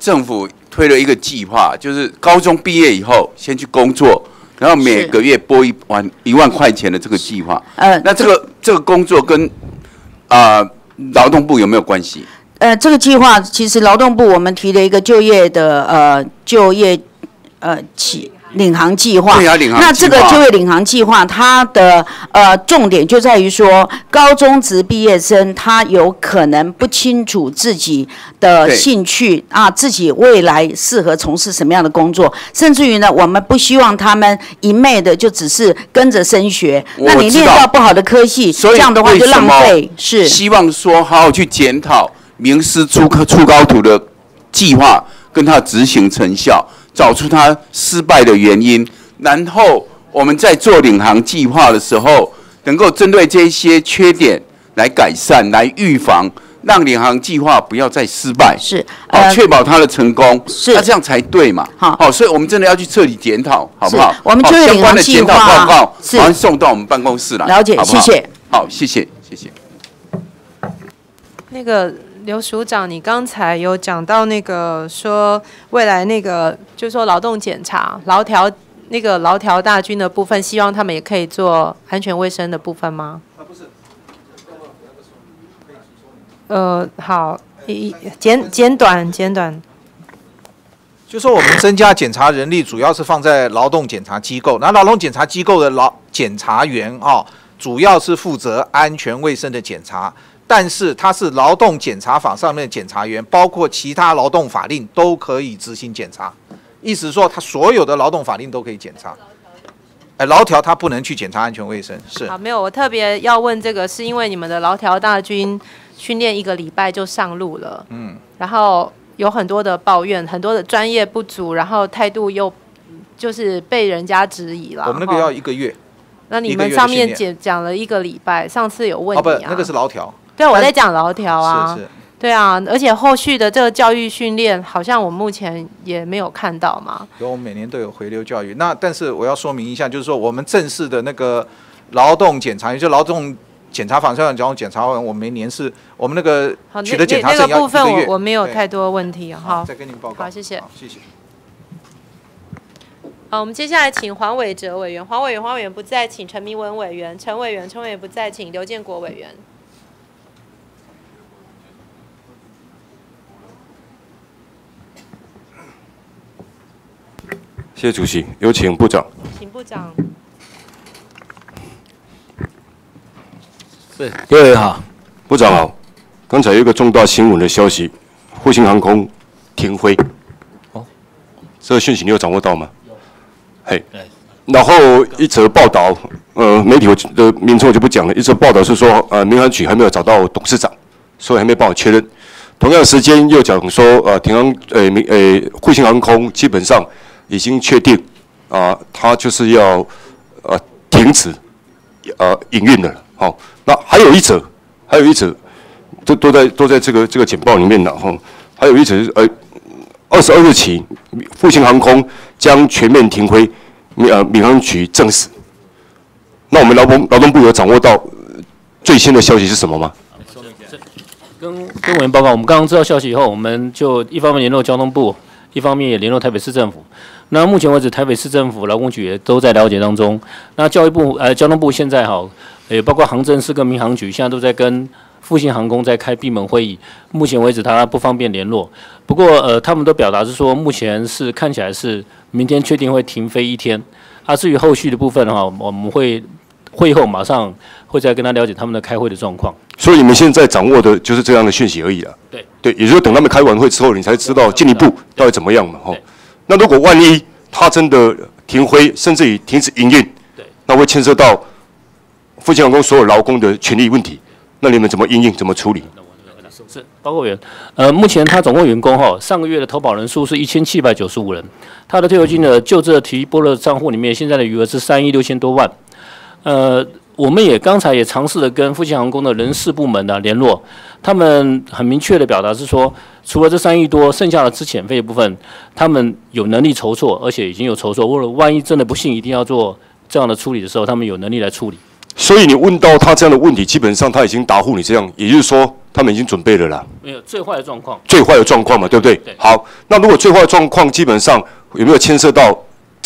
S16: 政府推了一个计划，就是高中毕业以后先去工作，然后每个月拨一万一万块钱的这个计划。
S11: 呃，
S16: 那这个这个工作跟啊、劳动部有没有关系？
S11: 呃，这个计划其实劳动部我们提了一个就业的呃就业呃起领航计划。
S16: 对啊领航
S11: 那这个就业领航计划，它的呃重点就在于说，高中职毕业生他有可能不清楚自己的
S16: 对。
S11: 兴趣啊，自己未来适合从事什么样的工作，甚至于呢，我们不希望他们一昧的就只是跟着升学，那你练
S16: 我知道
S11: 到不好的科系，这样的话就浪费。是。
S16: 希望说好好去检讨名师出出高徒的计划跟他执行成效，找出他失败的原因，然后我们在做领航计划的时候，能够针对这些缺点来改善、来预防，让领航计划不要再失败，
S11: 是
S16: 好
S11: 呃
S16: 确保它的成功，
S11: 是
S16: 那这样才对嘛。
S11: 好，好
S16: 所以我们真的要去彻底检讨，好不好？
S11: 我们就业领航
S16: 关的检讨
S11: 计划
S16: 报告，
S11: 是
S16: 马上送到我们办公室来，
S11: 了解
S16: 好不好
S11: 谢谢。
S16: 好，谢谢，谢谢。
S7: 那个刘署长，你刚才有讲到那个说未来那个，就是说劳动检查、劳调那个劳调大军的部分，希望他们也可以做安全卫生的部分吗？呃，好，一简简短简短。
S9: 就说我们增加检查人力，主要是放在劳动检查机构。那劳动检查机构的劳检查员啊、主要是负责安全卫生的检查，但是他是劳动检查法上面的检查员，包括其他劳动法令都可以执行检查。意思说，他所有的劳动法令都可以检查。哎，劳条他不能去检查安全卫生，是
S7: 好，没有，我特别要问这个，是因为你们的劳条大军训练一个礼拜就上路了，
S9: 嗯，
S7: 然后有很多的抱怨，很多的专业不足，然后态度又就是被人家质疑了。
S9: 我们那个要一个月，
S7: 那你们上面讲讲了一个礼拜，上次有问
S9: 哦，不
S7: 你，啊，
S9: 那个是劳调。
S7: 对，我在讲劳条啊，
S9: 是是
S7: 对啊，而且后续的这个教育训练，好像我目前也没有看到嘛。
S9: 有，我们每年都有回流教育。那但是我要说明一下，就是说我们正式的那个劳动检查，也就劳动检查法上劳动检查完，我们每年是我们那个
S7: 好，
S9: 取得
S7: 那那那
S9: 检查证要
S7: 个部分
S9: 一个月
S7: 我我没有太多问题，好，
S9: 再跟您报告。
S7: 好，谢谢。
S9: 谢谢。
S7: 好，我们接下来请黄伟哲委员，黄委员，黄委员不在，请陈明文委员，陈委员，陈委员不在，请刘建国委员。
S17: 谢谢主席，有请部长。
S7: 请部长。
S17: 是，各位好，部长好。刚才有一个重大新闻的消息，复兴航空停飞。哦，这个讯息你有掌握到吗？嘿。然后一则报道，呃，媒体我的名称我就不讲了。一则报道是说，呃，民航局还没有找到董事长，所以还没帮我确认。同样时间又讲说，呃，停航，呃，民，呃，复兴航空基本上已经确定，啊、它就是要，呃，停止，呃，营运的了。好、那还有一则，还有一则，都都在都在这个这个简报里面了哈、还有一则，呃，二十二日起，复兴航空将全面停飞，民呃民航局证实。那我们劳动劳动部有掌握到最新的消息是什么吗？
S18: 跟跟委员报告，我们刚刚知道消息以后，我们就一方面联络交通部，一方面也联络台北市政府。那目前为止，台北市政府劳工局也都在了解当中。那教育部呃交通部现在哈，也包括航政司跟民航局现在都在跟复兴航空在开闭门会议。目前为止，他不方便联络。不过呃，他们都表达是说，目前是看起来是明天确定会停飞一天。啊，至于后续的部分的话，我们会会后马上会再跟他了解他们的开会的状况。
S17: 所以你们现在掌握的就是这样的讯息而已了。
S18: 对
S17: 对，也就是等他们开完会之后，你才知道进一步到底怎么样嘛。哈。那如果万一他真的停飞，甚至于停止营运，
S18: 对，
S17: 那会牵涉到复兴航空所有劳工的权利问题。那你们怎么应运？怎么处理？
S18: 是包括员，呃，目前他总共员工哈，上个月的投保人数是一千七百九十五人，他的退休金的就这提拨的账户里面，现在的余额是三亿六千多万，呃，我们也刚才也尝试了跟复兴航空的人事部门的联络，他们很明确的表达是说，除了这三亿多，剩下的资遣费部分，他们有能力筹措，而且已经有筹措，为了万一真的不幸一定要做这样的处理的时候，他们有能力来处理。
S17: 所以你问到他这样的问题，基本上他已经答复你这样，也就是说他们已经准备了啦。
S18: 没有最坏的状况，
S17: 最坏的状况嘛，对不对？好，那如果最坏的状况基本上有没有牵涉到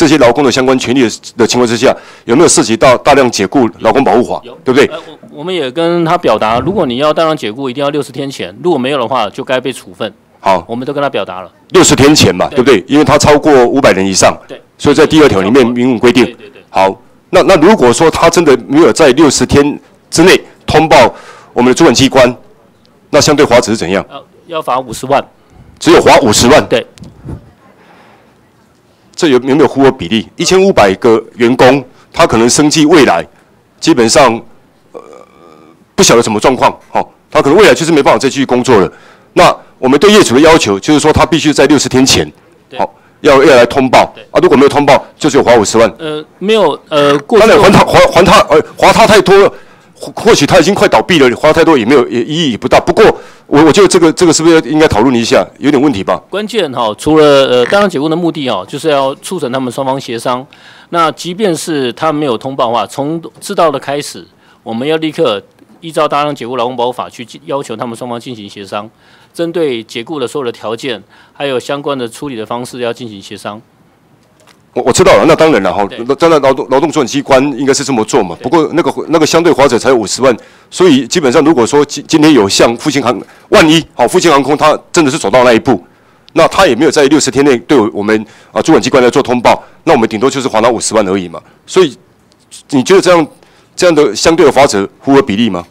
S17: 这些劳工的相关权利的的情况之下，有没有涉及到大量解雇劳工保护法，对不对？
S18: 我我们也跟他表达，如果你要大量解雇，一定要六十天前，如果没有的话，就该被处分。
S17: 好，
S18: 我们都跟他表达了。
S17: 六十天前嘛，对不对？因为他超过五百人以上，
S18: 对，
S17: 所以在第二条里面明文规定。好，那那如果说他真的没有在六十天之内通报我们的主管机关，那相对罚则是怎样？
S18: 要罚五十万，
S17: 只有罚五十万。
S18: 对，
S17: 这有有没有符合比例？一千五百个员工，他可能生计未来基本上呃不晓得什么状况，好、他可能未来就是没办法再继续工作了。那我们对业主的要求就是说，他必须在六十天前，好、要要来通报啊，如果没有通报，就只有罚五十万。
S18: 呃，没有，呃，过去
S17: 当然还他还还他呃罚他太多了，或许他已经快倒闭了，你花太多也没有也意义不大。不过我我觉得这个这个是不是应该讨论一下？有点问题吧？
S18: 关键哈，除了呃，当然解雇的目的哦，就是要促成他们双方协商。那即便是他没有通报的话，从知道的开始，我们要立刻依照《大量解雇劳工保护法》去要求他们双方进行协商，针对解雇的所有的条件，还有相关的处理的方式要进行协商。
S17: 我我知道了，那当然了哈，那当然劳动劳动主管机关应该是这么做嘛。不过那个那个相对划者才有五十万，所以基本上如果说今今天有向复兴航，万一好复兴航空它真的是走到那一步，那他也没有在六十天内对我们啊主管机关来做通报，那我们顶多就是还他五十万而已嘛。所以你觉得这样这样的相对的罚则符合比例吗？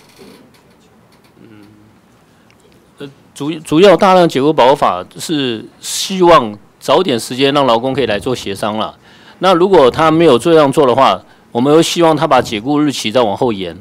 S18: 嗯主主要大量解雇保护法是希望早点时间让劳工可以来做协商了。那如果他没有这样做的话，我们又希望他把解雇日期再往后延。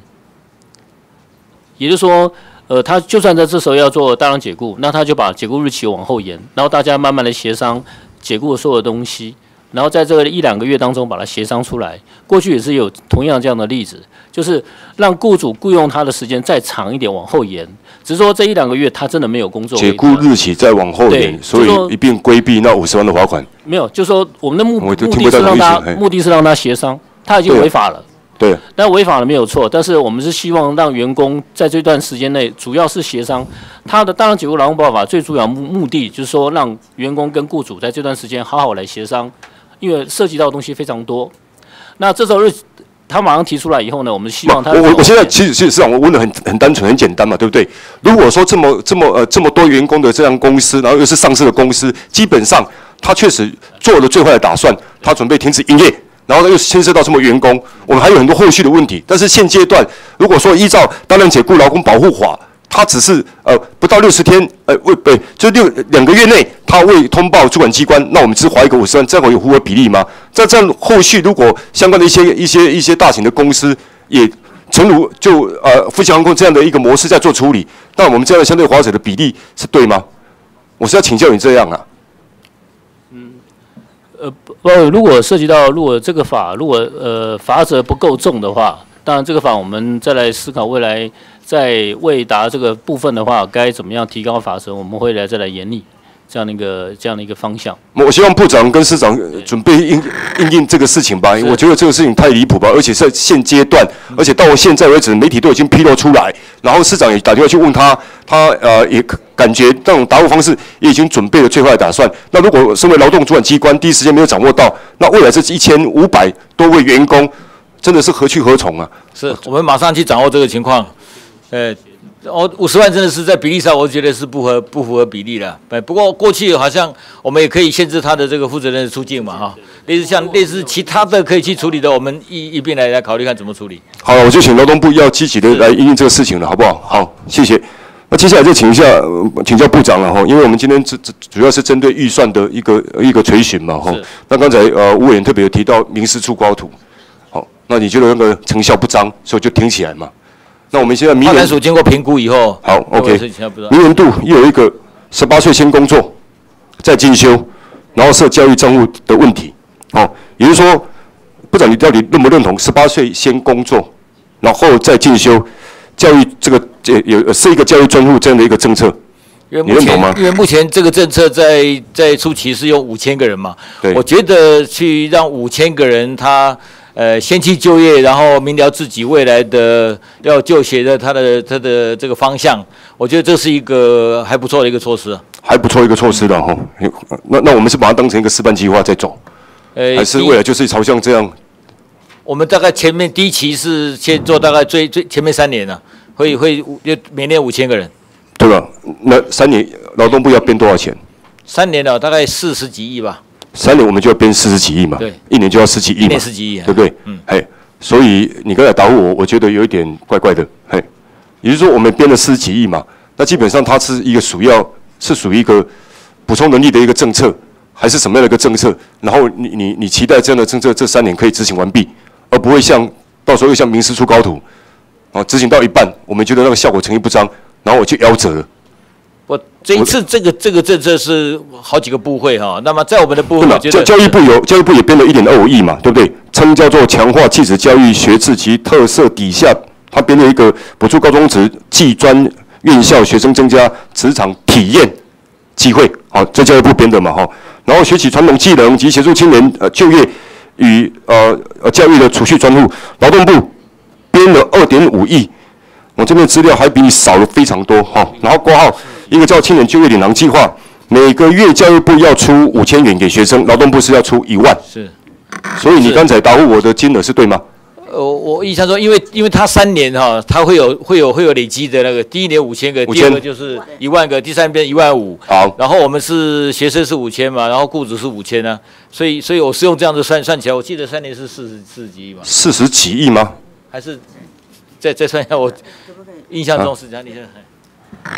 S18: 也就是说，呃，他就算在这时候要做大量解雇，那他就把解雇日期往后延，然后大家慢慢的协商解雇所有的东西，然后在这个一两个月当中把它协商出来。过去也是有同样这样的例子，就是让雇主雇佣他的时间再长一点，往后延。只是说这一两个月他真的没有工作，
S17: 解雇日期再往后延，所以一并规避那五十万的罚款。
S18: 没有，就说我们的目目的是让他目的是让他协商，他已经违法了。
S17: 对，
S18: 但违法了没有错，但是我们是希望让员工在这段时间内，主要是协商。他的当然解雇劳动报法最主要目目的就是说，让员工跟雇主在这段时间好好来协商，因为涉及到的东西非常多。那这时候日他马上提出来以后呢，我们希望他
S17: 我我我现在其实其实市长我问的很很单纯很简单嘛，对不对？如果说这么这么呃这么多员工的这样公司，然后又是上市的公司，基本上他确实做了最坏的打算，他准备停止营业，然后呢又牵涉到这么员工，我们还有很多后续的问题。但是现阶段，如果说依照《当然解雇劳工保护法》，他只是呃不到六十天，呃未不就六两个月内，他未通报主管机关，那我们只划一个五十万，这样有符合比例吗？在这样后续如果相关的一些一些一些大型的公司也诚如就呃富强航空这样的一个模式在做处理，那我们这样的相对划者的比例是对吗？我是要请教你这样啊。
S18: 呃，不，如果涉及到如果这个法如果呃罚则不够重的话，当然这个法我们再来思考未来在未达这个部分的话，该怎么样提高法则，我们会来再来严厉这样的一个这样的一个方向。
S17: 我希望部长跟市长呃准备应应应这个事情吧，我觉得这个事情太离谱吧，而且在现阶段，而且到现在为止，媒体都已经披露出来，然后市长也打电话去问他，他呃也感觉这种答复方式也已经准备了最坏的打算。那如果身为劳动主管机关第一时间没有掌握到，那未来这一千五百多位员工真的是何去何从啊？
S3: 是我们马上去掌握这个情况。呃，哦，五十万真的是在比例上，我觉得是不合不符合比例的。呃，不过过去好像我们也可以限制他的这个负责人的出境嘛，哈。类似像类似其他的可以去处理的，我们一一并来来考虑看怎么处理。
S17: 好了，我就请劳动部要积极的来应应这个事情了，好不好？好，谢谢。那接下来就请一下呃请教部长了哈，因为我们今天这这主要是针对预算的一个一个垂询嘛哈。那刚才呃吴委员特别有提到民事出高图，好，那你觉得那个成效不彰，所以就停起来嘛？那我们现在明
S3: 发
S17: 年
S3: 展署经过评估以后，
S17: 好，OK，
S3: 是成效不彰
S17: 明年度又有一个十八岁先工作，再进修，然后设教育账户的问题，哦，也就是说，部长你到底认不认同十八岁先工作，然后再进修，教育这个这有设一个教育专户这样的一个政策，
S3: 因为目
S17: 你认同吗？
S3: 前，因为目前这个政策在在初期是用五千个人嘛，
S17: 对。
S3: 我觉得去让五千个人他呃先去就业，然后明了自己未来的要就学的他的他的这个方向，我觉得这是一个还不错的一个措施。
S17: 还不错一个措施的哈。那那我们是把它当成一个示范计划在走，
S3: 呃，
S17: 还是未来就是朝向这样？
S3: 我们大概前面第一期是先做大概最最前面三年呢、会会五就每年五千个人，
S17: 对吧？那三年劳动部要编多少钱？
S3: 三年了大概四十几亿吧。
S17: 三年我们就要编四十几亿嘛，
S3: 对，
S17: 一年就要十几亿嘛，
S3: 一年十几亿啊
S17: 对不对？嗯，嘿，所以你刚才答复我，我觉得有一点怪怪的，嘿，也就是说我们编了四十几亿嘛，那基本上它是一个属要是属于一个补充能力的一个政策，还是什么样的一个政策？然后你你你期待这样的政策这三年可以执行完毕，而不会像到时候又像名师出高徒，啊，执行到一半，我们觉得那个效果成绩不彰，然后我就夭折了。
S3: 我这一次这个这个政策是好几个部会哈，那么在我们的部会，
S17: 对嘛？
S3: 我觉得
S17: 教教育部有教育部也编了一点二五亿嘛，对不对？称叫做强化继职教育学制及特色底下，他编了一个补助高中职技专院校学生增加职场体验机会，好，这教育部编的嘛哈。然后学习传统技能及协助青年呃就业与呃呃教育的储蓄专户，劳动部编了二点五亿，我这边资料还比你少了非常多哈。然后挂号一个叫青年就业领航计划，每个月教育部要出五千元给学生，劳动部是要出一万。
S3: 是。
S17: 所以你刚才答复我的金额是对吗？
S3: 呃，我印象中，因为因为他三年哈，他会有会有会有累积的那个，第一年五千个，第二个就是一万个，第三边一万五。
S17: 好，
S3: 然后我们是学生是五千嘛，然后雇主是五千呢，所以所以我是用这样子算算起来，我记得三年是四十四十几亿嘛，
S17: 四十几亿吗？
S3: 还是再再算一下，我印象中是这样，你先。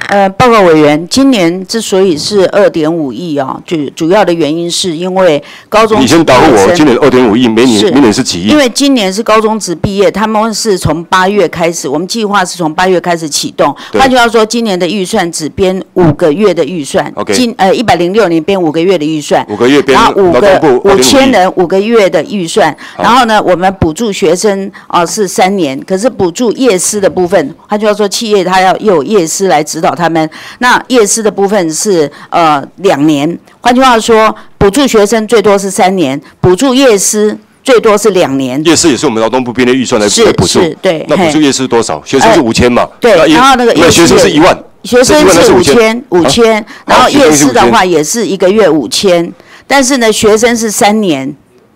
S11: 呃，报告委员，今年之所以是二点五亿啊，就主要的原因是因为高中
S17: 你先答复我，今年二点五亿，明年明年是几亿？
S11: 因为今年是高中职毕业，他们是从八月开始，我们计划是从八月开始启动。
S17: 对
S11: 换句话说，今年的预算只编五个月的预算。
S17: OK
S11: 今呃一百零六年编五个月的预算。
S17: 五个月编
S11: 然后五个五
S17: 2.5亿
S11: 千人五个月的预算，然后呢，我们补助学生啊、是三年，可是补助夜师的部分，换句话说，企业他要有夜师来指导他们，那夜师的部分是呃两年，换句话说，补助学生最多是三年，补助夜师最多是两年。
S17: 夜师也是我们劳动部编的预算来补助，
S11: 对
S17: 那补助夜师多少？学生是
S11: 呃
S17: 五千嘛？
S11: 对然后那个
S17: 那学生是一万，
S11: 学生是五千五千，然后夜师的话也是一个月五千，但是呢，学生是三年。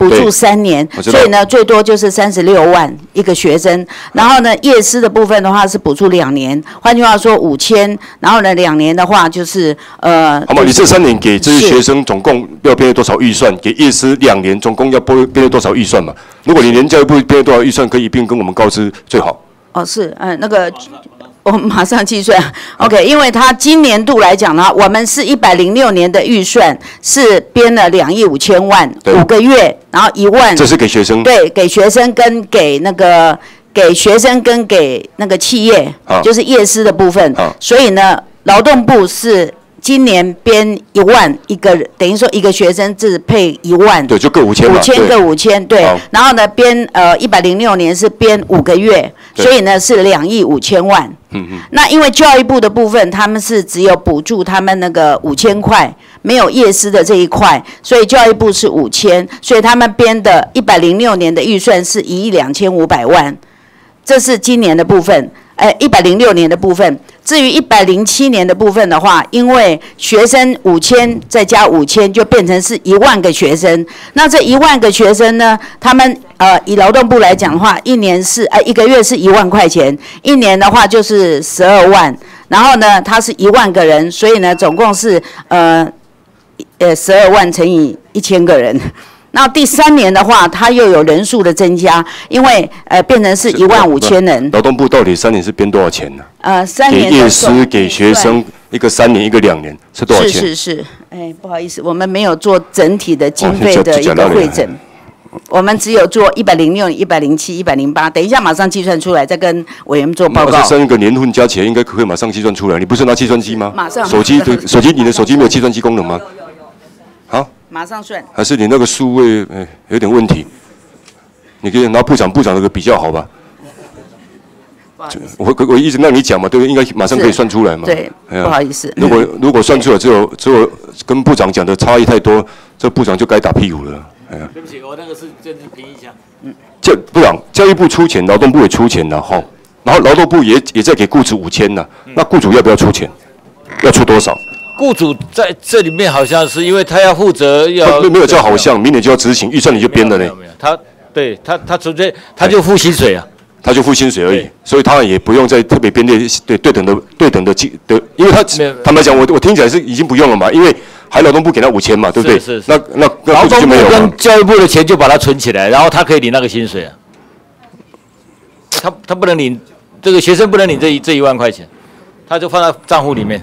S11: 补助三年，所以呢，最多就是三十六万一个学生。然后呢，夜师的部分的话是补助两年，换句话说五千，然后呢，两年的话就是呃，
S17: 好嘛？你这三年给这些学生总共要编列多少预算？给夜师两年总共要拨编列多少预算嘛？如果你连教育部编列多少预算，可以一并跟我们告知最好。
S11: 哦，是，嗯、那个我们马上计算，OK，因为他今年度来讲呢，我们是一百零六年的预算是编了两亿五千万，
S17: 对。
S11: 五个月，然后一万，
S17: 这是给学生？
S11: 对，给学生跟给那个给学生跟给那个企业，
S17: 啊。
S11: 就是业师的部分，
S17: 啊。
S11: 所以呢，劳动部是。今年编一万一个人，等于说一个学生只配一万，
S17: 对，就各五千。
S11: 五千
S17: 对
S11: 个五千，对
S17: 好。
S11: 然后呢，编呃一百零六年是编五个月，所以呢是两亿五千万。
S17: 嗯嗯。
S11: 那因为教育部的部分，他们是只有补助他们那个五千块，没有夜师的这一块，所以教育部是五千，所以他们编的一百零六年的预算是一亿两千五百万，这是今年的部分。呃，一百零六年的部分，至于一百零七年的部分的话，因为学生五千再加五千，就变成是一万个学生。那这一万个学生呢，他们呃以劳动部来讲的话，一年是呃一个月是一万块钱，一年的话就是十二万。然后呢，他是一万个人，所以呢，总共是呃呃十二万乘以一千个人。那第三年的话，它又有人数的增加，因为呃变成是一万五千人。
S17: 劳动部到底三年是编多少钱呢？
S11: 呃，三
S17: 给业
S11: 年的总
S17: 师、给学生，一个三年，一个两年，是多少
S11: 是
S17: 钱？
S11: 是是，哎，不好意思，我们没有做整体的经
S17: 哦
S11: 费的一个会诊，我们只有做一百零六、一百零七、一百零八。等一下马上计算出来，再跟委员做报告
S17: 那这。三个年份加起来应该可以马上计算出来。你不是拿计算机吗？
S11: 马上
S17: 手机的手机，你的手机没有计算机功能吗？好，
S11: 马上算。
S17: 还是你那个数位哎有点问题？你可以拿部长部长那个比较好吧？就我我我一直让你讲嘛，对不对？应该马上可以算出来嘛。
S11: 对，
S17: 哎呀
S11: 不好意思。
S17: 如果如果算出来之后之后跟部长讲的差异太多，这部长就该打屁股了。哎呀，
S3: 对不起，我那个是政治评议项。
S17: 教部长教育部出钱，劳动部也出钱了哈。然后劳动部也也在给雇主五千呢，那雇主要不要出钱？要出多少？
S3: 雇主在这里面好像是因为他要负责要
S17: 没没有叫好像，明年就要执行，预算你就编了呢。
S3: 他对他他纯粹他就付薪水啊。
S17: 他就付薪水而已，所以他也不用再特别编列对对等的对等的金的，因为他坦白讲，我我听起来是已经不用了嘛，因为还劳动部给他五千嘛，对不对？
S3: 是是是
S17: 那那那
S3: 劳
S17: 雇主就
S3: 动部
S17: 没有了
S3: 跟。教育部的钱就把它存起来，然后他可以领那个薪水啊。他他不能领这个学生不能领这一这一万块钱，他就放在账户里面。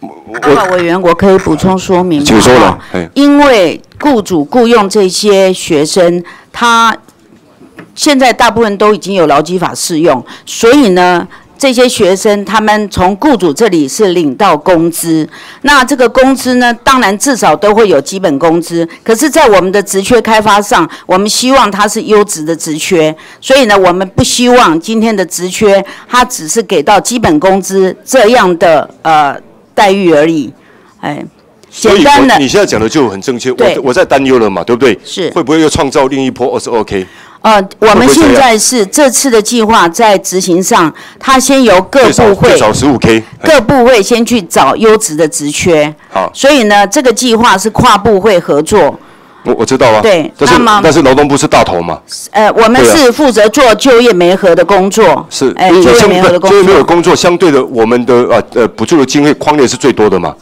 S11: 报告委员，我可以补充说明吗。
S17: 请说了，哎，
S11: 因为雇主雇佣这些学生，他现在大部分都已经有劳基法适用，所以呢，这些学生他们从雇主这里是领到工资。那这个工资呢，当然至少都会有基本工资，可是，在我们的职缺开发上，我们希望它是优质的职缺，所以呢，我们不希望今天的职缺它只是给到基本工资这样的呃待遇而已，哎。
S17: 所以
S11: 简单的
S17: 我你现在讲的就很正确，
S11: 对
S17: 我我在担忧了嘛，对不对？
S11: 是
S17: 会不会又创造另一波二十二 K？
S11: 呃，我们现在是这次的计划在执行上，它先由各部会
S17: 找十五 K。
S11: 各部会先去找优质的职缺，
S17: 好，
S11: 所以呢，这个计划是跨部会合作。
S17: 我我知道啊。
S11: 对
S17: 但是但是劳动部是大头嘛，
S11: 呃，我们是负责做就业媒合的工作，
S17: 是，
S11: 哎，就业媒合的工
S17: 就业没有
S11: 作，
S17: 工作，相对的我们的呃呃补助的经费框列是最多的嘛，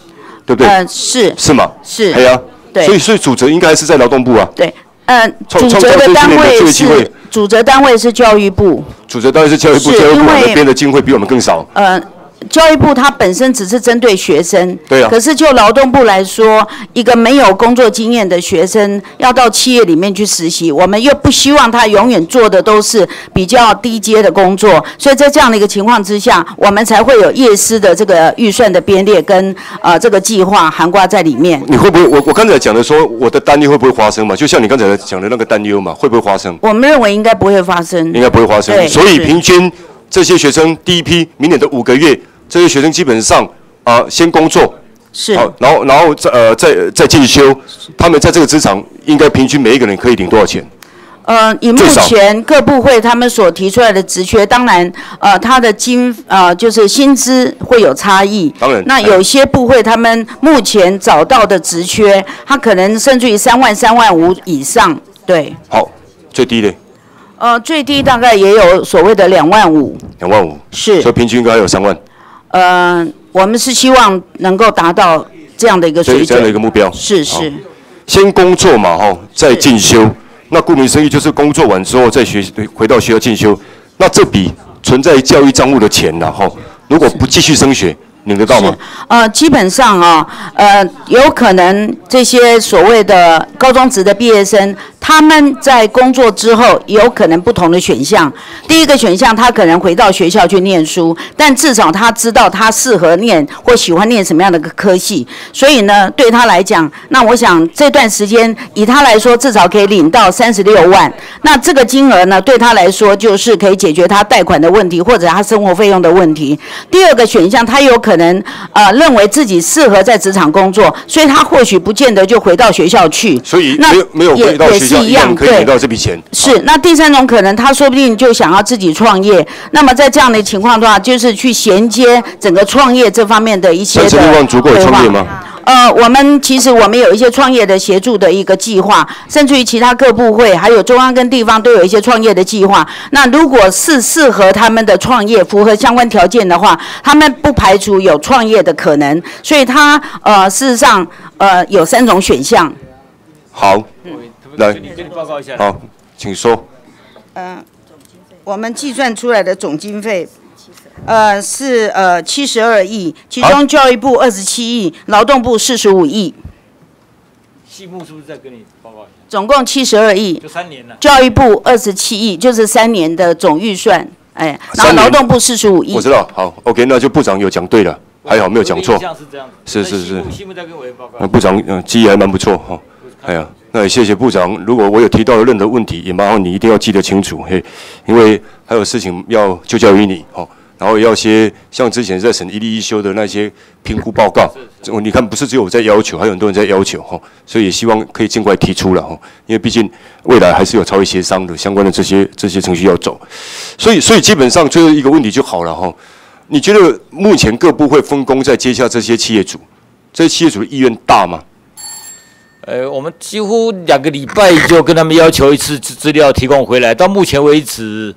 S17: 对不对？
S11: 呃，是
S17: 是吗？
S11: 是
S17: 哎呀，
S11: 对
S17: 所以所以主责应该是在劳动部啊，
S11: 对，呃，
S17: 创
S11: 主责的单位是主责单位是教育部，
S17: 主责单位是教育部，教育部那边的经费比我们更少。
S11: 呃，教育部它本身只是针对学生，
S17: 对啊
S11: 可是就劳动部来说，一个没有工作经验的学生要到企业里面去实习，我们又不希望他永远做的都是比较低阶的工作，所以在这样的一个情况之下，我们才会有夜师的这个预算的编列跟呃这个计划涵盖在里面。
S17: 你会不会？我我刚才讲的说，我的担忧会不会发生嘛？就像你刚才讲的那个担忧嘛，会不会发生？
S11: 我们认为应该不会发生，
S17: 应该不会发生。所以平均这些学生第一批明年的五个月，这些学生基本上啊、先工作，
S11: 是
S17: 好，然后然后再呃再再进修，他们在这个职场应该平均每一个人可以领多少钱？
S11: 呃，以目前各部会他们所提出来的职缺，当然，呃，他的金呃就是薪资会有差异。
S17: 当然
S11: 那有些部会他们目前找到的职缺，他可能甚至于三万、三万五以上。对，
S17: 好，最低的
S11: 呃，最低大概也有所谓的两万五。
S17: 两万五，
S11: 是
S17: 所以平均应该有三万，
S11: 呃，我们是希望能够达到这样的一个水
S17: 准这样的一。个目标。
S11: 是是。
S17: 先工作嘛，哈，再进修。那顾名思义，就是工作完之后再学回到学校进修。那这笔存在教育账户的钱然后如果不继续升学，领得到吗？
S11: 呃，基本上啊、呃，有可能这些所谓的高中职的毕业生，他们在工作之后有可能不同的选项。第一个选项，他可能回到学校去念书，但至少他知道他适合念或喜欢念什么样的科系。所以呢，对他来讲，那我想这段时间以他来说，至少可以领到三十六万。那这个金额呢，对他来说就是可以解决他贷款的问题，或者他生活费用的问题。第二个选项，他有可能呃认为自己适合在职场工作，所以他或许不见得就回到学校去。
S17: 所以
S11: 那
S17: 没有没有
S11: 也
S17: 回到学校，
S11: 一样，
S17: 可以领。到这笔钱。
S11: 是，那第三种可能，他说不定就想要自己创业。那么在这样的情况的话，就是去衔接整个创业这方面的一些的
S17: 三十六万足够创业吗？
S11: 呃，我们其实我们有一些创业的协助的一个计划，甚至于其他各部会还有中央跟地方都有一些创业的计划。那如果是适合他们的创业，符合相关条件的话，他们不排除有创业的可能。所以他呃，事实上呃有三种选项。
S17: 好，来，
S3: 跟你报告一下。
S17: 好，请说。
S11: 嗯，我们计算出来的总经费，呃，是呃七十二亿，其中教育部二十七亿，劳动部四十五亿，
S3: 细目是不是再跟你报告一下？
S11: 总共七十二亿。
S3: 就三年了。
S11: 教育部二十七亿，就是三年的总预算，哎，然后劳动部四十五亿。
S17: 我知道，好，OK，那就部长有讲对了，还好没有讲错
S3: 是。
S17: 是是是
S3: 细目再跟委员报告。
S17: 那部长，嗯、记忆还蛮不错哈。哎呀，那也谢谢部长。如果我有提到的任何问题，也麻烦你一定要记得清楚，嘿，因为还有事情要就交于你哦。然后要些像之前在审一例一修的那些评估报告，这你看不是只有我在要求，还有很多人在要求哈，所以也希望可以尽快提出了哈，因为毕竟未来还是有超越协商的相关的这些这些程序要走，所以所以基本上最后一个问题就好了哈。你觉得目前各部会分工在接下这些企业主，这些企业主的意愿大吗？
S3: 呃，我们几乎两个礼拜就跟他们要求一次资资料提供回来，到目前为止，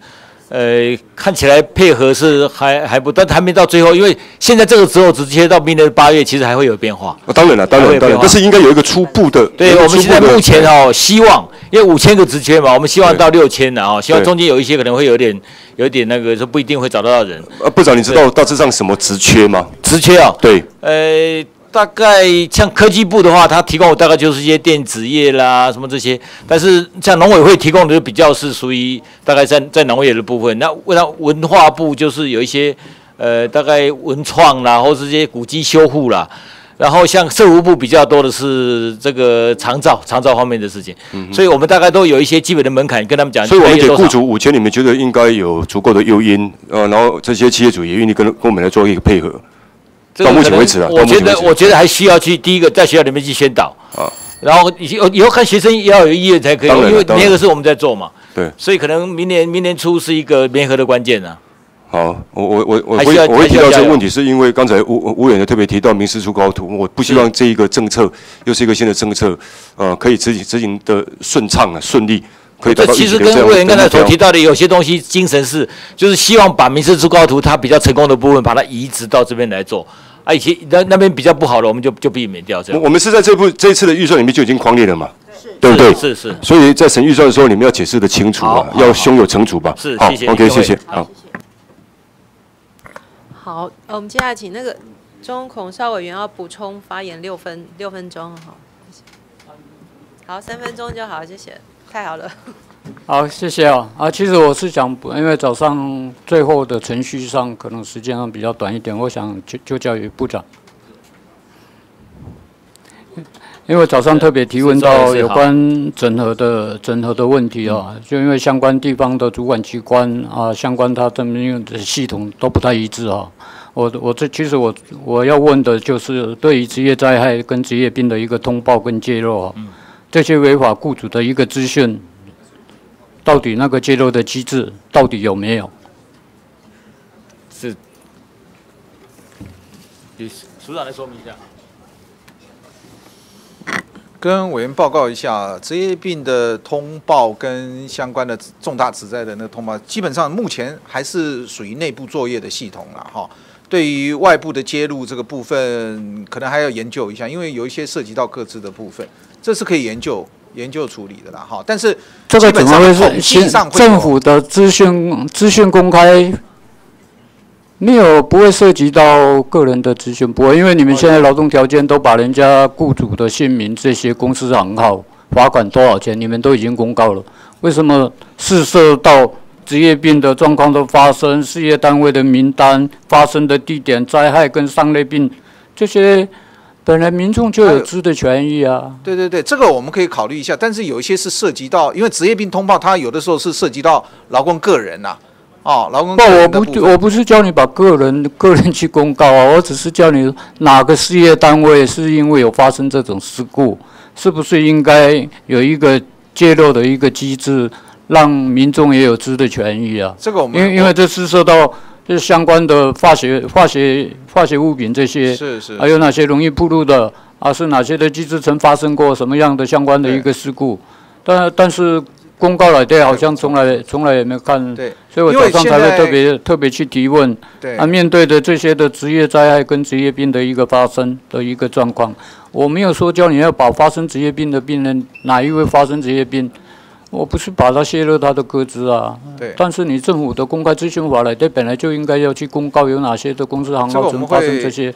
S3: 呃，看起来配合是还还不，但还没到最后，因为现在这个时候直接到明年的八月，其实还会有变化。
S17: 哦，当然了，当然当然，但是应该有一个初步的。
S3: 对，我们现在目前哦，希望因为五千个职缺嘛，我们希望到六千的哦，希望中间有一些可能会有点有点那个，说不一定会找得到人。
S17: 呃，部长，你知道大致上什么职缺吗？
S3: 职缺啊？
S17: 对，
S3: 呃，大概像科技部的话，它提供的大概就是一些电子业啦，什么这些。但是像农委会提供的就比较是属于大概在在农业的部分。那那文化部就是有一些呃，大概文创啦，或是这些古迹修护啦。然后像社服部比较多的是这个长照、长照方面的事情，所以我们大概都有一些基本的门槛跟他们讲。
S17: 嗯所以我们给雇主五千，你们觉得应该有足够的诱因，呃，然后这些企业主也愿意跟跟我们来做一个配合。到目前为止啊，
S3: 我觉得我觉得还需要去第一个在学校里面去宣导。
S17: 啊，
S3: 然后以后以后看学生也要有意愿才可以，因为联合是我们在做嘛，
S17: 对。
S3: 所以可能明年明年初是一个联合的关键啊。
S17: 好，我我我我我会提到这个问题，是因为刚才吴吴吴委员特别提到名师出高徒，我不希望这一个政策又是一个新的政策，呃，可以执行执行的顺畅啊顺利，可以
S3: 这其实跟委员刚才所提到的有些东西精神是，就是希望把民事出高图它比较成功的部分，把它移植到这边来做。啊，以前那那边比较不好的，我们就就避免掉这样。
S17: 我我们是在这部这一次的预算里面就已经框列了嘛，对不对？
S3: 是是。
S17: 所以在审预算的时候，你们要解释的清楚啊，要胸有成竹吧。好
S3: 是谢谢
S17: ，OK，谢谢。好，
S7: 好，呃，我们接下来请那个中孔邵委员要补充发言六分六分钟，好，好，三分钟就好，谢谢，太好了。
S19: 好，谢谢啊啊，其实我是想，因为早上最后的程序上可能时间上比较短一点，我想就就交于部长。因为早上特别提问到有关整合的整合的问题啊，就因为相关地方的主管机关啊，相关他这边用的系统都不太一致啊。我我这其实我我要问的就是对于职业灾害跟职业病的一个通报跟介入啊，这些违法雇主的一个资讯，到底那个介入的机制到底有没有？
S3: 是，署长来说明一下。
S9: 跟委员报告一下，职业病的通报跟相关的重大职灾的那个通报，基本上目前还是属于内部作业的系统了哈。对于外部的接入这个部分，可能还要研究一下，因为有一些涉及到各自的部分，这是可以研究研究处理的啦哈。但是
S19: 这个怎么会是政府的资讯资讯公开？没有，不会涉及到个人的资讯，不会，因为你们现在劳动条件都把人家雇主的姓名、这些公司行号、罚款多少钱，你们都已经公告了。为什么事涉到职业病的状况的发生，事业单位的名单、发生的地点、灾害跟伤类病这些，本来民众就有知的权益啊。
S9: 对对对，这个我们可以考虑一下，但是有一些是涉及到，因为职业病通报，它有的时候是涉及到劳工个人呐。哦，劳工
S19: 不，我不，我不是叫你把个人 个人去公告啊，我只是叫你哪个事业单位是因为有发生这种事故，是不是应该有一个介入的一个机制，让民众也有知的权益啊？
S9: 这个我们
S19: 因为因为这是受到这相关的化学化学化学物品这些，
S9: 是是，
S19: 还有哪些容易暴露的啊？是哪些的机制曾发生过什么样的相关的一个事故？但但是。公告了，对，好像从来从来也没有看，
S9: 对，
S19: 所以我早上才会特别特别去提问。
S9: 对，
S19: 啊，面对的这些的职业灾害跟职业病的一个发生的一个状况，我没有说叫你要把发生职业病的病人哪一位发生职业病，我不是把它泄露他的个资啊。
S9: 对，
S19: 但是你政府的公开咨询法来，对，本来就应该要去公告有哪些的公司行号曾发生这些。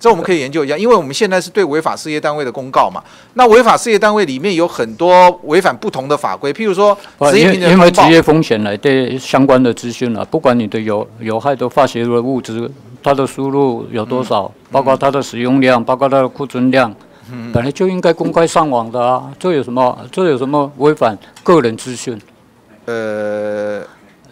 S9: 这我们可以研究一下，因为我们现在是对违法事业单位的公告嘛。那违法事业单位里面有很多违反不同的法规，譬如说职业
S19: 因为职业风险来对相关的资讯啊，不管你的有有害的化学的物质，它的输入有多少，包括它的使用量，包括它的库存量，本来就应该公开上网的啊。这有什么？这有什么违反个人资讯？
S9: 呃。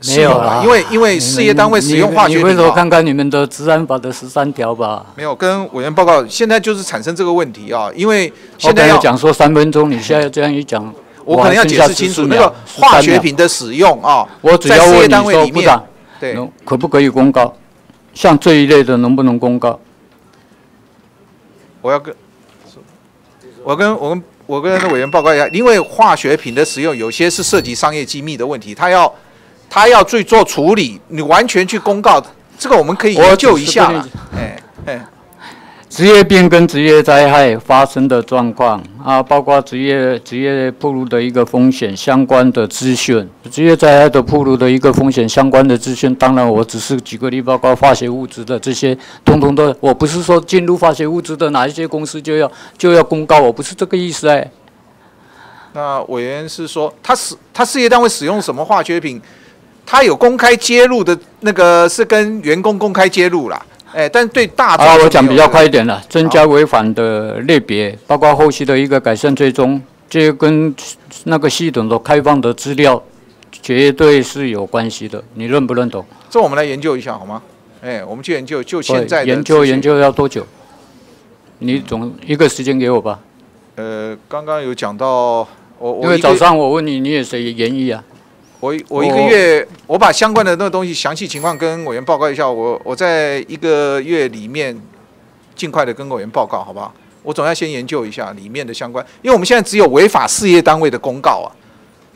S19: 没有啦，
S9: 因为因为事业单位使用化学品，
S19: 你回头看看你们的治安法的十三条吧。
S9: 没有跟委员报告，现在就是产生这个问题啊，因为现在要
S19: 讲说三分钟，你现在这样一讲，
S9: 我可能要解释清楚那个化学品的使用啊。
S19: 我只要问你说，
S9: 部
S19: 长，
S9: 对，
S19: 可不可以公告？像这一类的能不能公告？
S9: 我要跟，我跟我跟我跟委员报告一下，因为化学品的使用有些是涉及商业机密的问题，他要。他要去做处理，你完全去公告，这个我们可以研究一下了。哎哎，
S19: 职业病跟职业灾害发生的状况啊，包括职业职业暴露的一个风险相关的资讯，职业灾害的暴露的一个风险相关的资讯。当然，我只是举个例，包括化学物质的这些，通通都，我不是说进入化学物质的哪一些公司就要就要公告，我不是这个意思哎。
S9: 那委员是说，他使他事业单位使用什么化学品？他有公开揭露的那个是跟员工公开揭露了，哎，但是对大
S19: 啊，我讲比较快一点了，增加违反的类别，包括后续的一个改善追踪，这跟那个系统的开放的资料绝对是有关系的，你认不认同？
S9: 这我们来研究一下好吗？哎，我们去研究，就现在
S19: 研究研究要多久？你总一个时间给我吧。
S9: 呃，刚刚有讲到我，
S19: 因为早上我问你，你也是研议啊。
S9: 我我一个月，我把相关的那个东西详细情况跟委员报告一下。我我在一个月里面尽快的跟委员报告，好不好？我总要先研究一下里面的相关，因为我们现在只有违法事业单位的公告啊，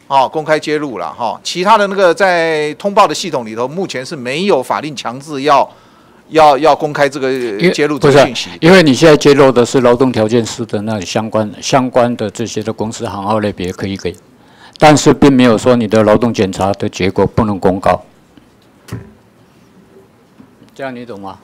S9: 哦，公开揭露了哈。其他的那个在通报的系统里头，目前是没有法令强制要要要公开这个揭露这个信息。
S19: 因为你现在揭露的是劳动条件师的那相关相关的这些的公司行号类别可以给。但是并没有说你的劳动检查的结果不能公告。这样你懂吗？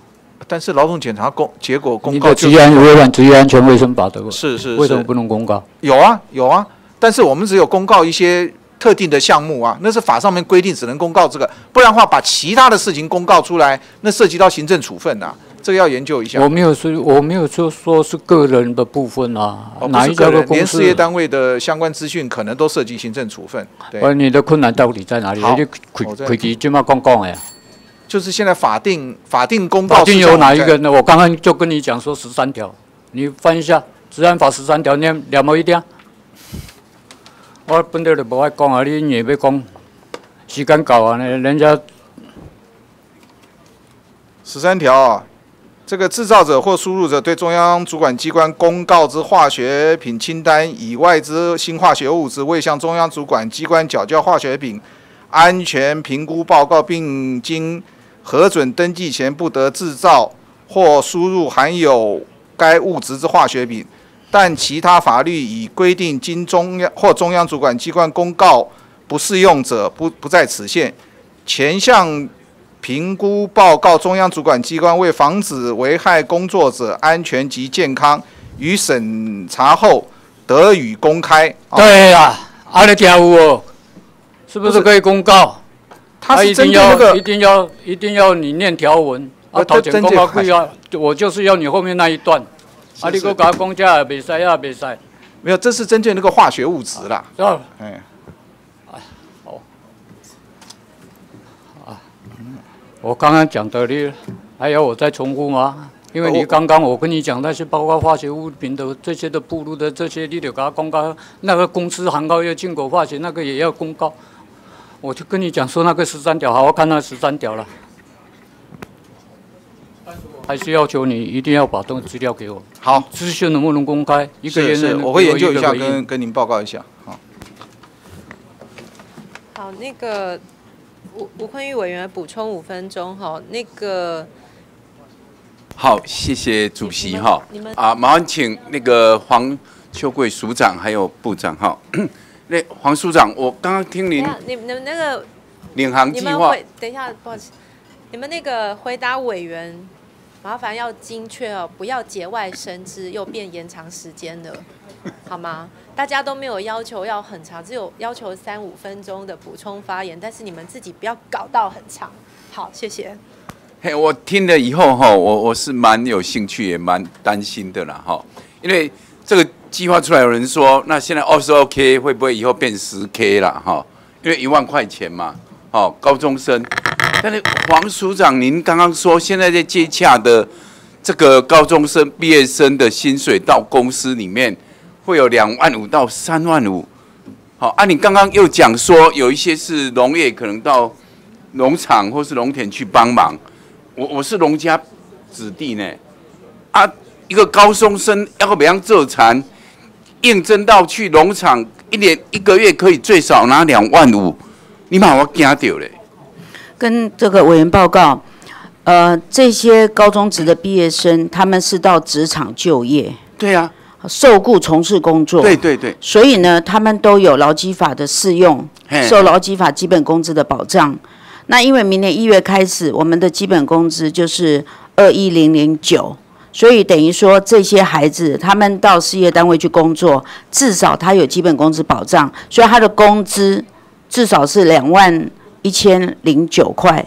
S9: 但是劳动检查公结果公告就
S19: 的职业安违反职业安全卫生法的，
S9: 是是是
S19: 为什么不能公告？
S9: 有啊有啊，但是我们只有公告一些特定的项目啊，那是法上面规定只能公告这个，不然的话把其他的事情公告出来，那涉及到行政处分呐、这个要研究一下。
S19: 我没有说，我没有说说是个人的部分啊，
S9: 哦，
S19: 哪一
S9: 个
S19: 的公司
S9: 连事业单位的相关资讯可能都涉及行政处分。对，
S19: 呃，你的困难到底在哪里？
S9: 我在
S19: 开机就嘛讲讲的呀。
S9: 就是现在法定法定公告
S19: 法定有哪一
S9: 在
S19: 个呢？我刚刚就跟你讲说十三条，你翻一下《治安法》十三条，念两毛一点？我本来就无爱讲啊，你硬要讲，时间到啊呢，人家
S9: 十三条啊，这个制造者或输入者对中央主管机关公告之化学品清单以外之新化学物质，未向中央主管机关缴交化学品安全评估报告，并经核准登记前，不得制造或输入含有该物质之化学品。但其他法律已规定，经中央或中央主管机关公告不适用者，不不在此限。前项评估报告中央主管机关为防止危害工作者安全及健康，于审查后得予公开。
S19: 对呀，啊，你听有哦，是不是可以公告？他一定要一定要一定要你念条文，啊，
S9: 呃
S19: 头前公告贵啊，我就是要你后面那一段，啊，你
S9: 是
S19: 给我讲公家也袂使啊，袂使，
S9: 没有，这是针对那个化学物质啦。
S19: 是吧？
S9: 哎，
S19: 我刚刚讲的你还要我再重复吗？因为你刚刚我跟你讲那些包括化学物品的这些的步入的这些，你得给他公告。那个公司函告要进口化学，那个也要公告。我就跟你讲说那个十三条，好，好看那十三条了。还是要求你一定要把东资料给我。
S9: 好，
S19: 资讯能不能公开？一个
S9: 我会研究一下，跟跟您报告一下。好，
S7: 好，那个吴吴坤玉委员补充五分钟哈，那个
S16: 好，谢谢主席哈
S7: 你们。
S16: 啊，麻烦请那个黄秋桂署长还有部长哈。那黄署长，我刚刚听您
S7: 你们你们那个
S16: 领航计划
S7: 你们回，等一下，不好意思，你们那个回答委员，麻烦要精确哦，不要节外生枝，又变延长时间了，好吗？大家都没有要求要很长，只有要求三五分钟的补充发言，但是你们自己不要搞到很长。好，谢谢。
S16: 嘿，我听了以后哈，我我是蛮有兴趣，也蛮担心的啦哈，因为这个计划出来，有人说，那现在二十二 K 会不会以后变十 K 啦哈？因为一万块钱嘛，哦，高中生。但是黄署长，您刚刚说现在在接洽的这个高中生毕业生的薪水到公司里面会有两万五到三万五，好啊，你刚刚又讲说有一些是农业，可能到农场或是农田去帮忙。我我是农家子弟呢，啊，一个高中生要个怎样做产，应征到去农场，一年一个月可以最少拿两万五，你把我惊掉嘞。
S11: 跟这个委员报告，呃，这些高中职的毕业生，他们是到职场就业，
S16: 对啊，
S11: 受雇从事工作，
S16: 对对对，
S11: 所以呢，他们都有劳基法的适用，受劳基法基本工资的保障。那因为明年一月开始，我们的基本工资就是二一零零九，所以等于说这些孩子他们到事业单位去工作，至少他有基本工资保障，所以他的工资至少是两万一千零九块。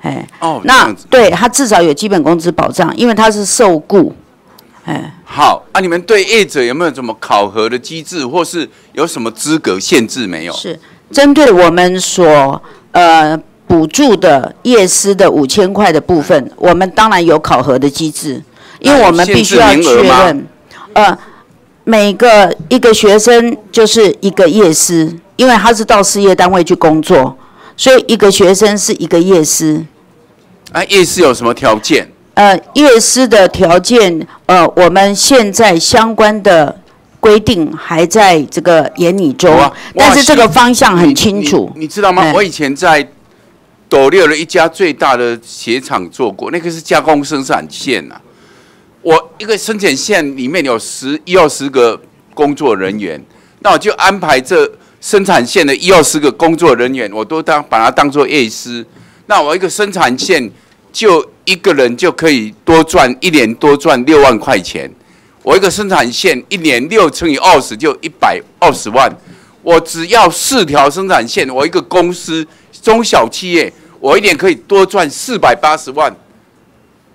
S11: 哎，
S16: 哦，
S11: 那对他至少有基本工资保障，因为他是受雇。哎，
S16: 好啊，你们对业者有没有什么考核的机制，或是有什么资格限制没有？
S11: 是针对我们所呃补助的夜师的五千块的部分，我们当然有考核的机制，因为我们必须要确认，呃，每个一个学生就是一个夜师，因为他是到事业单位去工作，所以一个学生是一个夜师。
S16: 啊，夜师有什么条件？
S11: 呃，夜师的条件，呃，我们现在相关的规定还在这个研拟中，
S16: 啊
S11: 但是这个方向很清楚。
S16: 你知道吗？
S11: 哎
S16: 我以前在斗六的一家最大的鞋厂做过，那个是加工生产线呐、我一个生产线里面有十一二十个工作人员，那我就安排这生产线的一二十个工作人员，我都当把它当做夜师。那我一个生产线就一个人就可以多赚一年多赚六万块钱。我一个生产线一年六乘以二十就一百二十万。我只要四条生产线，我一个公司中小企业，我一年可以多赚四百八十万。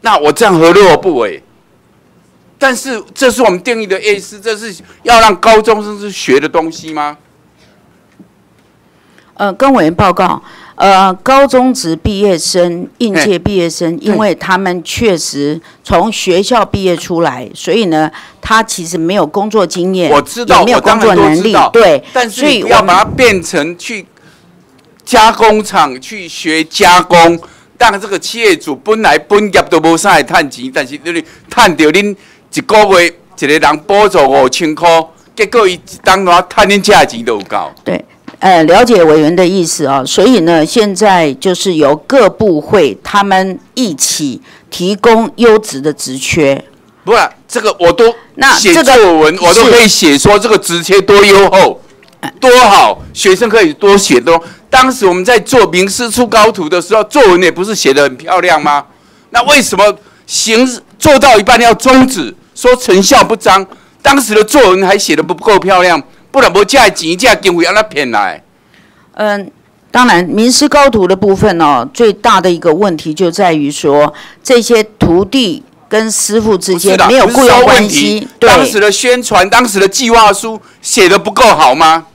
S16: 那我这样何乐而不为？但是这是我们定义的 A 四，这是要让高中生去学的东西吗？
S11: 呃，跟委员报告，呃，高中职毕业生、应届毕业生，因为他们确实从学校毕业出来，所以呢，他其实没有工作经验，
S16: 我知道，
S11: 也没有工作能力，对，
S16: 但是不要把它变成去加工厂去学加工，让这个企业主本来本业都无啥来赚钱，但是你赚到恁一个月一个人补助五千块，结果伊当然赚恁价钱都有够。
S11: 对。呃，了解委员的意思啊，所以呢，现在就是由各部会他们一起提供优质的职缺。
S16: 不是这个，我都那写作文，我都可以写说这个职缺多优厚，多好，学生可以多写多。当时我们在做名师出高徒的时候，作文也不是写的很漂亮吗？那为什么行做到一半要终止，说成效不彰？当时的作文还写的不够漂亮。不然无借钱借经费，安那骗来？
S11: 嗯，当然，名师高徒的部分哦，最大的一个问题就在于说，这些徒弟跟师傅之间没有雇佣关系。
S16: 当时的宣传，当时的计划书写的不够好吗？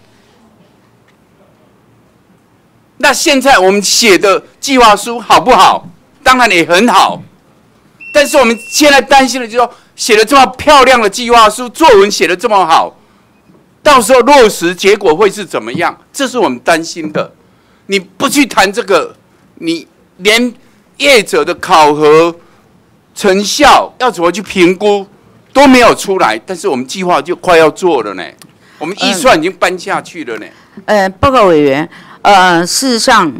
S16: 那现在我们写的计划书好不好？当然也很好。但是我们现在担心的就是说，写的这么漂亮的计划书，作文写的这么好。到时候落实结果会是怎么样？这是我们担心的。你不去谈这个，你连业者的考核成效要怎么去评估都没有出来。但是我们计划就快要做了呢，我们预算已经搬下去了呢。
S11: 呃，报告委员，呃，事实上。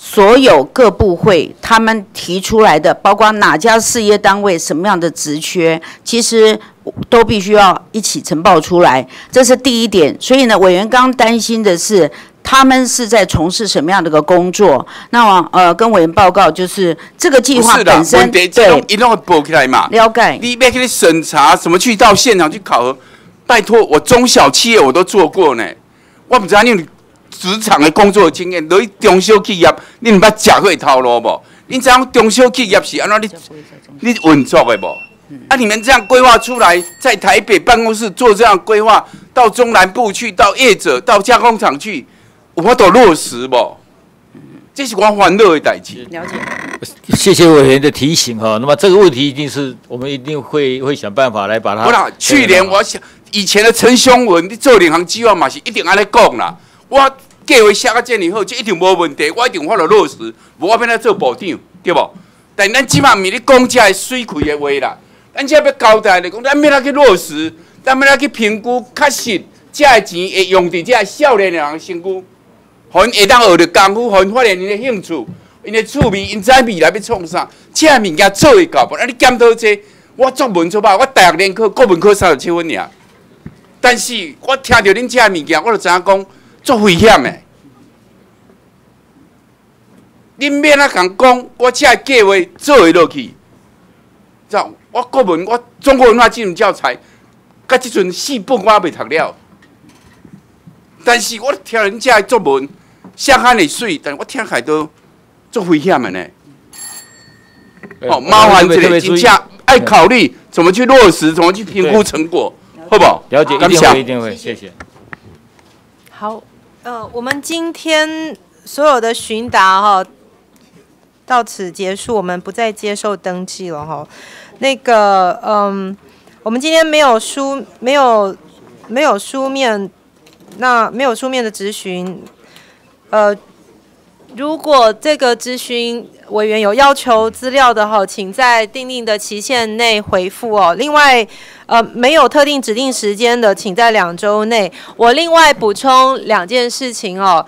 S11: 所有各部会他们提出来的，包括哪家事业单位什么样的职缺，其实都必须要一起呈报出来，这是第一点。所以呢，委员刚担心的是他们是在从事什么样的个工作。那么，呃，跟委员报告就是这个计划本身对，
S16: 一定会报起来嘛。
S11: 了解。
S16: 你别去审查，什么去到现场去考核？拜托，我中小企业我都做过呢，我不知道你。职场的工作经验，对于中小企业，你毋捌食过套路无？你知影中小企业是安怎你你运作的无？啊，你们这样规划出来，在台北办公室做这样规划，到中南部去，到业者，到加工厂去，有法度落实无？这是我烦恼的代志。
S11: 了解。
S3: 谢谢委员的提醒哈。那么这个问题一定是我们一定会会想办法来把它。
S16: 不啦，去年我想以前的陈雄文，你做领航计划嘛是一定安尼讲啦。我。计划写到这里后，就一定无问题，我一定法度落实，无我变来做部长，对无？但咱起码咪咧讲这水亏的话啦，咱只要交代的讲，咱要来去落实，咱要来去评估，确实这钱会用伫这少年的人身躯，互因会当学着功夫，互因发现因的兴趣，因的趣味，因知未来要创啥，这物件做会到不？啊，你检讨这，我作文做吧，我大学联考国文科三十七分尔，但是我听到恁这物件，我就知影讲。做危险的，你免啊讲讲，我这计划做会落去。这我国文，我中国文化基本教材，甲即阵四本我也未读了。但是我听人家作文，写汉的水，但我听起来都做危险的呢。哦，麻烦这个真正爱考虑怎么去落实，怎么去评估成果，好不好？
S3: 了解，一定会，一定会，谢谢。
S7: 好。呃，我们今天所有的询答哈，到此结束，我们不再接受登记了哈。那个，嗯，我们今天没有书，没有没有书面，那没有书面的质询，呃。如果这个咨询委员有要求资料的哈，请在定定的期限内回复哦。另外，呃，没有特定指定时间的，请在两周内。我另外补充两件事情哦，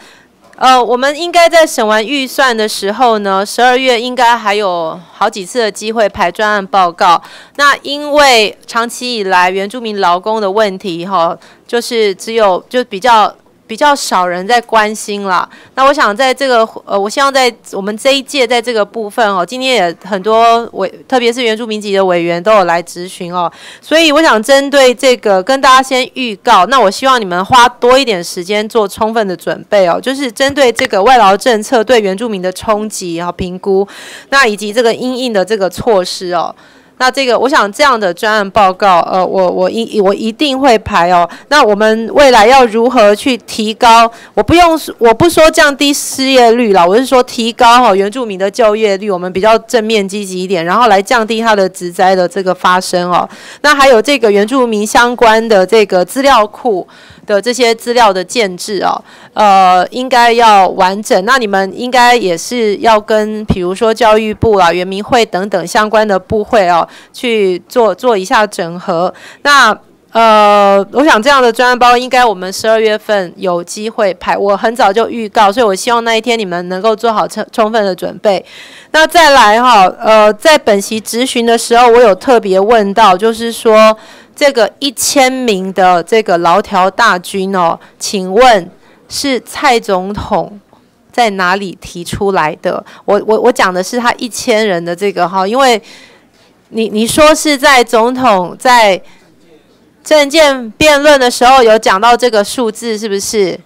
S7: 呃，我们应该在审完预算的时候呢，十二月应该还有好几次的机会排专案报告。那因为长期以来原住民劳工的问题哈，就是只有就比较。比较少人在关心啦。那我想在这个呃，我希望在我们这一届在这个部分哦，今天也很多委，特别是原住民籍的委员都有来咨询哦。所以我想针对这个跟大家先预告，那我希望你们花多一点时间做充分的准备哦，就是针对这个外劳政策对原住民的冲击和评估，那以及这个因应的这个措施哦。那这个，我想这样的专案报告，呃，我我一我一定会排哦。那我们未来要如何去提高？我不用，我不说降低失业率了，我是说提高哈原住民的就业率，我们比较正面积极一点，然后来降低它的职灾的这个发生哦。那还有这个原住民相关的这个资料库。的这些资料的建制哦，呃，应该要完整。那你们应该也是要跟，比如说教育部啦、原民会等等相关的部会哦，去做做一下整合。那呃，我想这样的专案包应该我们十二月份有机会排。我很早就预告，所以我希望那一天你们能够做好充充分的准备。那再来哈，呃，在本席质询的时候，我有特别问到，就是说。这个一千名的这个劳条大军哦，请问是蔡总统在哪里提出来的？我我我讲的是他一千人的这个哈，因为你你说是在总统在政见辩论的时候有讲到这个数字，是不是？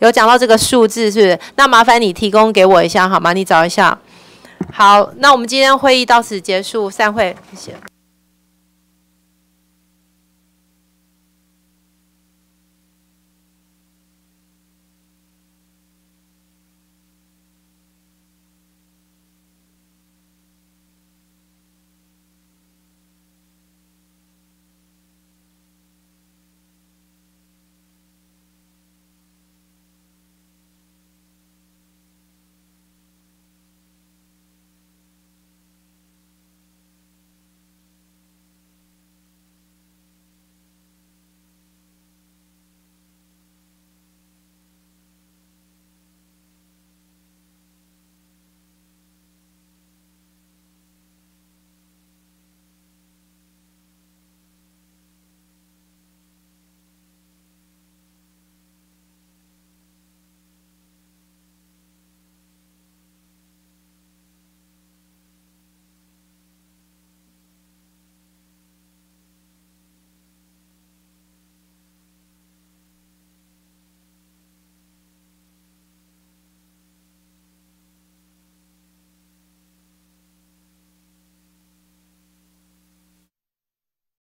S7: 有讲到这个数字，是不是？那麻烦你提供给我一下好吗？你找一下。好，那我们今天会议到此结束，散会，谢谢。